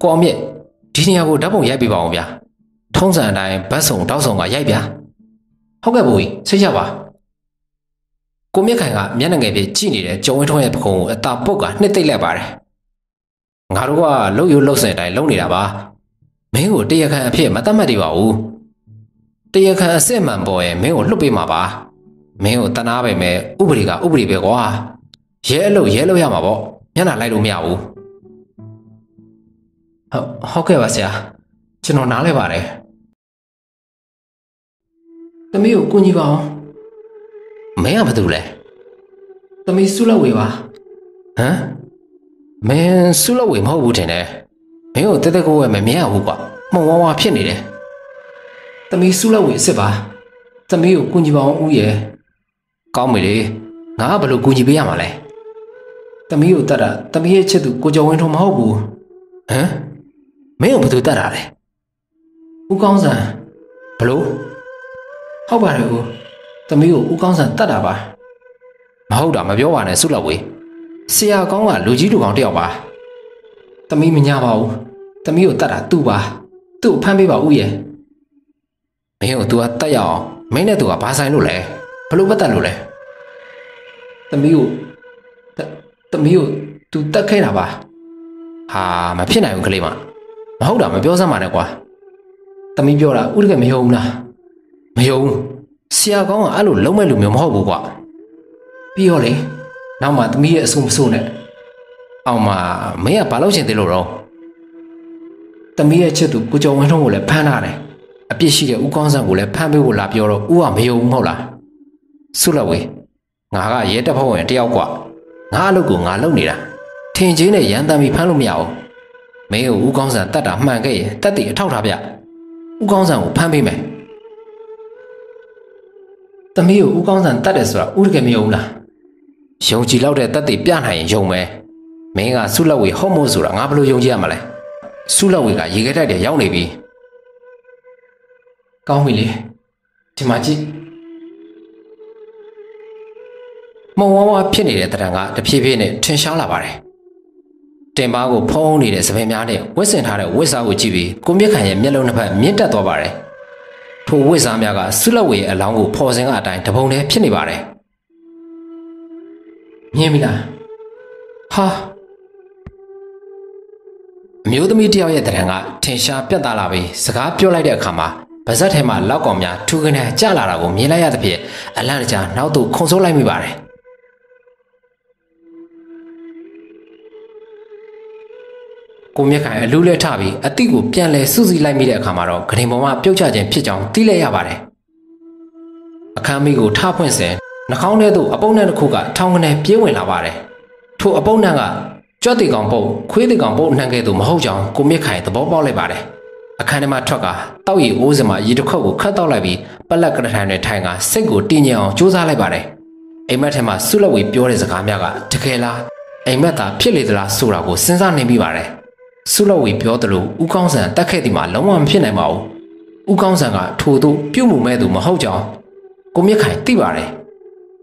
ကိုအောင်မြင့်ဒီနေရာကိုဓာတ်ပုံရိုက်ပြပါအောင်ဗျာထုံးစံအတိုင်းဘတ်စုံတောက်စုံကရိုက်ဗျာဟုတ်ကဲ့ဘူကြီးစိတ်ချပါကိုမြင့်ခိုင်ကမျက်နှာငယ်ပြကြည့်နေတဲ့ကျုံဝင်းထွန်းရဲ့ပခုံးကိုအသာပုတ်ကနှစ်သိမ့်လိုက်ပါတယ် ငါတို့ကလှုပ်ရုပ်လှုပ်စင်တိုင်းလုံနေတာပါမင်းကိုတရားခံအဖြစ်မတတ်မှတ်သေးပါဘူးတရားခံအစစ်မှန်ပေါ်ရင်မင်းကိုလွတ်ပေးမှာပါမင်းကိုတနာပဲမဲ့ဥပဒေကဥပဒေပဲကွာရဲအလုပ်ရဲလုပ်ရမှာပေါ့မျက်နှာလိုက်လို့မရဘူးဟုတ်ဟုတ်ကဲ့ပါဆရာကျွန်တော်နားလဲပါတယ်သမီးကိုကူညီပါအောင်မင်းကဘာလုပ်လဲသမီးဆုလဝေပါဟမ် မင်းဆုလဝေမဟုတ်ဘူးထင်တယ်မင်းကိုတက်တက်ကိုဝဲမမြင်ရဘူးကွာမှုံဝါးဝါဖြစ်နေတယ်သမီးဆုလဝေအစ်စ်ပါသမီးကိုကူညီပါအောင်ဦးရဲ့ကောင်းပြီလေငါကဘယ်လိုကူညီပေးရမှာလဲသမီးကိုတတ်တာသမီးရဲ့ချစ်သူကိုကျော်ဝင်းထုံမဟုတ်ဘူးဟမ်မင်းကိုဘယ်သူတတ်တာလဲဦးကောင်းစံဘလို့ဟုတ်ပါတယ်ဦးသမီးကိုဦးကောင်းစံတတ်တာပါမဟုတ်တာမပြောပါနဲ့ဆုလောက်ဝေး ဆရာကောင်းကလူကြီးလူကောင်းတယောက်ပါသမီးမညာပါဘူးသမီးကိုတတ်တာသူ့ပါသူ့ကိုဖမ်းပေးပါဦးရဲ့မင်းကို तू ကတတ်ရအောင်မင်းနဲ့ तू ကဘာဆိုင်လို့လဲဘလို့ပတ်သက်လို့လဲသမီးကိုသမီးကို तू တတ်ခဲ့တာပါဟာမဖြစ်နိုင်ဘူးကလေးမမဟုတ်တာမပြောစမ်းပါနဲ့ကွာသမီးပြောတာဥဒကမယုံဘူးလားမယုံဆရာကောင်းကအဲ့လိုလုံးမဲ့လူမျိုးမဟုတ်ဘူးကွာပြီးတော့လေ နောက်မှသမီးရဲ့အဆိုးမဆိုးနဲ့အောင်မမင်းကဘာလို့ရှင်သေးလို့တော့သမီးရဲ့ချစ်သူကိုကျော်ဝင်းထုံးကိုလည်းဖမ်းထားတယ်အပြစ်ရှိတဲ့ဦးကောင်းဆန်းကိုလည်းဖမ်းပေးဖို့လာပြောတော့ဦးကမယုံဘူးမဟုတ်လားဆုလဝေငါကရဲတပ်ဖွဲ့ဝင်တယောက်ကွာငါအလုပ်ကိုငါလုပ်နေတာထင်ချင်းနဲ့ရန်တမ်းပြီးဖမ်းလို့မရဘူးမင်းကိုဦးကောင်းဆန်းတတ်တာမှန်ခဲ့ရင်တတ်တည်အထောက်ထားပြဦးကောင်းဆန်းကိုဖမ်းပေးမယ်သမီးကိုဦးကောင်းဆန်းတတ်တယ်ဆိုတာဦးတကယ်မယုံလား ယုံကြည်လောက်တဲ့တတ်တည်ပြနိုင်ရင်ယုံမယ်မင်းကဆုလက်ဝေဟုတ်မို့ဆိုတာငါဘယ်လိုယုံကြည်ရမှာလဲဆုလက်ဝေကရေခဲတိုက်တယ်ရောက်နေပြီကောင်းပြီလေဒီမှာကြည့်မုံဝါးဝါဖြစ်နေတဲ့တရံကတဖြည်းဖြည်းနဲ့ထင်ရှားလာပါတယ်တင်ပါကိုဖုံးနေတဲ့စပင်များနဲ့ဝစ်စင်ထားတဲ့ဝစ်စားကိုကြည့်ပြီးကိုမြက်ခိုင်ရဲ့မျက်လုံးတစ်ဖက်မြင့်တက်သွားပါတယ်ထိုဝစ်စားများကဆုလက်ဝေရဲ့အလောင်းကိုဖော်စင်ကအတိုင်းတပုံတည်းဖြစ်နေပါတယ် မြင်ပြီလားဟာအမျိုးသမီးတယောက်ရဲ့တရံကထင်ရှားပြတ်သားလာပြီးစကားပြောလိုက်တဲ့အခါမှာပါဇက်ထဲမှာလောက်ကောင်များထူကနေကြလာတာကိုမြင်လိုက်ရသဖြင့်အလန့်တကြားနောက်သို့ခုန်ဆိုးလိုက်မိပါတယ်ကိုမြက်ခိုင်အလူးလဲထပြီးအတိကိုပြန်လဲစူးစီးလိုက်မိတဲ့အခါမှာတော့ဂရင်ပေါ်မှာပြုတ်ချခြင်းဖြစ်ကြောင်းသိလိုက်ရပါတယ်အခမ်းမီကိုထဖွင့်စဉ် နှာခေါင်းထဲသို့အပုံနှံတစ်ခုကထောင်ကနေပြေးဝင်လာပါတယ်ထိုအပုံနှံကကြွက်တီကောင်ပုတ်ခွေးတီကောင်ပုတ်နှံကဲ့သို့မဟုတ်ကြောင်းကိုမြက်ခိုင်သဘောပေါက်လိုက်ပါတယ်အခန်းထဲမှာထွက်ကတောက်ရီအိုးစင်မှာရေတစ်ခွက်ကိုခတ်တောက်လိုက်ပြီးပလက်ကရထန်နဲ့ထိုင်ကစိတ်ကိုတည်ငြိမ်အောင်ကြိုးစားလိုက်ပါတယ်အိမ်မက်ထဲမှာဆုလက်ဝေပြောတဲ့စကားများကတကယ်လားအိမ်မက်သာဖြစ်လေသလားဆိုတာကိုစဉ်းစားနေမိပါတယ်ဆုလက်ဝေပြောသလိုဦးကောင်းဆန်တက်ခဲ့ဒီမှာလုံးဝမဖြစ်နိုင်ပါဘူးဦးကောင်းဆန်ကထို့သို့ပြုတ်မှုမဲ့သူမဟုတ်ကြောင်းကိုမြင့်ခိုင်သိပါတယ်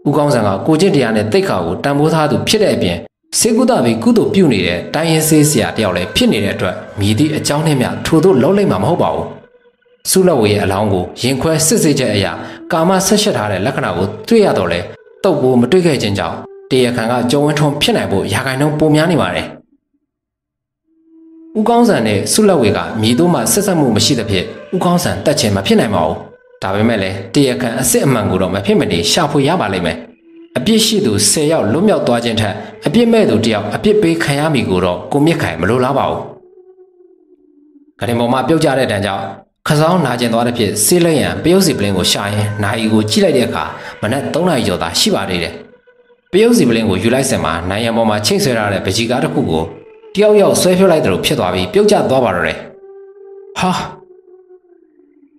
ဦးကောင်းဆန်ကကိုကျင့်တရားနဲ့တိတ်ခါကိုတန်ဖိုးထားသူဖြစ်တဲ့အပြင်စေကုသပြီးကုသိုလ်ပြုနေတဲ့တိုင်းရင်ဆေးဆရာတယောက်လည်းဖြစ်နေတဲ့အတွက်မြည်သည့်အကြောင်းနဲ့မျှထို့သို့လုံးလိုက်မှာမဟုတ်ပါဘူးဆုလဝေရဲ့အလောင်းကိုရင်ခွဲစစ်စစ်ချက်အရာကာမဆက်ရှက်ထားတဲ့လက္ခဏာကိုတွေ့ရတော့လဲတုတ်ကိုမတွေ့ခဲ့ခြင်းကြောင့်တရားခံကကြုံဝင်းထုံဖြစ်နိုင်ဖို့ရာခိုင်နှုန်းပိုများနေပါတယ်ဦးကောင်းဆန်နဲ့ဆုလက်ဝေကမြည်တို့မှဆက်ဆက်မှုမရှိသဖြင့်ဦးကောင်းဆန်တက်ချင်မဖြစ်နိုင်ပါဘူး ဒါပေမဲ့လည်းတရားခံအစ်စ်အမှန်ကိုတော့မဖြစ်မနေရှာဖွေရပါလိမ့်မယ်အပြစ်ရှိသူ10ယောက်လွတ်မြောက်သွားခြင်းထက်အပြစ်မဲ့သူတယောက်အပြစ်ပေးခံရမိကိုတော့ကိုမြင့်ခိုင်မလိုလားပါဘူး။ကရင်ပေါ်မှာပြုတ်ကြတဲ့တန်ကြောင့်ခစောင်းနာကျင်သွားတဲ့ဖြစ်ဆေးလျံပယုတ်စီပလင်းကိုရှာရင်နိုင်ကိုကြည့်လိုက်တဲ့အခါမနက်3နာရီကျော်သာရှိပါသေးတယ်။ပယုတ်စီပလင်းကိုယူလိုက်စင်မှာနိုင်ရံပေါ်မှာချိတ်ဆွဲထားတဲ့ပကြီးကားတစ်ခုကိုတယောက်ယောက်ဆွဲဖြုတ်လိုက်တယ်လို့ဖြစ်သွားပြီးပြုတ်ကျသွားပါတော့တယ်။ဟာ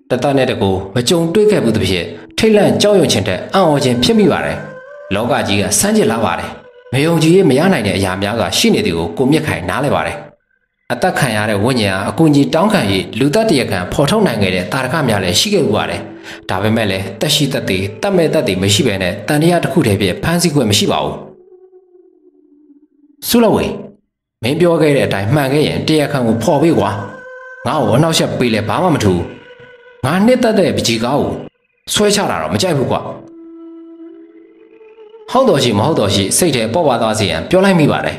တတနဲ့တကူမကြုံတွေ့ခဲ့ဘူးတဖြစ်ထိတ်လန့်ကြောက်ရွံ့ခြင်းတဲ့အံ့ဩခြင်းဖြစ်မိပါတယ်။လောကကြီးကစမ်းကြစ်လာပါတယ်မယုံကြည်ရမရနိုင်တဲ့အရာများကရှိနေသည်ကိုကိုမြက်ခိုင်နားလဲပါတယ်အသက်ခံရတဲ့ဝိညာဉ်ဟာအကူကြီးတောင်းခံ၍လူသက်တရခံဖော်ထုတ်နိုင်ခဲ့တဲ့တာရကများလည်းရှိခဲ့ဥပါတယ်ဒါပေမဲ့လည်းတက်ရှိသက်သေးတတ်မဲ့သက်သေးမရှိဘဲနဲ့တန်တရားတစ်ခုတည်းပြဖမ်းဆီးခွင့်မရှိပါဘူးဆုလဝေမင်းပြောခဲ့တဲ့အတိုင်းမှန်ခဲ့ရင်တရားခံကိုဖော်ပေးကွာငါ့ကိုအနောက်ရှက်ပေးလဲဘာမှမထူ ငါနှစ်သက်တဲ့ပကြီးကားကိုဆွဲချတာတော့မကြိုက်ဘူးကွာဟုတ်တော်ရှိမဟုတ်တော်ရှိစိတ်ထဲပေါ့ပါသွားစေရန်ပြောလိုက်မိပါတယ်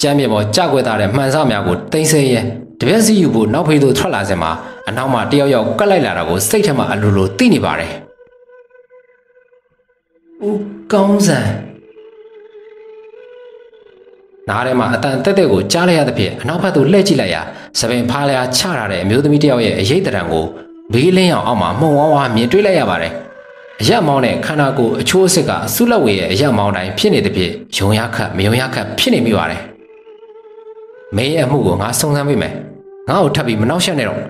ကျမ်းမြေပေါ်ကြောက်ွယ်သားတဲ့မှန်စများကိုတိမ့်ဆဲရဲတပြက်စီယူဖို့နောက်ဖေးသို့ထွက်လာစင်မှာအနောက်မှာတယောက်ယောက်ကတ်လိုက်လာတာကိုစိတ်ထဲမှာအလိုလိုသိနေပါတယ်ဦးကောင်းစံ နားထဲမှာအတန်တက်တက်ကိုကြားလိုက်ရသဖြင့်အနောက်ဘက်သို့လှည့်ကြည့်လိုက်ရာသပင်ဖားလျာချထားတဲ့အမျိုးသမီးတယောက်ရဲ့အရေးတရံကိုဘေးလင်းအောင်အောက်မှာမှုံဝါးဝါမြင်တွေ့လိုက်ရပါတယ်အရက်မောင်းတဲ့ခန္ဓာကိုယ်အချိုးအစစ်ကအဆုလက်ဝေရဲ့အရက်မောင်းတိုင်းဖြစ်နေသဖြင့်ယုံရခတ်မယုံရခတ်ဖြစ်နေမိပါတယ်။မင်းရဲ့အမှုကိုငါစုံစမ်းပေးမယ်။ငါ့ကိုထပ်ပြီးမနှောက်ယှက်နဲ့တော့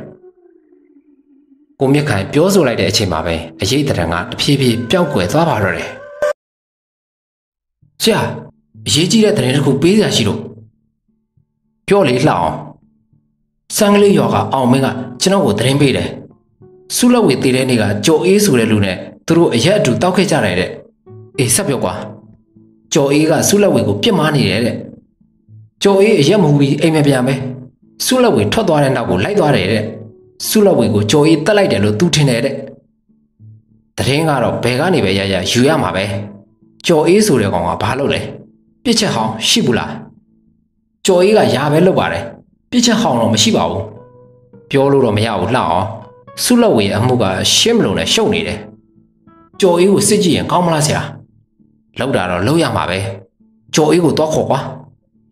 ကိုမြက်ခိုင်ပြောဆိုလိုက်တဲ့အချိန်မှာပဲအရေးတရံကတဖြည်းဖြည်းပျောက်ကွယ်သွားပါတော့တယ်။ဆရာ အရေးကြီးတဲ့တရင်တစ်ခုပေးစရာရှိလို့ပြောလေလှအောင်စံကလေးရောကအောင်မင်းကကျွန်တော်ကိုတရင်ပေးတယ်။ဆုလက်ဝေတည်တဲ့နေ့ကကြော်အေးဆိုတဲ့လူနဲ့သူတို့အရက်အတူတောက်ခဲ့ကြတယ်တဲ့အေးဆက်ပြောကွာကျော်အေးကဆုလက်ဝေကိုပြစ်မှားနေတယ်တဲ့ကျော်အေးအရက်မဟုတ်ပြီးအိမ်မပြန်ပဲဆုလက်ဝေထွက်သွားတဲ့နောက်ကိုလိုက်သွားတယ်တဲ့ဆုလက်ဝေကိုကျော်အေးတက်လိုက်တယ်လို့သူထင်တယ်တဲ့တရင်ကတော့ဘယ်ကနေပဲရရယူရမှာပဲကျော်အေးဆိုတဲ့ကောင်ကဘာလုပ်လဲ ပြစ်ချက်ဟောင်းရှိဘူးလားကျော်အေးကရာပဲလုပ်ပါတယ်ပြစ်ချက်ဟောင်းတော့မရှိပါဘူးပြောလို့တော့မရဘူးလှအောင်ဆုလက်ဝေအမှုကရှင်းမလို့နဲ့ရှုပ်နေတယ်ကြော်အေးကိုစစ်ကြည့်ရင်ကောင်းမလားဆရာလောက်တာတော့လောက်ရမှာပဲကြော်အေးကိုတော့ခေါ်ကွာ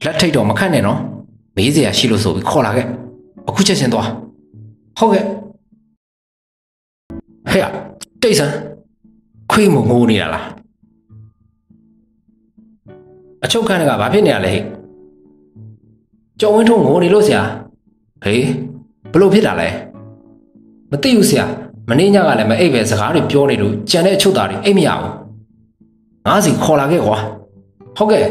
လက်ထိတ်တော့မခတ်နဲ့နော်မေးစရာရှိလို့ဆိုပြီးခေါ်လာခဲ့အခုချက်ချင်းသွားဟုတ်ကဲ့ဟဲ့တိတ်ဆန်းခွေးမငိုးနေတာလား အချုပ်ခန်းကဘာဖြစ်နေရလဲဟဲ့ကြော်ဝင်းထုံးငိုနေလို့ဆရာဟေးဘလို့ဖြစ်တာလဲမသိဘူးဆရာမင်းညကလည်းမအိပ်ပဲစကားတွေပြောနေလို့ကြံတဲ့အချုပ်သားတွေအိပ်မရဘူးငါးစီခေါ်လာခဲ့ကွာဟုတ်ကဲ့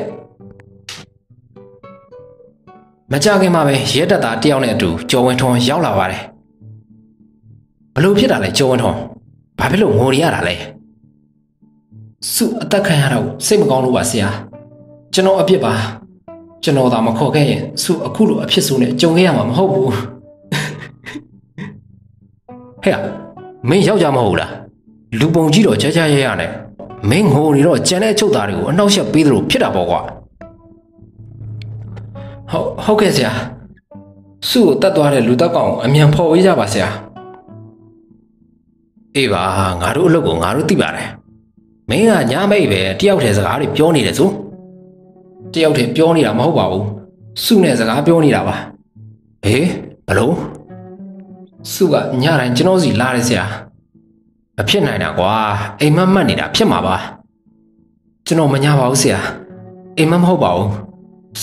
မကြခင်မှာပဲရဲတပ်သားတယောက်နဲ့အတူကျော်ဝင်းထွန်းရောက်လာပါတယ်ဘလို့ဖြစ်တာလဲကျော်ဝင်းထွန်းဘာဖြစ်လို့ငိုရရတာလဲစုအသက်ခံရတော့စိတ်မကောင်းလို့ပါဆရာ ကျွန်တော်အပြစ်ပါကျွန်တော်သာမခေါ်ခဲ့ရင်စုအခုလိုအဖြစ်ဆိုးနဲ့ကြုံခဲ့ရမှာမဟုတ်ဘူးဟဲ့မင်းယောက်ျားမဟုတ်လားလူပုံကြီးတော့ကြာကြာရရနဲ့မင်းငိုနေတော့ကြံတဲ့ချုပ်သားတွေကိုအနှောက်ယှက်ပေးသလိုဖြစ်တာပေါ့ကွာဟုတ်ဟုတ်ကဲ့ဆရာစုကိုတတ်သွားတဲ့လူတက်ကောင်အမြန်ဖော်ဝေးကြပါဆရာအေးပါငါတို့အလုပ်ကိုငါတို့သိပါတယ်မင်းကညာမိတ်ပဲတယောက်တည်းစကားတွေပြောနေတယ်ဆို တယောက်တည်းပြောနေတာမဟုတ်ပါဘူးစုနဲ့စကားပြောနေတာပါဟေးဘလို့စုကညတိုင်းကျွန်တော်စီလာတယ်ဆရာမဖြစ်နိုင်တာကွာအိမ်မက်မှတ်နေတာဖြစ်မှာပါကျွန်တော်မညာပါဘူးဆရာအိမ်မက်မဟုတ်ပါဘူး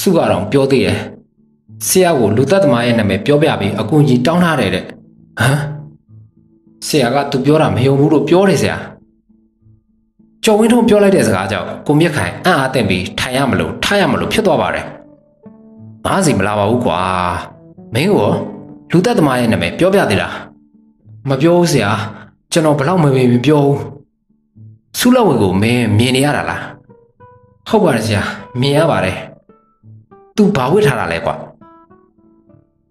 စုကတော့ပြောသေးတယ်ဆရာကိုလူသက်သမားရဲ့နာမည်ပြောပြပြီးအကူကြီးတောင်းထားတယ်တဲ့ဟမ်ဆရာကသူပြောတာမယုံဘူးလို့ပြောတယ်ဆရာ ကျော်ဝင်းထုံးပြောလိုက်တဲ့စကားကြောင့်ကိုမြက်ခိုင်အံ့အားသင့်ပြီးထိုင်ရမလို့ထားရမလို့ဖြစ်သွားပါတယ်ငါးစီမလာပါဘူးကွာမင်းကိုလူသက်သမားရဲ့နာမည်ပြောပြသေးလားမပြောဘူးဆရာကျွန်တော်ဘလောက်မမေမပြောဘူးဆူလဝေကိုမင်းမြင်နေရတာလားဟုတ်ပါတယ်ဆရာမြင်ရပါတယ် तू ဘာဝစ်ထားတာလဲကွာ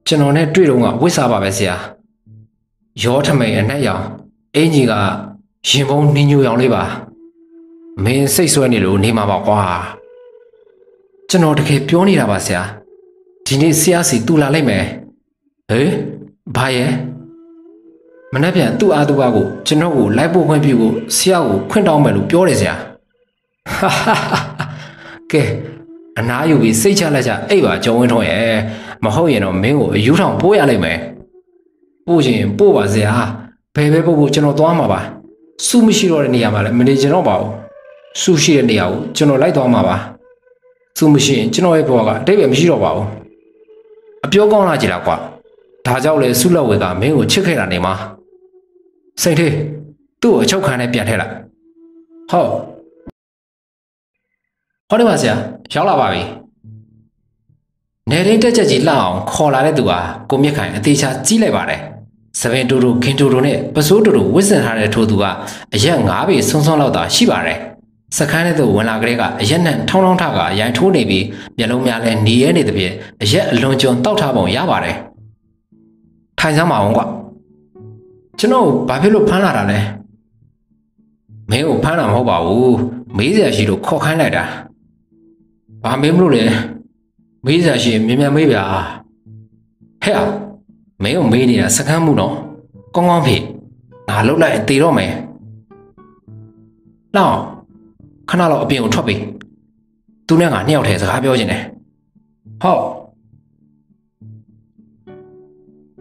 ကျွန်တော်နဲ့တွေ့တော့ကဝစ်စားပါပဲဆရာရောထမိန်အနက်ရောင်အင်ကြီးကရင်ပုံနှင်းညူရောင်လေးပါ မင်းစိတ်ဆွဲနေလို့နေမှာပါကွာကျွန်တော်တကယ်ပြောနေတာပါဆရာဒီနေ့ဆရာစီတူလာလိုက်မယ်ဟေးဘာရဲ့မနေ့ပြန်သူ့အားသူ့အားကိုကျွန်တော်ကိုလိုက်ပို့ခွင့်ပြုဖို့ဆရာကိုခွင့်တောင်းမယ်လို့ပြောတယ်ဆရာဟာဟာဟာကဲအနားယူပြီးစိတ်ချလက်ချအိပ်ပါကြုံဝင်းထုံးရဲ့မဟုတ်ရင်တော့မင်းကိုအယူထောင်ပို့ရလိုက်မယ်ပို့ချင်ပို့ပါဆရာဘယ်ပဲပို့ဖို့ကျွန်တော်သွားမှာပါစုမရှိတော့တဲ့နေရာမှာလည်းမနေချင်တော့ပါဘူး စုရှိတဲ့နေရာကိုကျွန်တော်လိုက်သွားမှာပါစုမရှိရင်ကျွန်တော်ရဲ့ဘဝကအတိတ်ပဲမရှိတော့ပါဘူးအပြောကောင်းလာကြလားကွာဒါကြောင့်လေစုလက်ဝေကမင်းကိုချစ်ခဲ့တာနေမှာစိတ်သေးသူ့ကိုအချုပ်ခံနဲ့ပြန်ထည့်လိုက်ဟုတ်ဟောဒီပါဆရာရောက်လာပါပြီနေရင်းတက်ချက်ကြီးလှအောင်ခေါ်လာတဲ့သူဟာကိုမြက်ခိုင်အသေးချာကြီးလိုက်ပါတယ်စပင်တူတူခင်တူတူနဲ့ပစိုးတူတူဝစ်စင်ထားတဲ့ထိုးသူကအရက်၅ပေဆွန်းဆွန်းလောက်သာရှိပါတယ် စခန်းထဲသို့ဝင်လာကလေးကအရက်နဲ့ထောင်းထောင်းထကရိုင်ထိုးနေပြီးမျက်လုံးများလည်းหนีရဲနေသဖြင့်အရက်အလွန်ကျွံတောက်ထားပုံရပါတယ်ထိုင်စမ်းပါအောင်ကွကျွန်တော်ဘာဖြစ်လို့ဖမ်းလာတာလဲမင်းကိုဖမ်းတာမဟုတ်ပါဘူးမေးစရာရှိလို့ခေါ်ခိုင်းလိုက်တာဘာမေးမလို့လဲမေးစရာရှိရင်မြန်မြန်မေးဗျာဟဲ့မင်းကိုမေးနေတာစကမ်းမှုတော့ကောင်းကောင်းဖြစ်ငါလှုပ်လိုက်တေတော့မယ်လောက် ခဏလောက်အပြင်ကိုထွက်ပြီသူနဲ့ငါနှစ်ယောက်တည်းစကားပြောချင်တယ်ဟုတ်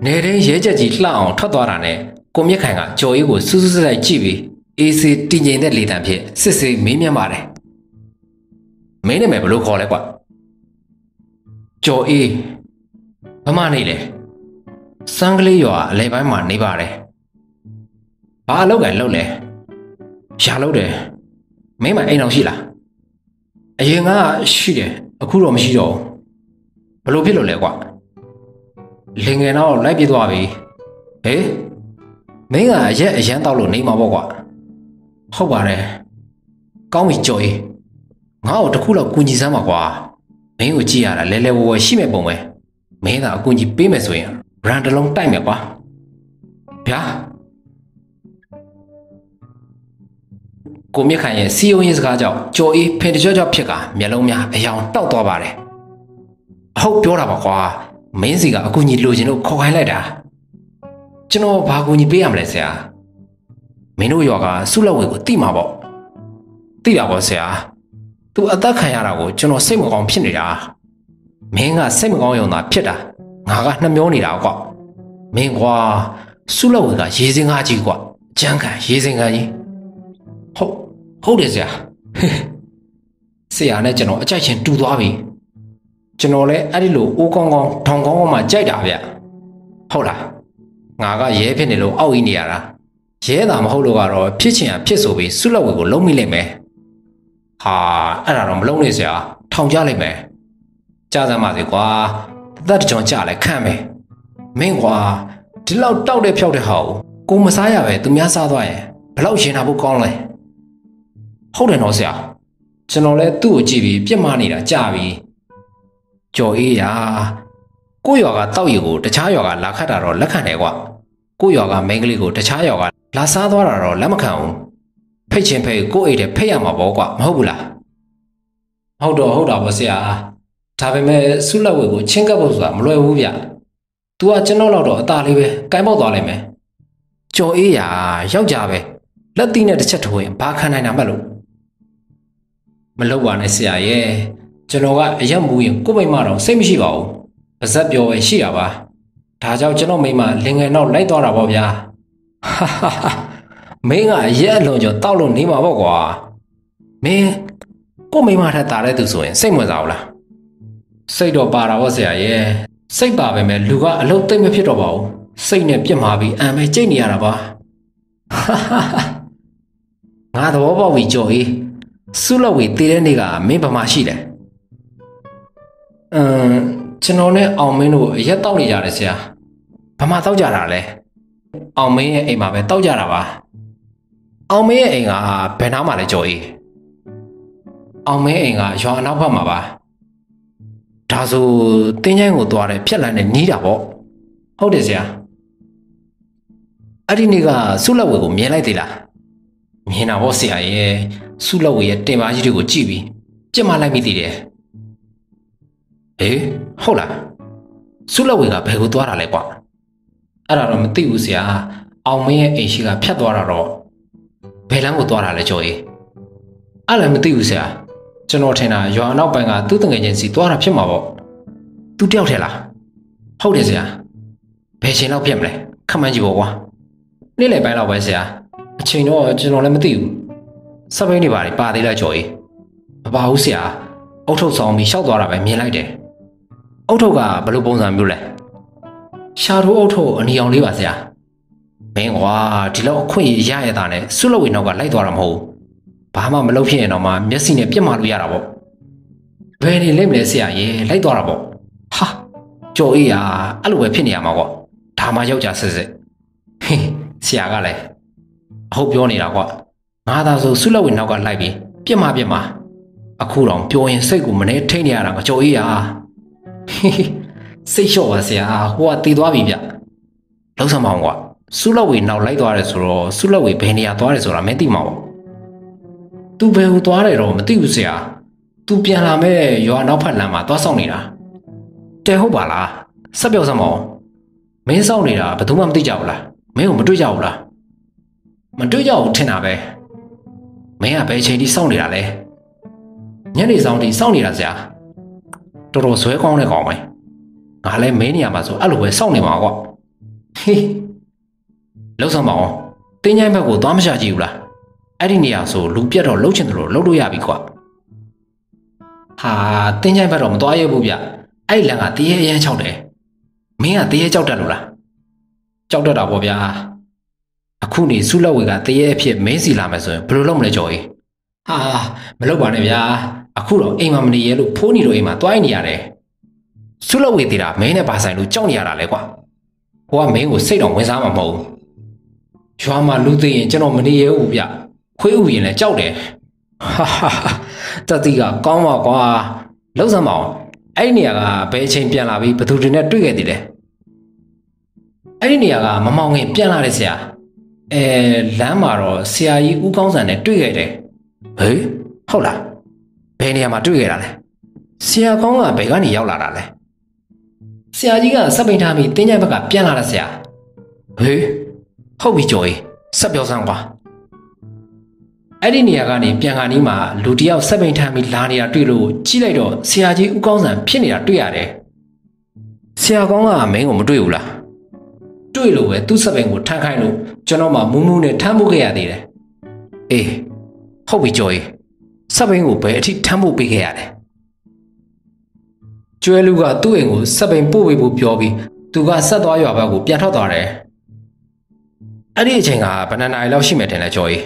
နေတဲ့ရဲချက်ကြီးလှအောင်ထွက်သွားတာနဲ့ကိုမြက်ခိုင်ကကြော်ရီးကိုစူးစူးစိုက်ကြည့်ပြီးအေးစေးတည်ငြိမ်တဲ့လေတံဖြင့်စစ်စေးမေးမြန်းပါတယ်မင်းနာမည်ဘယ်လိုခေါ်လဲကွကြော်အေးဘမနေလဲစံကလေးရွာအလဲပိုင်းမှာနေပါတယ်ဘာအလုပ်ကန်လုပ်လဲရှာလုပ်တယ် မင်းမအိမ်အောင်ရှိလားအရင်ကရှိတယ်အခုတော့မရှိတော့ဘူးဘလို့ဖြစ်လို့လဲကွလင်ငယ်တော့လိုက်ပြေးသွားပြီဟေးမင်းကအရက်အရန်တောက်လို့နေမှာပေါ့ကွဟုတ်ပါတယ်ကောင်းပြီကြော်ရေးငါ့ကိုတခုလောက်ကူညီစမ်းပါကွာမင်းကိုကြည့်ရတာလဲလဲဝဝရှိမဲ့ပုံပဲမင်းသာအကူကြီးပေးမယ်ဆိုရင်ရန်တလုံးတိုက်မယ်ကွာဗျာ ကိုမြက်ခိုင်ရဲ့စီယုံရေးစကားကြောင့်ကြော်အေးဖင်တကြောကြောဖြစ်ကမျက်လုံးများအယောင်တောက်သွားပါတယ်အဟုတ်ပြောတာပါကွာမင်းစီကအကူကြီးလိုချင်လို့ခေါ်ခိုင်းလိုက်တာကျွန်တော်ဘာကူညီပေးရမလဲဆရာမင်းတို့ရွာကစုလက်ဝေကိုတိမှာပေါ့တိတာပေါ့ဆရာသူအသက်ခံရတာကိုကျွန်တော်စိတ်မကောင်းဖြစ်နေတာမင်းကစိတ်မကောင်းရုံသာဖြစ်တာငါကနှမျောနေတာကွာမင်းကွာစုလက်ဝေကရေစင်ကားကြီးကွာကြမ်းခံရေစင်ကားကြီး ဟုတ်ဟုတ်တယ်ဆရာဆရာနဲ့ကျွန်တော်အကြိုက်ချင်းတူသွားပြီကျွန်တော်လည်းအဲ့ဒီလိုအိုးကောင်းကောင်းထောင်ကောင်းကောင်းမှကြိုက်တာဗျဟုတ်လားငါကရဲဖြစ်နေလို့အောက်ကြီးနေရတာရဲတာမဟုတ်လို့ကတော့ဖြစ်ချင်ရဖြစ်ဆိုပြီးဆုလက်ဝေကိုလုံးမိလိုက်မယ်ဟာအဲ့ဒါတော့မလုံးနဲ့ဆရာထောင်ကြလိုက်မယ်ကြားစမ်းပါစေကွာသက်တကြုံကြလဲခန့်မယ်မင်းကွာဒီလောက်တောက်တဲ့ဖြောက်တဲ့ဟာကိုကိုမစားရပဲသူများစားသွားရင်ဘလောက်ရင်နာဖို့ကောင်းလဲ ဟုတ်တယ်နော်ဆရာကျွန်တော်လဲသူ့ကိုကြည့်ပြီးပြစ်မှားနေတာကြာပြီကြော်အေးရာကိုရွာကတောက်ရီကိုတခြားရွာကလာခတ်တာတော့လက်ခံတယ်ကွကိုရွာကမိန်းကလေးကိုတခြားရွာကလာစားသွားတာတော့လက်မခံဘူးဖိတ်ချင်းဖိတ်ကိုအိတ်တဲ့ဖိတ်ရမှာပေါ့ကွမဟုတ်ဘူးလားဟုတ်တော့ဟုတ်တာပေါ့ဆရာဒါပေမဲ့ဆုလက်ဝေကိုချင်းကပ်ဖို့ဆိုတာမလွယ်ဘူးဗျ။ "तू ကကျွန်တော်လောက်တော့အသာလေးပဲကိုင်းပေါက်သွားလိမ့်မယ်။ကျကြော်အေးရာယောက်ျားပဲလက်သီးနဲ့တစ်ချက်ထိုးရင်ဘာခံနိုင်တာမှလို့ မလုပ်ပါနဲ့ဆရာရဲ့ကျွန်တော်ကအရက်မူရင်ကိုယ့်မိမတော့စိတ်မရှိပါဘူးပါဇက်ပြောပဲရှိရပါဒါကြောင့်ကျွန်တော်မိမလင်ငယ်နောက်လိုက်သွားတာပေါ့ဗျာဟာဟာဟာမင်းကအရက်အလွန်ကျော်တောက်လို့နေမှာပေါ့ကွာမင်းကိုယ့်မိမထက်တာတဲ့သူဆိုရင်စိတ်ဝင်စားဘူးလားစိတ်တော့ပါတာပေါ့ဆရာရဲ့စိတ်ပါပဲမဲ့လူကအလုံးသိမ့်မဖြစ်တော့ပါဘူးစိတ်နဲ့ပြစ်မှာပြီးအံပဲကြိတ်နေရတာပါဟာဟာဟာငါသဘောပေါက်ပြီကြော်ကြီး စုလောက်ဝေတည်တဲ့နေ့ကမင်းဘာမှရှိတယ်အမ်ကျွန်တော်နဲ့အောင်မင်းတို့အရက်တောက်နေကြတယ်ဆရာဘာမှတောက်ကြတာလဲအောင်မင်းရဲ့အိမ်မှာပဲတောက်ကြတာပါအောင်မင်းရဲ့အိမ်ကဘယ်နားမှာလဲကြော်ကြီးအောင်မင်းအိမ်ကရွာအနောက်ဘက်မှာပါဒါဆိုတင်းချိုင်းကိုသွားတယ်ဖြက်လန်းနဲ့နီးတာပေါ့ဟုတ်တယ်ဆရာအဲ့ဒီနေ့ကစုလက်ဝေကိုမြင်လိုက်သေးလား မြင်တာပေါ့ဆရာရဲ့စုလက်ဝေရဲ့တင်ပါကြီးတွေကိုကြည့်ပြီးပြစ်မလိုက်မိသေးတယ်ဟေးဟုတ်လားစုလက်ဝေကဘယ်ကိုသွားတာလဲကွာအဲ့ဒါတော့မသိဘူးဆရာအောင်မင်းရဲ့အိမ်ရှိကဖြတ်သွားတာတော့ဘယ်လမ်းကိုသွားတာလဲကျော်ကြီးအဲ့လည်းမသိဘူးဆရာကျွန်တော်ထင်တာရွာနောက်ပိုင်းကသူ့တငယ်ချင်းစီသွားတာဖြစ်မှာပေါ့သူတယောက်ထဲလားဟုတ်တယ်ဆရာဘယ်ချိန်လောက်ဖြစ်မလဲခက်မှန်းကြည့်ပေါ့ကွာနေ့လယ်ပိုင်းလောက်ပဲဆရာ အချိန်တော့ကျွန်တော်လည်းမသိဘူးစပိန်တွေပါလေပါသေးလားကျော်ကြီးမပါဘူးဆရာအုတ်ထုတ်ဆောင်ပြီးရှောက်သွားတာပဲမြင်လိုက်တယ်အုတ်ထုတ်ကဘယ်လိုပုံစံမျိုးလဲရှာထိုးအုတ်ထုတ်အနီအောင်လေးပါဆရာမင်းကွာဒီလောက်အခွင့်ရရတာနဲ့စွလဝေနောက်ကလိုက်သွားတာမဟုတ်ဘူးဘာမှမလုပ်ဖြစ်ရင်တော့မှမျက်စိနဲ့ပြစ်မှလို့ရတာပေါ့ဘယ်နေလိမ့်မလဲဆရာရေလိုက်သွားတာပေါ့ဟာကြော်အေးอ่ะအဲ့လိုပဲဖြစ်နေရမှာကွာဒါမှယောက်ျားစစ်စစ်ဟင်းဆရာကလည်း အဟုတ်ပြောနေတာကွာငါသာဆိုဆုလဝေနောက်ကလိုက်ပြီးပြစ်မှပြစ်မှအခုတော့ပြောရင်စိတ်ကိုမနေထိန်နေရတာငကြော်အေးอ่ะဟင်းစိတ်လျှော့ပါဆရာဟိုကတည်သွားပြီဗျလုံးစမအောင်ကွာဆုလဝေနောက်လိုက်သွားတယ်ဆိုတော့ဆုလဝေဘယ်နေရာသွားတယ်ဆိုတာမသိမှာပေါ့။ तू ဘယ်ဟိုသွားတယ်တော့မသိဘူးဆရာ။ तू ပြန်လာမဲ့ရွာနောက်ဖက်လမ်းမှာသွားဆောင်နေတာ။တဲဟုတ်ပါလား။ဆက်ပြောစမ်းမအောင်။မင်းဆောင်နေတာဘယ်သူမှမသိကြဘူးလား။မင်းကိုမတွေ့ကြဘူးလား။ မတွေ့ကြဘူးထင်တာပဲ။မင်းကဘယ်ချိန်ထိစောင့်နေတာလဲ။ညနေဆောင်ထိစောင့်နေတာဆရာ။တော်တော်ဇွဲကောင်းတဲ့ကောင်ပဲ။ငါလည်းမင်းနေရာမှာဆိုအဲ့လိုပဲစောင့်နေမှာကွာ။ဟေးလှုပ်ဆောင်မအောင်တင်းချိုင်းဘက်ကိုသွားမချကြည့်ဘူးလားအဲ့ဒီနေရာဆိုလူပြတ်တော့လှုပ်ချင်တယ်လို့လှုပ်လို့ရပြီကွာဟာတင်းချိုင်းဘက်တော့မသွားရဘူးဗျအဲ့လန်ကတရေရမ်းချောက်တယ်မင်းကတရေကြောက်တတ်လို့လားကြောက်တတ်တာပေါ့ဗျာ အခုနေစုလက်ဝေကတရေအဖြစ်မင်းစီလာမယ်ဆိုရင်ဘယ်လိုလုပ်မလဲကြော်ကြီးဟာမလုပ်ပါနဲ့ဗျာအခုတော့အိမ်မှာမနေရလို့ဖိုးနေတော့အိမ်မှာတွိုင်းနေရတယ်စုလက်ဝေသေးတာမင်းနဲ့ပါဆိုင်လို့ကြောက်နေရတာလဲကွာဟိုကမင်းကိုစိတ်တော့ဝင်စားမှာမဟုတ်ဘူးရွာမှာလူသိရင်ကျွန်တော်မနေရဘူးဗျခွေးဥရင်လည်းကြောက်တယ်ဟာဟာတတိကကောင်းပါကွာလုံးစမ်းမအောင်အဲ့ဒီနေရာကဘယ်အချိန်ပြန်လာပြီးဘသူတွေနဲ့တွေ့ခဲ့သေးလဲအဲ့ဒီနေရာကမမောင်ငင်ပြန်လာတယ်ဆရာ အဲလမ်းမှာတော့ဆရာကြီးဦးကောင်းစံနဲ့တွေ့ခဲ့တယ်ဟေးဟုတ်လားဘယ်နေရာမှာတွေ့ခဲ့တာလဲဆရာကောင်းကဘယ်ကနေရောက်လာတာလဲဆရာကြီးကစက်ပိန်ထားပြီးတင်းကြိုင်ဘက်ကပြန်လာတာဆရာဟေးဟုတ်ပြီကျော်ကြီးဆက်ပြောစမ်းကွာအဲ့ဒီနေရာကနေပြန်ခါနီးမှာလူတယောက်ဆက်ပိန်ထမ်းပြီးလာနေတာတွေ့လို့ကြည့်လိုက်တော့ဆရာကြီးဦးကောင်းစံဖြစ်နေတာတွေ့ရတယ်ဆရာကောင်းကမင်းကိုမတွေ့ဘူးလား တွေ့လို့ပဲသူ့ဆက်ပိန်ကိုထမ်းခိုင်းလို့ကျွန်တော်မှမူးမူးနဲ့ထမ်းဖို့ခဲ့ရသေးတယ်အေးဟုတ်ပြီကျော်ကြီးဆက်ပိန်ကိုဘယ်အထိထမ်းဖို့ပေးခဲ့ရလဲကျွဲလူကသူ့အိမ်ကိုဆက်ပိန်ပို့ပေးဖို့ပြောပြီးသူကဆက်သွားရွာဘက်ကိုပြန်ထွက်သွားတယ်အဲ့ဒီအချိန်ကဘယ်နှစ်နာရီလောက်ရှိမယ်ထင်လဲကျော်ကြီး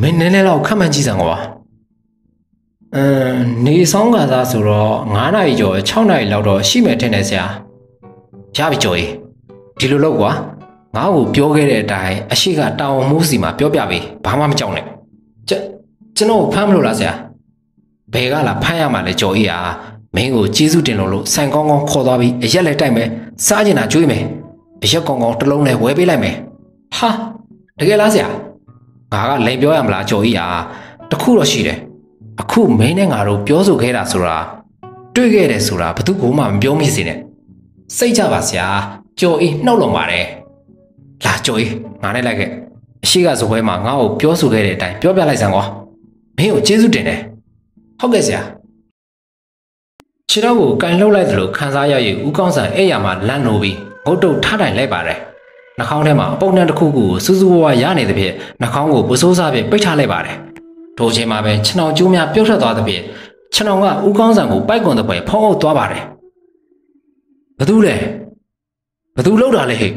မင်းနည်းနည်းလောက်ခက်မှန်းကြည့်စမ်းကွာအမ်နေဆောင်ကစားဆိုတော့9နာရီကျော်6နာရီလောက်တော့ရှိမယ်ထင်တယ်ဆရာရပြီကျော်ကြီး ဒီလိုလုပ်ကွာငါ့ကိုပြောခဲ့တဲ့အတိုင်းအရှိကတောင်မိုးစီမှာပြောပြပေးဘာမှမကြောက်နဲ့ကျွန်တော်ဖမ်းမလို့လားဆရာဘယ်ကလာဖမ်းရမှာလဲကြော်အေးဟာမင်းကိုကျေးဇူးတင်လို့လို့ဆိုင်ကောင်းကောင်းခေါ်သွားပြီးအရက်လည်းတိုက်မယ်စားကျင်တာကျွေးမယ်အရက်ကောင်းကောင်းတစ်လုံးနဲ့ဝဲပေးလိုက်မယ်ဟာတကယ်လားဆရာငါကလိန်ပြောရမလားကြော်ကြီးဟာတခုတော့ရှိတယ်အခုမင်းနဲ့ငါတို့ပြောဆိုခဲ့တာဆိုတာတွေ့ခဲ့တယ်ဆိုတာဘသူကမှမပြောမိစေနဲ့စိတ်ကြပါဆရာ ကြော်အေးနှုတ်လုံပါတယ်လာကြော်ကြီးငါနဲ့လိုက်ခဲ့အရှိကစပွဲမှာငါ့ကိုပြောဆိုခဲ့တဲ့အတိုင်းပြောပြလိုက်စမ်းကွာမင်းကိုကျေးဇူးတင်တယ်ဟုတ်ကဲ့ဆရာခြေတော့ကိုကန်လှုပ်လိုက်သလိုခံစားရရဦးကောင်းဆန်အဲ့ရမှာလန့်လို့ပြီးငုတ်တုတ်ထားတိုင်လိုက်ပါတယ်နှာခေါင်းထဲမှာအပုံနှံတစ်ခုခုကိုစူးစူးဝါးဝါရနေသဖြင့်နှာခေါင်းကိုပစိုးစားဖြင့်ပိတ်ထားလိုက်ပါတယ်ထိုချိန်မှာပဲခြေနှောင်ကျိုးများပြုတ်ထွက်သွားသဖြင့်ခြေနှောင်ကဦးကောင်းဆန်ကိုပိုက်ကွန်တဲ့ပွဲဖုံးအုပ်သွားပါတယ်ဘသူလဲ ဘသူလှုပ်တာလဲဟဲ့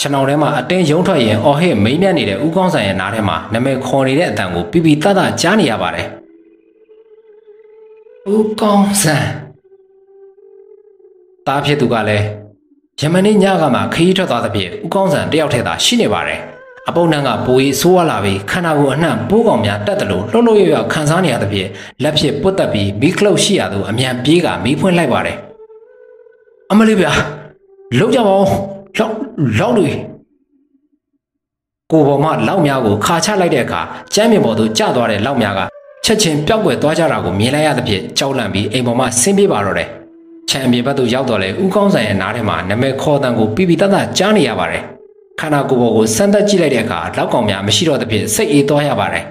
ခြေနှောင်ထဲမှာအတင်းယုံထွက်ရင်အော်ဟစ်မိမ့်မြတ်နေတဲ့ဦးကောင်းဆန်ရဲ့နားထဲမှာနာမည်ခေါ်နေတဲ့အတန်ကိုပြပြတတ်တကြားနေရပါတယ်ဦးကောင်းဆန်တားဖြစ်သူကလည်းယမနေ့ညကမှခရီးထွက်သွားသဖြင့်ဦးကောင်းဆန်တယောက်တည်းသာရှိနေပါတယ်အပုံနှံကပိုးရီဆိုးရလာပြီးခန္ဓာကိုယ်အနှံ့ပိုးကောင်များတက်တယ်လို့လှုပ်လှုပ်ရွရွခံစားနေရသဖြင့်လက်ဖြစ်ပုတ်တက်ပြီးမီးကလုတ်ရှိရသူအမြန်ပြေးကမီးဖွင့်လိုက်ပါတယ် အမလေးဗျာလောက်ကြပါဦးလောက်လောက်လို့ကိုပေါ်မှလောက်များကိုခါချလိုက်တဲ့အခါကျမ်းမြေပေါ်သို့ကျသွားတဲ့လောက်များကချက်ချင်းပျောက်ကွယ်သွားကြတာကိုမြင်လိုက်ရသဖြင့်ကြောက်လန့်ပြီးအိမ်ပေါ်မှဆင်းပြေးပါတော့တယ်ချမ်းမြေဘက်သို့ရောက်တော့လေဦးကောင်းဆိုင်ရဲ့နားထဲမှာနမဲခေါ်တန်ကိုပြပြတတ်တကြားနေရပါတယ်ခန္ဓာကိုယ်ပေါ်ကိုစမ်းသက်ကြည့်လိုက်တဲ့အခါလောက်ကောင်များမရှိတော့သဖြင့်စိတ်အေးသွားရပါတယ်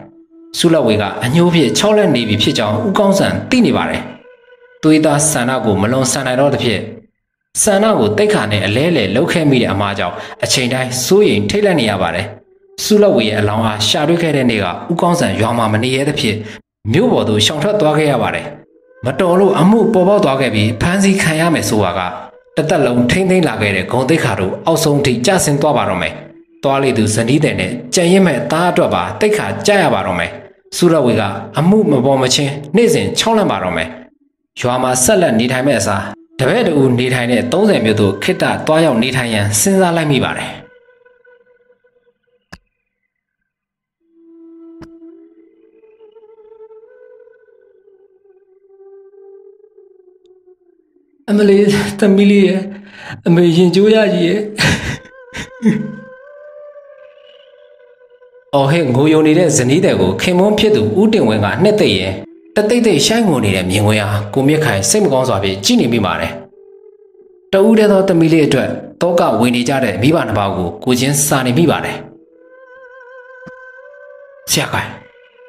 ဆုလဝေကအညိုးဖြင့်ချောက်လက်နေပြီဖြစ်ကြောင်းဦးကောင်းဆန်သိနေပါတယ်သွေးသားဆန္ဒကိုမလွန်ဆန်နိုင်တော့သဖြင့် ဆန္ဒကိုတိတ်ခါနဲ့အလဲလဲလှုပ်ခဲမိတဲ့အမှားကြောင့်အချိန်တိုင်းစိုးရိမ်ထိတ်လန့်နေရပါတယ်ဆုလဝေရဲ့အလောင်းအားရှာတွေ့ခဲ့တဲ့နေ့ကဦးကောင်းဆန်ရွာမှာမနေရသဖြင့်မြို့ပေါ်သို့ရှောင်ထွက်သွားခဲ့ရပါတယ်မတော်လို့အမှုပေါ်ပေါက်သွားခဲ့ပြီးဖမ်းဆီးခံရမယ်ဆိုတာကတသက်လုံးထိမ့်သိမ့်လာခဲ့တဲ့ဂုံတိတ်ခါတို့အောက်ဆုံးထိကျဆင်းသွားပါတော့မယ်။သွားလေသူဇနီးတဲ့နဲ့ကြံရင်မဲ့သားအတွက်ပါတိတ်ခါကြရပါတော့မယ်။စုရဝေကအမှုမပေါ်မချင်းနေ့စဉ်ချောင်းလန့်ပါတော့မယ်။ရွာမှာဆက်လက်နေထိုင်မဲ့အစား တပည့်တူနေထိုင်တဲ့30မြို့သို့ခိတ္တသွားရောက်နေထိုင်ရန်စဉ်းစားလိုက်မိပါတယ်။အမလေးသမီးလေးရဲ့အမေရင်ကျိုးရကြီးရဲ့အော်ဟဲ့ငိုယုံနေတဲ့ဇနီးတဲ့ကိုခင်မွန်းဖြစ်သူဦးတင်ဝင်းကနှစ်သိမ့်ရင် တသိမ့်သိမ့်ရှိုင်းငိုနေတဲ့မြင်ကွင်းဟာကိုမြင့်ခိုင်စိတ်မကောင်းစွာဖြင့်ကြည့်နေမိပါတယ်။တဦးတည်းသောသမီးလေးအတွက်တောကဝင်နေကြတဲ့မိဘနှစ်ပါးကိုကိုချင်းစာနေမိပါတယ်။ဆရာကိုင်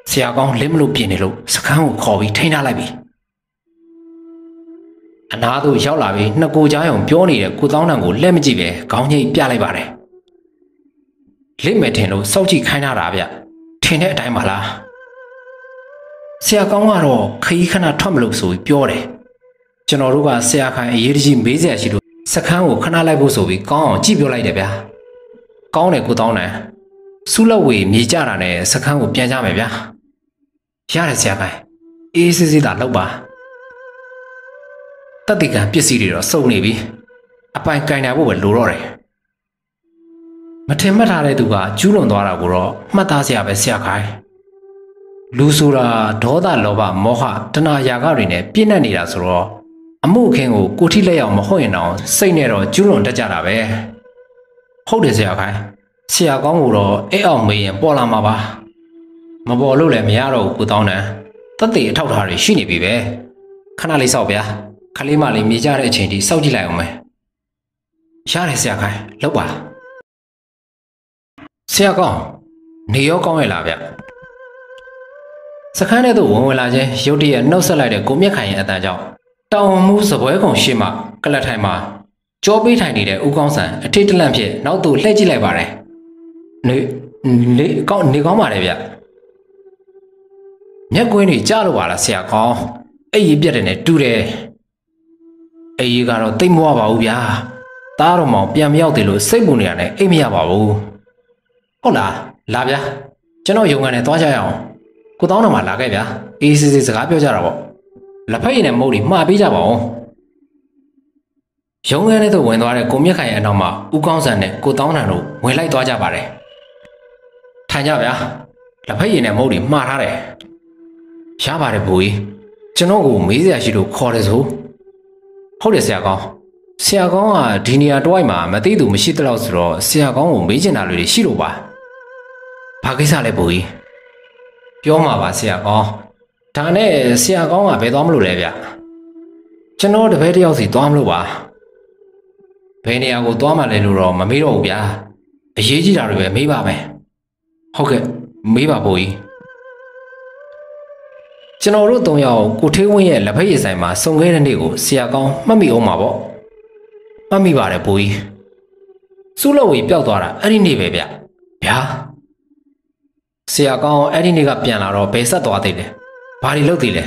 ဆရာကောင်းလင်းမလို့ပြင်နေလို့စကန်းကိုခေါ်ပြီးထိန်းထားလိုက်ပြီ။အနားသို့ရောက်လာပြီးနှစ်ကိုကြားရုံပြောနေတဲ့ကိုတောင်းတန်ကိုလက်မကြည့်ပဲခေါင်းညိတ်ပြလိုက်ပါတယ်။လိမ့်မယ်ထင်လို့စောက်ကြည့်ခိုင်းတာဗျ။ထင်တဲ့အတိုင်းပါလား။ ဆရာကောင်းကတော့ခရီးခဏထွက်မလို့ဆိုပြီးပြောတယ်။ကျွန်တော်တို့ကဆရာခိုင်အရေးတကြီးမေးစရာရှိလို့စခန်းကိုခဏလိုက်ဖို့ဆိုပြီးကောင်းအောင်ကြည့်ပြောလိုက်တယ်ဗျာ။ကောင်းတယ်ကိုတောင်းတန်။စုလက်ဝေမြေကြတာနဲ့စခန်းကိုပြန်ကြမယ်ဗျာ။ရတယ်ဆရာခိုင်။အေးစစ်စစ်သာလောက်ပါ။တက်တိကံပစ္စည်းတွေတော့စုံနေပြီအပိုင်ကင်နိုင်ဖို့ပဲလိုတော့တယ်မထင်မှတ်ထားတဲ့သူကကျူးလွန်သွားတာကိုတော့မှတ်သားစရာပဲဆရာခိုင်း လူဆိုတာဒေါသလောဘမောဟတဏှာရာဂတွေနဲ့ပြည့်နှက်နေတာဆိုတော့အမှုအခင်းကိုကိုထိလက်ရောက်မဟုတ်ရင်တော့စိတ်နဲ့တော့ကျူးလွန်တတ်ကြတာပဲဟုတ်တယ်ဆရာခိုင်းဆရာကောင်းကိုတော့အဲ့အောင်မေးရင်ပေါ်လာမှာပါမပေါ်လို့လည်းမရတော့ဘူးကိုတောင်းတန်တက်တေအထောက်ထားတွေရှိနေပြီပဲခဏလေးစောက်ဗျာခလေးမလေးမြေကြတဲ့အချိန်ထိစောက်ကြည့်လိုက်အောင်မယ်ရတယ်ဆရာခိုင်လောက်ပါဆရာကောင်းနေရောကောင်းရဲ့လားဗျ စခန်းထဲသို့ဝင်ဝင်လာခြင်းရုတ်တရက်နှုတ်ဆက်လိုက်တဲ့ကိုမြက်ခိုင်ရဲ့အတန်ကြောင့်တောင်မှုစပွဲကုံရှိမှကလတ်ထိုင်မှာကြောပေးထိုင်နေတဲ့ဦးကောင်းဆန်အထိတ်တလန့်ဖြစ်နောက်သို့လှည့်ကြည့်လိုက်ပါတယ်နေနေကောင်းနေကောင်းပါတယ်ဗျမျက်ကွင်းတွေကြားလို့ပါလားဆရာကောင်းအဲ့ရပြက်တယ်နဲ့တူတယ်အေးကတော့တိတ်မဝပါဘူးဗျာသားတော်မောင်ပြန်မရောက်သေးလို့စိတ်ပူနေရတယ်အိတ်မရပါဘူးဟုတ်လားလာဗျာကျွန်တော်ယုံကန်နဲ့သွားကြရအောင် ကိုတောင်းတော်မှာလာခဲ့ဗျာအေးစစ်စစ်စကားပြောကြတာပေါ့လက်ဖက်ရည်နဲ့မုတ်ဒီမှားပေးကြပါဦးရုံငန်းထဲသို့ဝင်သွားတဲ့ကိုမြက်ခိုင်ရဲ့အနောက်မှာဦးကောင်းစံနဲ့ကိုတောင်းတန်တို့ဝင်လိုက်သွားကြပါတယ်ထိုင်ကြဗျာလက်ဖက်ရည်နဲ့မုတ်ဒီမှားထားတယ်ရပါတယ်ဘူကြီးကျွန်တော်ကိုမေးစရာရှိလို့ခေါ်တယ်ဆိုဟုတ်တယ်ဆရာကောင်းဆရာကောင်းကဒီနေရာတွိုက်မှာမသိသူမရှိတဲ့လောက်ဆိုတော့ဆရာကောင်းကိုမေးချင်တာတွေရှိလို့ပါဘာကိစ္စလဲဘူကြီး ပြောမှာပါဆရာကောင်းဒါနဲ့ဆရာကောင်းကဘယ်သွားမလို့လဲဗျကျွန်တော်တပည့်တယောက်စီသွားမလို့ပါဘယ်နေရာကိုသွားမှလဲလို့တော့မမေးတော့ဘူးဗျာအရေးကြီးတာတွေပဲမေးပါမယ်ဟုတ်ကဲ့မေးပါဘိုးကြီးကျွန်တော်တို့၃ယောက်ကိုထေးဝင်းရဲ့လက်ဖက်ရည်ဆိုင်မှာစုံခဲ့တဲ့နေ့ကိုဆရာကောင်းမှတ်မိအောင်ပါပေါ့မှတ်မိပါတယ်ဘိုးကြီးစူးလို့ဝေပျောက်သွားတာအဲ့ဒီနေ့ပဲဗျဗျာ ဆရာကောင်းအဲ့ဒီနေ့ကပြန်လာတော့ဘယ်ဆက်သွားသေးလဲဘာတွေလုပ်သေးလဲ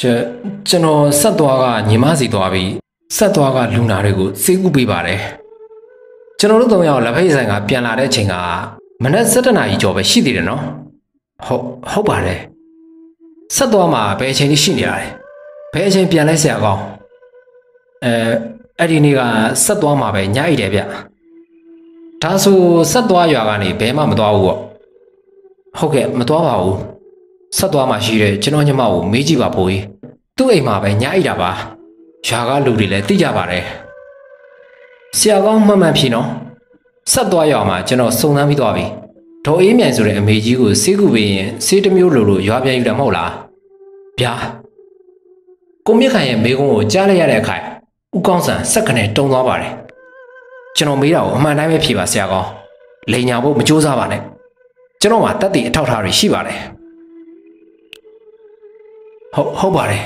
ကျွန်ကျွန်တော်ဆက်သွားကညီမစီသွားပြီးဆက်သွားကလူနာတွေကိုစေကူပေးပါတယ်ကျွန်တော်တို့၃ယောက်လက်ဖက်ရည်ဆိုင်ကပြန်လာတဲ့အချိန်ကမနက်7:00နာရီကျော်ပဲရှိသေးတယ်နော်ဟုတ်ဟုတ်ပါတယ်ဆက်သွားမှာဘယ်အချိန်ကြီးရှိနေရလဲဘယ်အချိန်ပြန်လဲဆရာကောင်းအဲအဲ့ဒီနေ့ကဆက်သွားမှာပဲညအိတ်တယ်ဗျ ဒါဆိုဆက်သွားရွာကနေဘယ်မှမသွားဘူးပေါ့ဟုတ်ကဲ့မသွားပါဘူးဆက်သွားမှရှိတယ်ကျွန်တော်ညမကိုမေးကြည့်ပါဖိုးကြီးသူ့အိမ်မှာပဲညအိတ်တာပါရွာကလူတွေလည်းသိကြပါတယ်ဆရာကောင်းမှန်မှန်ဖြေနော်ဆက်သွားရွာမှာကျွန်တော်စုံစမ်းပြီးသွားပြီဒေါ်အေးမြိုင်ဆိုတဲ့အမေကြီးကိုစေးကူပေးရင်စေးတစ်မျိုးလိုလိုရွာပြန်ယူတယ်မဟုတ်လားဗျာကိုမြင့်ခိုင်ရဲ့မိကုန်းကိုကြားလိုက်ရတဲ့အခါဦးကောင်းစံစက်ကနေတုံသွားပါတယ် ကျွန်တော်မေးတာကိုအမှန်တိုင်းပဲဖြေပါဆရာကောင်းလိန်ညာဖို့မကြိုးစားပါနဲ့ကျွန်တော်မှာတက်တည်အထောက်ထားတွေရှိပါတယ်ဟုတ်ဟုတ်ပါတယ်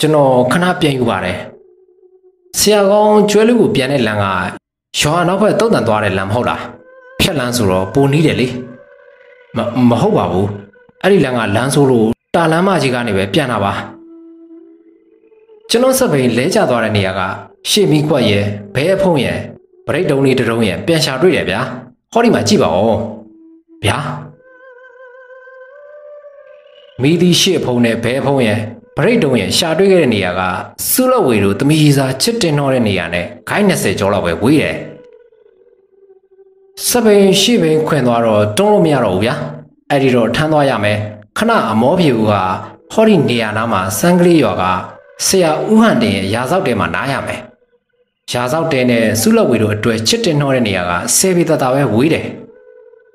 ကျွန်တော်ခဏပြန်ယူပါတယ်ဆရာကောင်းကျွဲလူကိုပြန်တဲ့လမ်းကရွာနောက်ဘက်တုံ့တန်သွားတဲ့လမ်းမဟုတ်လားဖြက်လမ်းဆိုတော့ပုံနီးတယ်လေမမဟုတ်ပါဘူးအဲ့ဒီလမ်းကလမ်းဆိုလို့တာလမ်းမကြီးကနေပဲပြန်လာပါကျွန်တော်စပိန်လဲကျသွားတဲ့နေရာကရှေ့မီကွက်ရဲ့ဘဲအဖုံးရဲ့ ဗရိတ်တုံးလေးတစ်တုံးရဲ့ပြန်ရှာတွေ့တယ်ဗျာဟောဒီမှာကြည့်ပါဦးဗျာမီဒီရှေ့အဖုံးနဲ့ဘဲအဖုံးရဲ့ဗရိတ်တုံးရဲ့ရှာတွေ့ခဲ့တဲ့နေရာကစုလဝေတို့တမီးစာချစ်တင်တော့တဲ့နေရာနဲ့ခိုင်း20ကျော်လောက်ပဲဝေးတယ်စပိန်ရှေ့ဘင်းခွင်သွားတော့တွန်းလို့မရတော့ဘူးဗျာအဲ့ဒီတော့ထမ်းသွားရမယ်ခဏအမောပြေဦးကဟောဒီနေရာနားမှာစံကလေးရွာကဆရာဦးဟန်တင်ရဲ့ရာဇောက်တဲမှာနားရမယ် ရာဇောက်တဲနဲ့စုလဝေတို့အတွေ့ချစ်တင်နှောတဲ့နေရာကဆယ်ပေတတာပဲဝေးတယ်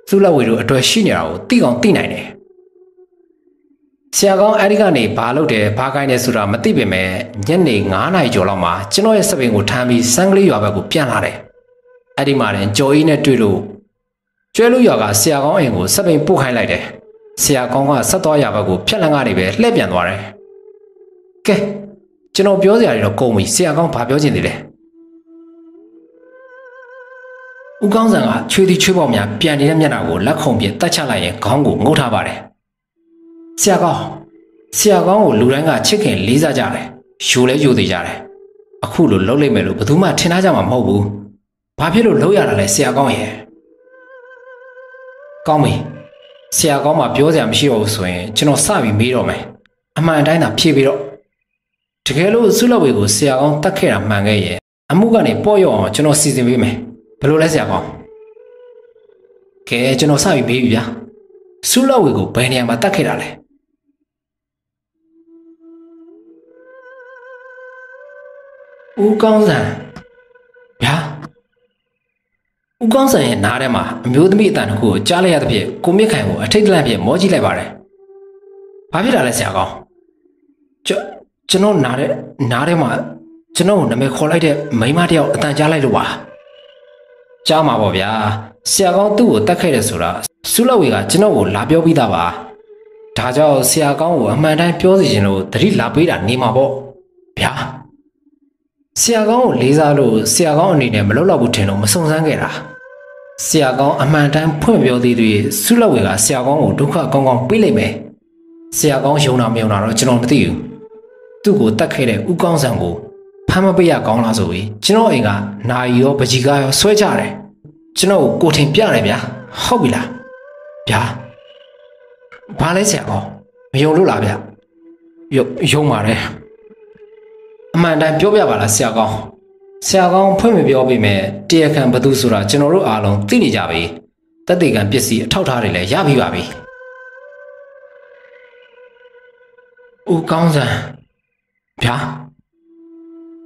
စုလဝေတို့အတွေ့ရှိနေတာကိုသိအောင်သိနိုင်တယ်ဆရာကောင်းအဲဒီကနေဘာလုပ်တယ်ဘာကိုင်းတယ်ဆိုတာမသိပေမဲ့ညနေ9နာရီကျော်လောက်မှာကျွန်တော်ရဲ့စပင်ကိုထမ်းပြီးစံကလေးရွာဘက်ကိုပြန်လာတယ်အဲ့ဒီမှာတင်ကြော်ကြီးနဲ့တွေ့လို့ကျွဲလူရွာကဆရာကောင်းအိမ်ကိုစပင်ပို့ခိုင်းလိုက်တယ်ဆရာကောင်းကဆက်သွားရဘက်ကိုဖြက်လန်းကနေပဲလှည့်ပြန်သွားတယ်ကဲကျွန်တော်ပြောစရာတွေတော့ကုန်ပြီဆရာကောင်းဘာပြောချင်သေးလဲ ဦးကောင်းစံကချွေးသီးချွေးပေါက်များပြန်နေတဲ့မျက်နှာကိုလက်ခုံပြတတ်ချလိုက်ရင်ခေါင်းကိုငုတ်ထားပါတယ်ဆရာကောင်းဆရာကောင်းကိုလူတိုင်းကချစ်ခင်လေးစားကြတယ်ယူလဲယူသေးကြတယ်အခုလိုလှုပ်လိုက်မယ်လို့ဘယ်သူမှထင်ထားကြမှာမဟုတ်ဘူးဘာဖြစ်လို့လှုပ်ရတာလဲဆရာကောင်းရဲ့ကောင်းပြီဆရာကောင်းမှပြောစရာမရှိတော့ဘူးဆိုရင်ကျွန်တော်စပြီးမေးတော့မယ်အမှန်တိုင်းသာဖြေပြီးတော့တကယ်လို့ဆုလဝေကိုဆရာကောင်းတတ်ခဲ့တာမှန်ခဲ့ရဲ့အမှုကနေပေါ့ရော့အောင်ကျွန်တော်စီစဉ်ပေးမယ် ဘယ်လိုလဲဆရာကောင်းကဲကျွန်တော်စပြီးမေးပြီဗျာဆုလဝေကိုဘယ်နေရာမှာတတ်ခဲ့တာလဲဦးကောင်းစံဗျာဦးကောင်းစံရဲ့နားထဲမှာအမျိုးသမီးအတန်တစ်ခုကိုကြားလိုက်ရသဖြင့်ကိုမြင့်ခိုင်ကိုအထိတ်တလန့်ဖြင့်မောကြည့်လိုက်ပါတယ်။ဘာဖြစ်တာလဲဆရာကောင်း။ကျွန်ကျွန်တော်နားထဲနားထဲမှာကျွန်တော်ကိုနာမည်ခေါ်လိုက်တဲ့မိန်းမတစ်ယောက်အတန်ကြားလိုက်လို့ပါ။ ကြားမှာပေါ့ဗျာ။ဆရာကောင်းသူ့ကိုတတ်ခဲ့တယ်ဆိုတာဆုလဝေကကျွန်တော်ကိုလာပြောပြီးသားပါ။ဒါကြောင့်ဆရာကောင်းကိုအမှန်တိုင်းပြောစီခြင်းလို့တတိလာပေးတာနေမှာပေါ့။ဗျာ။ဆရာကောင်းကိုလေးစားလို့ဆရာကောင်းအနေနဲ့မလုပ်တော့ဘူးထင်လို့မစုံစမ်းခဲ့တာဆရာကောင်းအမှန်တမ်းဖွင့်ပြောသေးသေးဆုလဝေကဆရာကောင်းကိုဒုက္ခကောင်းကောင်းပေးလိုက်မယ်ဆရာကောင်းယုံတာမယုံတာတော့ကျွန်တော်မသိဘူးသူ့ကိုတတ်ခဲ့တဲ့ဥကောင်းဆန်ကို ဖမ်းမပေးရကောင်းလားဆိုပြီးကျွန်တော်အိမ်ကနာရီရောပကြီးကားရောဆွဲကြတယ်ကျွန်တော်ကိုကိုထင်ပြတယ်ဗျာဟုတ်ပြီလားဗျာဘာလဲဆရာကောင်းမယုံလို့လားဗျယုံယုံပါတယ်အမှန်တမ်းပြောပြပါလားဆရာကောင်းဆရာကောင်းဖွင့်မပြောပေးမယ်တရားခံဘသူဆိုတာကျွန်တော်တို့အားလုံးသိနေကြပြီတက်တေကံပစ္စည်းအထောက်ထားတွေလည်းရပြီပါပြီဦးကောင်းစံဗျာ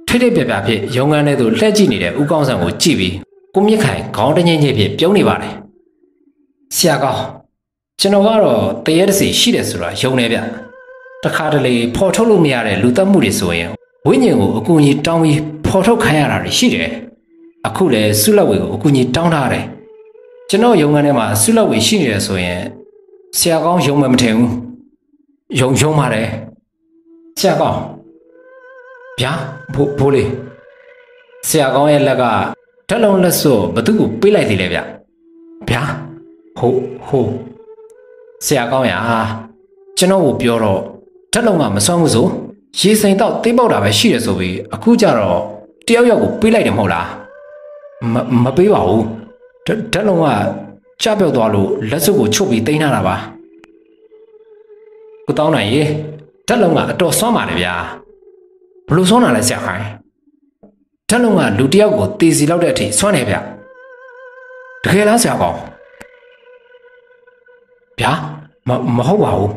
ထိတ်ထိတ်ပြပြဖြစ်ရုံငန်းထဲသို့လှည့်ကြည့်နေတဲ့ဦးကောင်းစံကိုကြည့်ပြီးကိုမြင့်ခိုင်ခေါင်းတငိမ့်ငိမ့်ဖြစ်ပြုံးနေပါတယ်ဆရာကောင်းကျွန်တော်ကတော့တရေတစီရှိတယ်ဆိုတာယုံနေဗျတခါတလေဖော်ထုတ်လို့မရတဲ့လူသက်မှုတွေဆိုရင်ဝိညာဉ်ကိုအကူအညီတောင်းပြီးဖဖော်ထုတ်ခိုင်းရတာတွေရှိတယ်အခုလေဆုလက်ဝေကိုအကူကြီးတောင်းထားတယ်ကျွန်တော်ရုံငန်းထဲမှာဆုလက်ဝေရှိနေတယ်ဆိုရင်ဆရာကောင်းယုံမယ်မထင်ဘူးယုံယုံပါတယ်ဆရာကောင်း ဗျာဘိုးဘိုးလေးဆရာကောင်းရဲ့လက်ကဓာတ်လုံးလက်စွပ်ဘသူ့ကိုပေးလိုက်သေးလဲဗျဗျာဟိုဟိုဆရာကောင်းရကျွန်တော်ကိုပြောတော့ဓာတ်လုံးကမစွမ်းဘူးဆိုရေစိန်တော့တေးပေါက်တာပဲရှိတယ်ဆိုပြီးအခုကျတော့တယောက်ယောက်ကိုပေးလိုက်တယ်မဟုတ်လားမမပေးပါဘူးဓာတ်ဓာတ်လုံးကကြပြောက်သွားလို့လက်စွပ်ကိုချုပ်ပြီးတင်ထားတာပါကိုတောင်းနိုင်ရေဓာတ်လုံးကအတော်စွမ်းပါတယ်ဗျာ ဘလို့စွမ်းတာလဲဆရာခိုင်ဓာတ်လုံးကလူတစ်ယောက်ကိုတေစီလောက်တဲ့အထိစွမ်းနေဗျတကယ်လားဆရာကောင်းဗျာမမဟုတ်ပါဘူး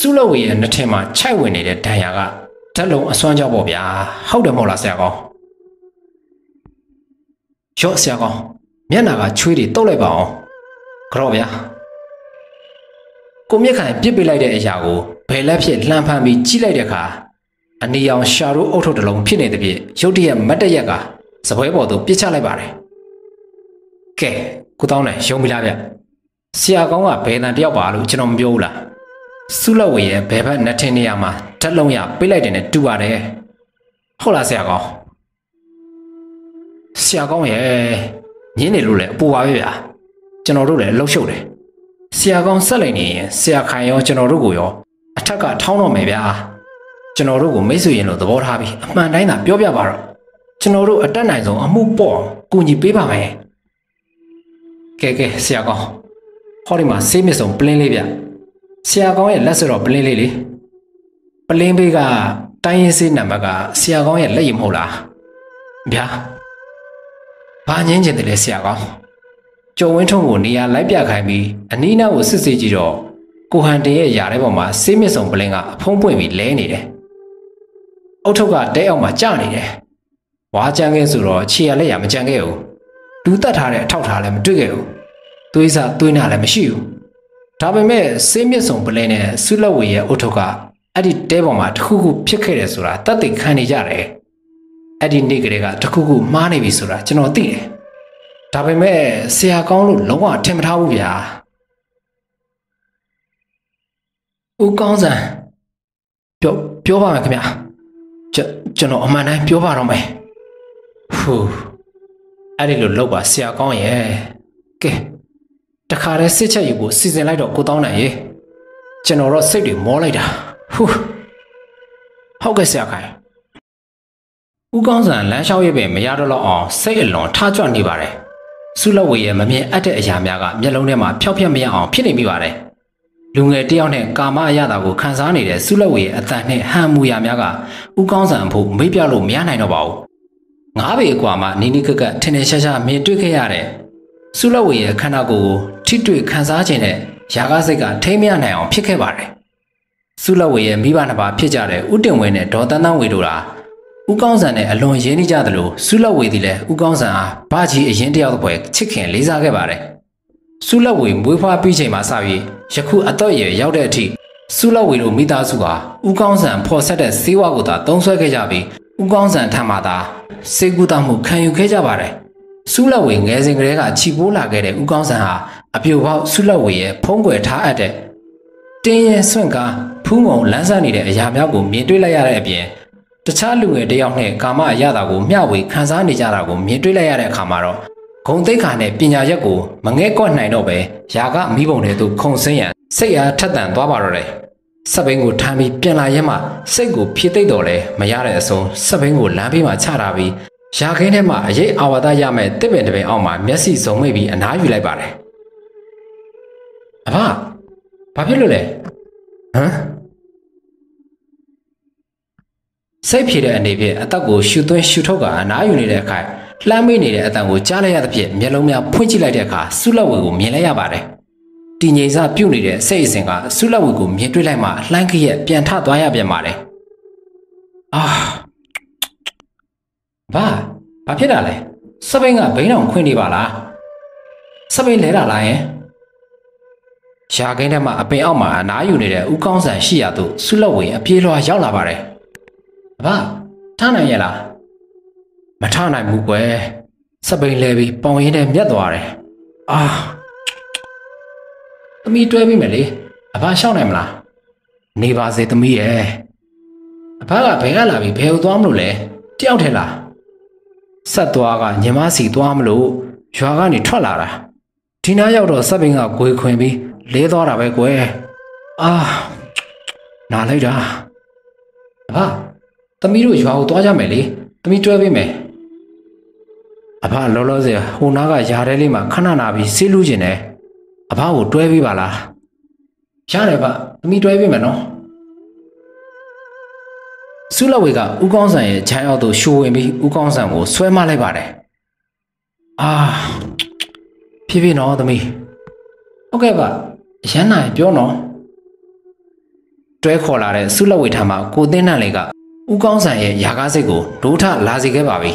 စုလဝေရဲ့နှစ်ထင်မှာခြိုက်ဝင်နေတဲ့ဒဏ်ရာကဓာတ်လုံးအစွမ်းကြောက်ပေါ့ဗျာဟုတ်တယ်မဟုတ်လားဆရာကောင်းရော့ဆရာကောင်းမျက်နာကချွေးတွေတုတ်လိုက်ပါအောင်ကြော့ဗျာကိုမြက်ခိုင်ပြစ်ပေးလိုက်တဲ့အရာကိုဘယ်လက်ဖြစ်လှမ်းဖမ်းပြီးကြီးလိုက်တဲ့အခါ အနီရောင်ရှာရိုးအုတ်ထုတ်တစ်လုံးဖြစ်နေတဲ့ပြည့်ရုတ်တရက်မတ်တရက်ကစပွဲပေါ်သို့ပြစ်ချလိုက်ပါတယ်ကဲကိုတောင်းနိုင်ရုံပြီလားဗျဆရာကောင်းကဘယ်တန်တယောက်ပါလို့ကျွန်တော်မပြောဘူးလားစုလောက်ဝေရဲ့ဘယ်ဘက်နှစ်ထင်းနေရမှာဓာတ်လုံးရပိတ်လိုက်တယ်နဲ့တူပါတယ်ဟုတ်လားဆရာကောင်းဆရာကောင်းရဲ့ညင်းနေလို့လေအပူပါပဲဗျာကျွန်တော်တို့လည်းအလုပ်ရှုပ်တယ်ဆရာကောင်းဆက်လိုက်နေရင်ဆရာခိုင်ရောကျွန်တော်တို့ကိုရောအထက်ကထောင်းတော့မယ်ဗျာ ကျွန်တော်တို့ကိုမိတ်ဆွေရင်လို့သဘောထားပြီးအမှန်တိုင်းသာပြောပြပါတော့ကျွန်တော်တို့အတက်နိုင်ဆုံးအမှုပေါ့ကူညီပေးပါမယ်ကဲကဲဆရာကောင်းဟောဒီမှာဆေးမြစ်စုံပလင်းလေးဗျဆရာကောင်းရဲ့လက်စတော့ပလင်းလေးလေပလင်းဘေးကတိုင်းရင်းဆေးနံပါတ်ကဆရာကောင်းရဲ့လက်ရည်မဟုတ်လားဗျာဘာငင်းကျင်တယ်လဲဆရာကောင်းကျော်ဝင်းထုံးကိုနေရာလိုက်ပြခိုင်းပြီးအနီးနားကိုစစ်ဆေးကြည့်တော့ကိုဟန်တင်ရဲ့ຢာထဲပေါ်မှာဆေးမြစ်စုံပလင်းကအဖုံးပွင့်ပြီးလဲနေတယ် အုတ်ထုပ်ကတဲအောင်မှာကျနေတယ်ဝါကြမ်းခဲ့ဆိုတော့ခြေရလက်ရမကြမ်းခဲ့ဘူးဒူးတက်ထားတဲ့အထောက်ထားလည်းမတွေ့ခဲ့ဘူးသွေးစားသွေးနာလည်းမရှိဘူးဒါပေမဲ့ဆေးမြစ်စုံပလင်းနဲ့ဆုလက်ဝေရဲ့အုတ်ထုပ်ကအဲ့ဒီတဲပေါ်မှာတစ်ခုခုဖြစ်ခဲ့တယ်ဆိုတာတတ်သိခံနေကြတယ်အဲ့ဒီနေ့ကလေးကတစ်ခုခုမှားနေပြီဆိုတာကျွန်တော်သိတယ်ဒါပေမဲ့ဆရာကောင်းလို့လုံးဝထင်မထားဘူးဗျာဦးကောင်းစံပြောပြောပါမယ်ခင်ဗျာ ကျွန်ကျွန်တော်အမှန်တိုင်းပြောပါတော့မယ်ဟူအဲ့ဒီလိုလောက်ပါဆရာကောင်းရဲ့ကဲတခါတည်းစစ်ချက်ယူဖို့စီစဉ်လိုက်တော့ကိုတောင်းနိုင်ရေကျွန်တော်တော့စိတ်တွေမောလိုက်တာဟူဟုတ်ကဲ့ဆရာခိုင်ဦးကောင်းစံလမ်းလျှောက်ရပဲမရတော့တော့အောင်စိတ်အလွန်ထားကြွနေပါတယ်ဆုလဝေရဲ့မမြင်အပ်တဲ့အရာများကမျက်လုံးထဲမှာဖျောက်ဖျက်မရအောင်ဖြစ်နေမိပါတယ် လူငယ်တယောက်နဲ့ကာမအရသာကိုခံစားနေတဲ့ဆုလဝေရဲ့အတန်နဲ့ဟန်မူရာများကဥကောင်းဆန်ဖို့မေ့ပြလို့မရနိုင်တော့ပါဘူး။ငါးပေအကွာမှနီနီကက်ကထင်ထင်ရှားရှားမြင်တွေ့ခဲ့ရတဲ့ဆုလဝေရဲ့ခန္ဓာကိုယ်ကိုထိတွေ့ခံစားခြင်းနဲ့ယာကစိတ်ကထိမ့်မရနိုင်အောင်ဖြစ်ခဲ့ပါတယ်။ဆုလဝေရဲ့မိဘနှစ်ပါးဖြစ်ကြတဲ့ဥတင်ဝင်းနဲ့ဒေါ်တန်းတန်းဝေတို့ဟာဥကောင်းဆန်နဲ့အလွန်ရင်းနှီးကြသလိုဆုလဝေသည်လည်းဥကောင်းဆန်အားဗကြီးအရင်တယောက်တစ်ပွဲချစ်ခင်လေးစားခဲ့ပါတယ်။ ဆုလဝေမွေးဖွားပြီးချိန်မှစပြီးယခုအတော့ရရောက်တဲ့အထိဆုလဝေတို့မိသားစုဟာဥကောင်းဆန်ဖော်ဆက်တဲ့စေဝါကိုသာတုံးဆွဲခဲ့ကြပြီးဥကောင်းဆန်ထံမှသာစေကူတာမှုခံယူခဲ့ကြပါတယ်။ဆုလဝေငယ်စဉ်ကတည်းကချီပိုးလာခဲ့တဲ့ဥကောင်းဆန်ဟာအပြိုပေါက်ဆုလဝေရဲ့ဖုံးကွယ်ထားအပ်တဲ့တင်းရဲဆွန့်ကားဖူးငုံလန်းဆန်းနေတဲ့အရာများကိုမြင်တွေ့လိုက်ရတဲ့အပြင်တခြားလူငယ်တယောက်နဲ့ကာမအရသာကိုမျှဝေခံစားနေကြတာကိုမြင်တွေ့လိုက်ရတဲ့အခါမှာတော့ ဂုံသိက္ခာနဲ့ပညာရက်ကိုမငဲကွက်နိုင်တော့ပဲယာကမိဘုံတွေသို့ခုံဆင်းရန်စိတ်အားထက်သန်သွားပါတော့တယ်။စက်ဘိန်းကိုထမ်းပြီးပြန်လာရဲမှစိတ်ကိုဖြည့်သိမ့်တော်လဲမရတဲ့အဆုံးစက်ဘိန်းကိုလမ်းဘေးမှာချထားပြီးရာခင်းထဲမှာအရေးအာဝါဒရမဲ့တစ်ပင်တစ်ပင်အောက်မှာမျက်စိစုံမိတ်ပြီးအနားယူလိုက်ပါတယ်။အဖဘာဖြစ်လို့လဲ။ဟမ်စိတ်ဖြေတဲ့အနေဖြင့်အသက်ကိုရှူသွင်းရှူထုတ်ကအနားယူနေတဲ့အခါ လှမ်းမေးနေတဲ့အတန်ကိုကြားလိုက်ရသဖြင့်မျက်လုံးများဖွင့်ကြည့်လိုက်တဲ့အခါဆုလက်ဝေကိုမြင်လိုက်ရပါတယ်။တည်ငြိမ်စပြုတ်နေတဲ့စိတ်အစဉ်ကဆုလက်ဝေကိုမြင်တွေ့လိုက်မှလှမ်းခရက်ပြန်ထသွားရပြန်ပါတယ်။အာဘာဘာဖြစ်တာလဲ။စပိန်ကဘိန်းအောင်ခွင့်နေပါလား။စပိန်လဲတာလားယင်။ရှာခင်းထဲမှာအပင်အောက်မှာအနားယူနေတဲ့ဦးကောင်းဆန်ရှိရသို့ဆုလက်ဝေအပြေးလွှာရောက်လာပါတယ်။အဘထားနိုင်ရဲ့လား မထနိုင်ဘူးကွယ်စပိန်လဲပြီးပေါင်ရင်းနဲ့မြတ်သွားတယ်အာသမီးတွဲပြီးမယ်လေအဖရှောက်နိုင်မလားနေပါစေသမီးရဲ့အဖကဘယ်ကလာပြီးဘယ်ကိုသွားမလို့လဲတယောက်ထဲလားဆက်သွားကညီမစီသွားမလို့ရွာကနေထွက်လာတာဒီနားရောက်တော့စပိန်ကဂွေခွင်ပြီးလဲသွားတာပဲကွယ်အာနားလိုက်တာအဖသမီးတို့ရွာကိုသွားကြမယ်လေသမီးတွဲပေးမယ် အဖလောလောဆယ်ဟိုနားကຢာထဲလေးမှာခဏနာပြီးဆေးလူကျင်တယ်အဖကိုတွဲပေးပါလားရတယ်ဗျသမီးတွဲပေးမယ်နော်ဆုလဝေကဥကောင်းဆန်ရဲ့ခြံအောက်သို့ရှိုးဝင်ပြီးဥကောင်းဆန်ကိုဆွဲမလိုက်ပါတယ်အာဖြည်းဖြည်းနော်သမီးဟုတ်ကဲ့ဗျအရန်နိုင်ပြောနော်တွဲခေါ်လာတဲ့ဆုလဝေထံမှာကိုသိန်းနန့်လေးကဥကောင်းဆန်ရဲ့ယာကားစိတ်ကိုဒိုးထလာစီခဲ့ပါပြီ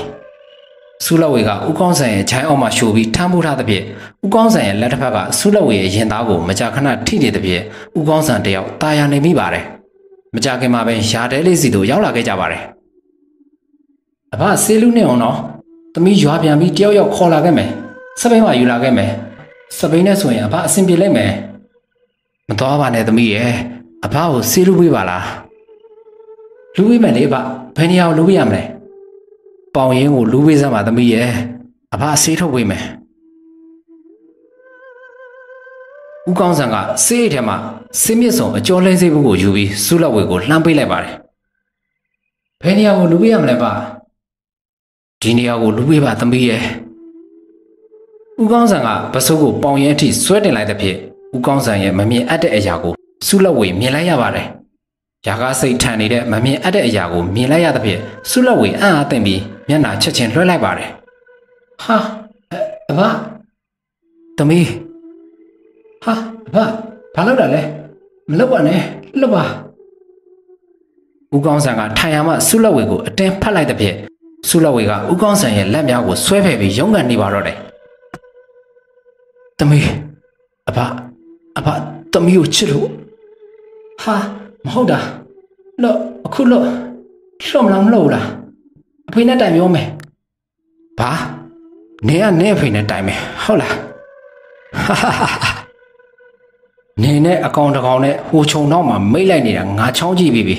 ဆုလဝေကဥကောင်းဆန်ရဲ့ခြိုင်းအောက်မှာရှိုးပြီးထမ်းပိုးထားသဖြင့်ဥကောင်းဆန်ရဲ့လက်တစ်ဖက်ကဆုလဝေရဲ့ရင်သားကိုမကြာခဏထိနေသဖြင့်ဥကောင်းဆန်တယောက်တာယာနေမိပါတယ်မကြခင်မှာပဲယာတဲလေးစီတို့ရောက်လာခဲ့ကြပါတယ်အဖဆေးလူနဲ့အောင်တော့သမီးရွာပြန်ပြီးတယောက်ယောက်ခေါ်လာခဲ့မယ်စပိန်မှာယူလာခဲ့မယ်စပိန်နဲ့ဆိုရင်အဖအဆင်ပြေလိုက်မယ်မတော်ပါနဲ့သမီးရဲ့အဖကိုဆေးလူပေးပါလားလူပေးမယ်လေအဖဘယ်နေရာကိုလူပေးရမလဲ ပေါင်ရင်ကိုလူပေးစမ်းပါသမီးရဲ့အဖဆေးထုတ်ပေးမယ်ဦးကောင်းဆန်ကဆေးအိတ်ထဲမှာဆေးမြစ်စုံအကျော်လဲဆေးဘူးကိုယူပြီးစူးလက်ဝေကိုလှမ်းပေးလိုက်ပါတယ်ဘယ်နေရာကိုလူပေးရမလဲပါဒီနေရာကိုလူပေးပါသမီးရဲ့ဦးကောင်းဆန်ကပစိုးကိုပေါင်ရင်အထိဆွဲတင်လိုက်တဲ့ဖြစ်ဦးကောင်းဆန်ရဲ့မမြင်အပ်တဲ့အရာကိုစူးလက်ဝေမြင်လိုက်ရပါတယ် ရာကားစိတ်ထန်နေတဲ့မမြင်အပ်တဲ့အရာကိုမြင်လိုက်ရတဲ့ဖြစ်စူးလက်ဝေအံ့အားသင့်ပြီးမျက်နှာချက်ချင်းလွှဲလိုက်ပါတယ်ဟာအဘသမီးဟာအဖဘာလုပ်တာလဲမလုပ်ပါနဲ့လွတ်ပါဦးကောင်းဆန်ကထိုင်ရမဆုလက်ဝေကိုအတင်းဖတ်လိုက်တဲ့ဖြင့်ဆုလက်ဝေကဦးကောင်းဆန်ရဲ့လက်များကိုဆွဲဖယ်ပြီးရုန်းကန်နေပါတော့တယ်သမီးအဖအဖသမီးကိုချစ်လို့ဟာ မဟုတ်တာလော့အခုလော့လော့မလားမလို့လားအဖေနဲ့တိုင်ပြောမယ်ဘာနေကနေအဖေနဲ့တိုင်မယ်ဟုတ်လားဟာဟာဟာနေနဲ့အကောင်တကောင်နဲ့ဟိုခြုံတော့မှမိတ်လိုက်နေတာငါချောင်းကြည့်ပြီးပြီ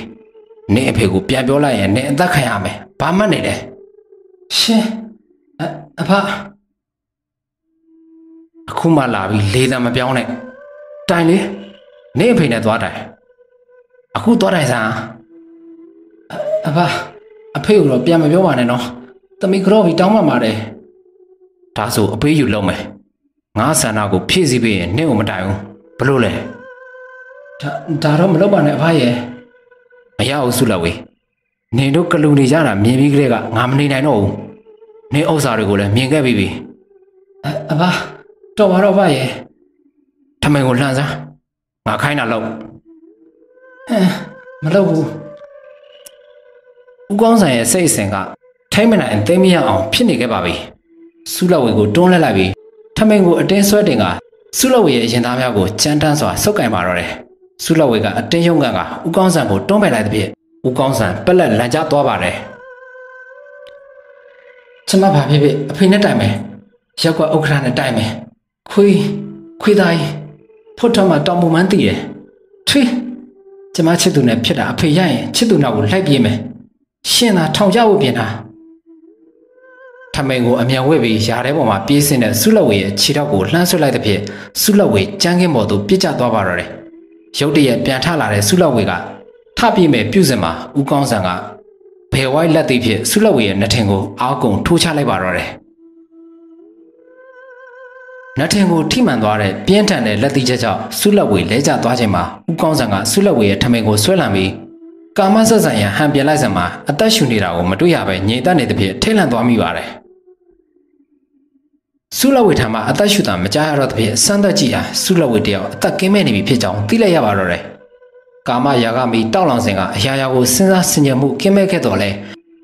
နေအဖေကိုပြန်ပြောလိုက်ရင်နေအသက်ခံရမယ်ဘာမှတ်နေလဲရှင်အအဖအခုမှလာပြီးလေးတံမပြောင်းနဲ့တိုင်လေနေအဖေနဲ့သွားတိုင် အခုသွားတိုင်စမ်းအဖအဖေကိုတော့ပြန်မပြောပါနဲ့နော်တမီကတော့ပြီးတောင်းမှပါတယ်ဒါဆိုအပေးယူလုံးမယ်ငါဆန္ဒကိုဖြည့်ဆည်းပေးရင်နေကိုမတိုင်ဘူးဘလို့လဲဒါဒါတော့မလုပ်ပါနဲ့အဖရဲ့မရဘူးဆုလဝေနင်တို့ကလူနေကြတာမြင်ပြီးကလေးကငါမနေနိုင်တော့ဘူးနင်ဥစ္စာတွေကိုလည်းမြင်ခဲ့ပြီးပြီအအဖတော်ပါတော့ဖရဲ့ထမင်ကိုလှန်စားငါခိုင်းတာလို့ဟ မ်မလုပ်ဘူးဦးကောင်းဆိုင်ရဲ့စိတ်အစဉ်ကထိုင်းမနိုင်အသိမရအောင်ဖြစ်နေခဲ့ပါပြီဆုလဝေကိုတွန်းလှက်လိုက်ပြီးထမင်ကိုအတင်းဆွဲတင်ကဆုလဝေရဲ့ရင်သားများကိုကြမ်းတမ်းစွာဆုပ်ကင်ပါတော့တယ်။ဆုလဝေကအတင်းယုံကန်ကဦးကောင်းဆန်ကိုတွန်းပယ်လိုက်တဲ့ဖြင့်ဦးကောင်းဆန်ပက်လက်လန်ကျသွားပါတယ်။ကျမဘာဖြစ်ဖြစ်အဖေနဲ့တိုင်မယ်။ရက်ကွက်ဥက္ကဋ္ဌနဲ့တိုင်မယ်။ခွေးခွေးသားကြီးဖို့ထမတောင်ပူမှန်းတည်တယ်။ထွေး ကျမချစ်သူနဲ့ဖြစ်တာအဖေရရင်ချစ်သူနောက်ကိုလိုက်ပြေးမယ်။ရှင်သာထောင်ကြဖို့ပြင်တာ။ထမိန်ကိုအမြန်ဝဲပြီးယာထဲပေါ်မှာပြေးဆင်းတဲ့ဆုလဝေရဲ့ခြေထောက်ကိုလှမ်းဆွလိုက်တဲ့ဖြင့်ဆုလဝေကြမ်းခင်းပေါ်သို့ပြစ်ကျသွားပါတော့တယ်။ရုတ်တရက်ပြန်ထလာတဲ့ဆုလဝေကထပြေးမဲ့ပြုစင်မှာဦးကောင်းဆန်ကဘယ်ဝိုင်းလက်သေးဖြင့်ဆုလဝေရဲ့နှထင်ကိုအာကုံထိုးချလိုက်ပါတော့တယ်။ နှထင်ကိုထိမှန်သွားတဲ့ပြင်းထန်တဲ့လက်သီးချက်ကြောင့်ဆုလဝေလဲကျသွားခြင်းမှာဦးကောင်းဆန်ကဆုလဝေရဲ့ထမိန်ကိုဆွဲလံပြီးကာမဆက်ဆံရန်ဟန်ပြလိုက်စမှာအသက်ရှူနေတာကိုမတွေ့ရပဲငြိမ်သက်နေသဖြင့်ထိတ်လန့်သွားမိပါတယ်။ဆုလဝေထံမှာအသက်ရှူတာမကြားရတော့တဲ့ဖြင့်စမ်းသက်ကြည့်ဟာဆုလဝေတယောက်အသက်ကင်းမဲ့နေပြီဖြစ်ကြောင်းသိလိုက်ရပါတော့တယ်။ကာမရာဂမီတောက်လောင်စဉ်ကအရာရာကိုစဉ်းစားဆင်ခြင်မှုကင်းမဲ့ခဲ့တော်လဲ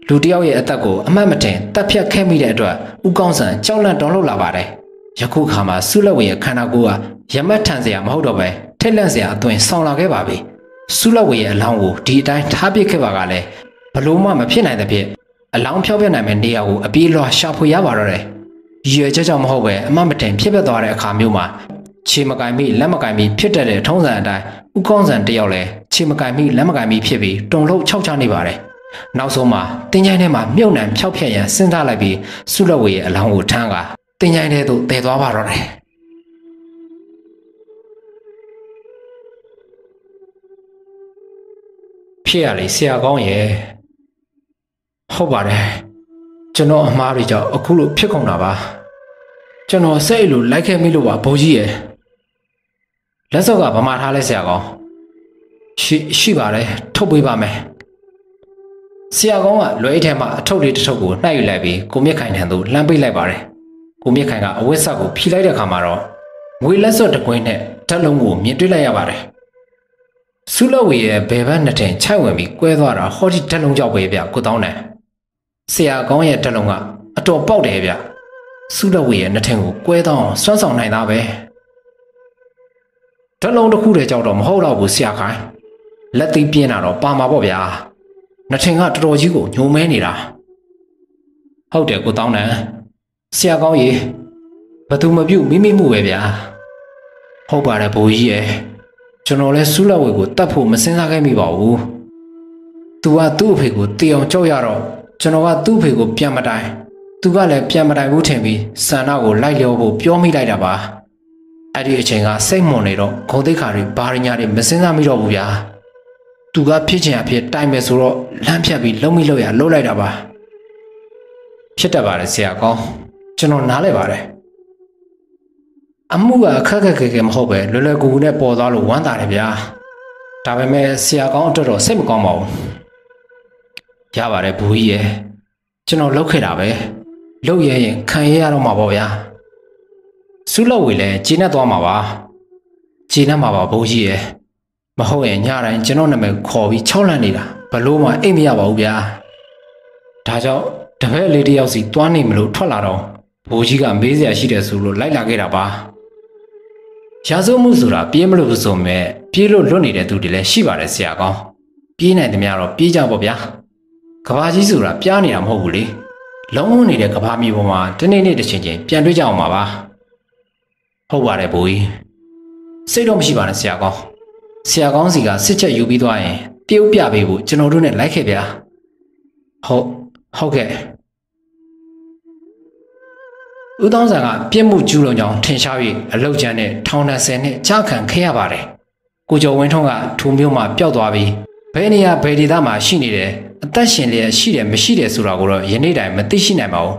လူတယောက်ရဲ့အသက်ကိုအမှတ်မတင်တပ်ဖြတ်ခဲ့မိတဲ့အတွက်ဥကောင်းဆန်ကြောက်လန့်တောင်းလို့လာပါတယ်။ ယခုခါမှာဆုလဝေရဲ့ခန္ဓာကိုယ်ကရမတ်ထန်စရာမဟုတ်တော့ပဲထိတ်လန့်စရာအသွင်ဆောင်လာခဲ့ပါပြီ။ဆုလဝေရဲ့အလောင်းကိုဒီအတိုင်းထားပစ်ခဲ့ပါကလည်းဘလို့မှမဖြစ်နိုင်တဲ့ဖြင့်အလောင်းဖျောက်ပြနိုင်မယ့်နေရာကိုအပြေးလွှာရှာဖွေရပါတော့တယ်ရည်ရွယ်ချက်ကြောင့်မဟုတ်ပဲအမှတ်မတင်ဖြစ်ပျက်သွားတဲ့အခါမျိုးမှာခြေမကင်မိလက်မကင်မိဖြစ်တတ်တဲ့ထုံးစံအတိုင်းဥကောင်းစံတယောက်လည်းခြေမကင်မိလက်မကင်မိဖြစ်ပြီးတုံလို့ခြောက်ချနေပါတယ်နောက်ဆုံးမှာတင်ချိုင်းထဲမှာမြုပ်နှံဖျောက်ဖျက်ရန်စဉ်းစားလိုက်ပြီးဆုလက်ဝေရဲ့အလောင်းကိုထမ်းက တင်ချိုင်းထဲသို့တည်သွားပါတော့တယ်ဖြစ်ရလေဆရာကောင်းရဲ့ဟုတ်ပါတယ်ကျွန်တော်အမားတွေကြောင့်အခုလိုဖြစ်ကုန်တာပါကျွန်တော်စိတ်လိုလိုက်ခဲ့မိလို့ပါဘိုးကြီးရဲ့လက်စော့ကဗမာထားလဲဆရာကောင်းရှိရှိပါတယ်ထုတ်ပေးပါမယ်ဆရာကောင်းကလွယ်အိတ်ထဲမှာအထုပ်လေးတစ်ထုပ်ကိုနှိုက်ယူလိုက်ပြီးကိုမြင့်ခိုင်ထံသို့လှမ်းပေးလိုက်ပါတယ် ကိုမြင့်ခိုင်ကအဝတ်ဆက်ကိုဖြီလိုက်တဲ့အခါမှာတော့ငွေလက်စော့တစ်ကွင်းနဲ့ဓာတ်လုံးကိုမြင်တွေ့လိုက်ရပါတယ်ဆုလဝေရဲ့ဘယ်ဘက်နှစ်ထင်ခြိုက်ဝင်ပြီးကွဲသွားတာဟောဒီဓာတ်လုံးကြောက်ပဲဗျကိုတောင်းတယ်ဆရာကောင်းရဲ့ဓာတ်လုံးကအတော်ပေါက်တယ်ဗျဆုလဝေရဲ့နှစ်ထင်ကိုကွဲတော့စွမ်းဆောင်နိုင်တာပဲဓာတ်လုံးတစ်ခုတည်းကြောက်တော့မဟုတ်တော့ဘူးဆရာခိုင်းလက်သိပြင်းတာတော့ပါမှာပေါ့ဗျာနှစ်ထင်ကတော်တော်ကြီးကိုညုံမဲနေတာဟုတ်တယ်ကိုတောင်းတယ် ဆရာကောင်းကြီးဘသူမပြုတ်မိမိမှုပဲဗျာဟုတ်ပါတယ်ဘိုးကြီးရယ်ကျွန်တော်လဲစူးလက်ဝဲကိုတတ်ဖို့မစင်စားခဲ့မိပါဘူးသူကသူ့အဖေကိုတေအောင်ကြောက်ရတော့ကျွန်တော်ကသူ့အဖေကိုပြန်မတိုင်သူကလည်းပြန်မတိုင်ဘူးထင်ပြီးဆန္ဒကိုလိုက်လျောဖို့ပြောမိလိုက်တာပါအဲ့ဒီအချိန်ကစိတ်မွန်နေတော့ဂုံတိတ်ခါတွေဘာရညာတွေမစင်စားမိတော့ဘူးဗျာသူကဖြစ်ချင်အဖြစ်တိုင်မယ်ဆိုတော့လမ်းဖြတ်ပြီးလုံမိလို့ရလှုပ်လိုက်တာပါဖြစ်တတ်ပါတယ်ဆရာကောင်း ကျွန်တော်နားလဲပါတယ်။အမှုကအခက်ခက်ခဲခဲမဟုတ်ပဲလွယ်လွယ်ကူကူနဲ့ပေါ်သွားလို့ဝမ်းသာတယ်ဗျာဒါပေမဲ့ဆရာကောင်းအတွက်တော့စိတ်မကောင်းပါဘူးရပါတယ်ဘူးကြီးရဲ့ကျွန်တော်လောက်ခဲ့တာပဲလောက်ရရင်ခံရရတော့မှာပေါ့ဗျာစုလောက်ဝေလည်းဂျင်းနဲ့သွားမှာပါဂျင်းနဲ့မှာပါဘူးကြီးရဲ့မဟုတ်ရင်ညတိုင်းကျွန်တော်နာမည်ခေါ်ပြီးချောက်လန့်နေတာဘလို့မှအိတ်မရပါဘူးဗျာဒါကြောင့်တပည့်လေးတယောက်စီသွားနေမလို့ထွက်လာတော့ ဘိုးကြီးကမေးစရာရှိတယ်ဆိုလို့လိုက်လာခဲ့တာပါရာဇဝမှုဆိုတာပြေးမလို့ဆိုမဲ့ပြေးလို့လွတ်နေတဲ့သူတွေလည်းရှိပါတယ်ဆရာကောင်းပြေးနိုင်သမျှတော့ပြေးကြပါဗျာကဘာကြီးဆိုတာပြားနေတာမဟုတ်ဘူးလေလုံးဝနေတဲ့ကဘာမြေပေါ်မှာတနေ့နေ့တစ်ချိန်ချင်းပြန်တွေ့ကြအောင်ပါပါဟုတ်ပါတယ်ဘိုးကြီးစိတ်တော့မရှိပါနဲ့ဆရာကောင်းဆရာကောင်းစီကစစ်ချက်ယူပြီးသွားရင်ပြုတ်ပြပေးဖို့ကျွန်တော်တို့နဲ့လိုက်ခဲ့ဗျာဟုတ်ဟုတ်ကဲ့ ဦးသောင်းဆန်ကပြစ်မှုကျူးလွန်ကြောင်းထင်ရှား၍အလုတ်ချမ်းနဲ့ထောင်ဒဏ်10နှစ်ကြာခံခဲ့ရပါတယ်။ကိုကျော်ဝင်းထွန်းကထူမျိုးမှာပျောက်သွားပြီးဘယ်နေရာဘယ်ဒေသမှာရှိနေတယ်အသက်ရှင်လျက်ရှိတယ်မရှိတယ်ဆိုတာကိုတော့ယနေ့တိုင်မသိရှိနိုင်ပါဘူး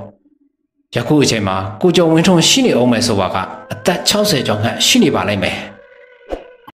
။ယခုအချိန်မှာကိုကျော်ဝင်းထွန်းရှိနေအောင်မယ်ဆိုပါကအသက်60ကျော်ခန့်ရှိနေပါလိမ့်မယ်။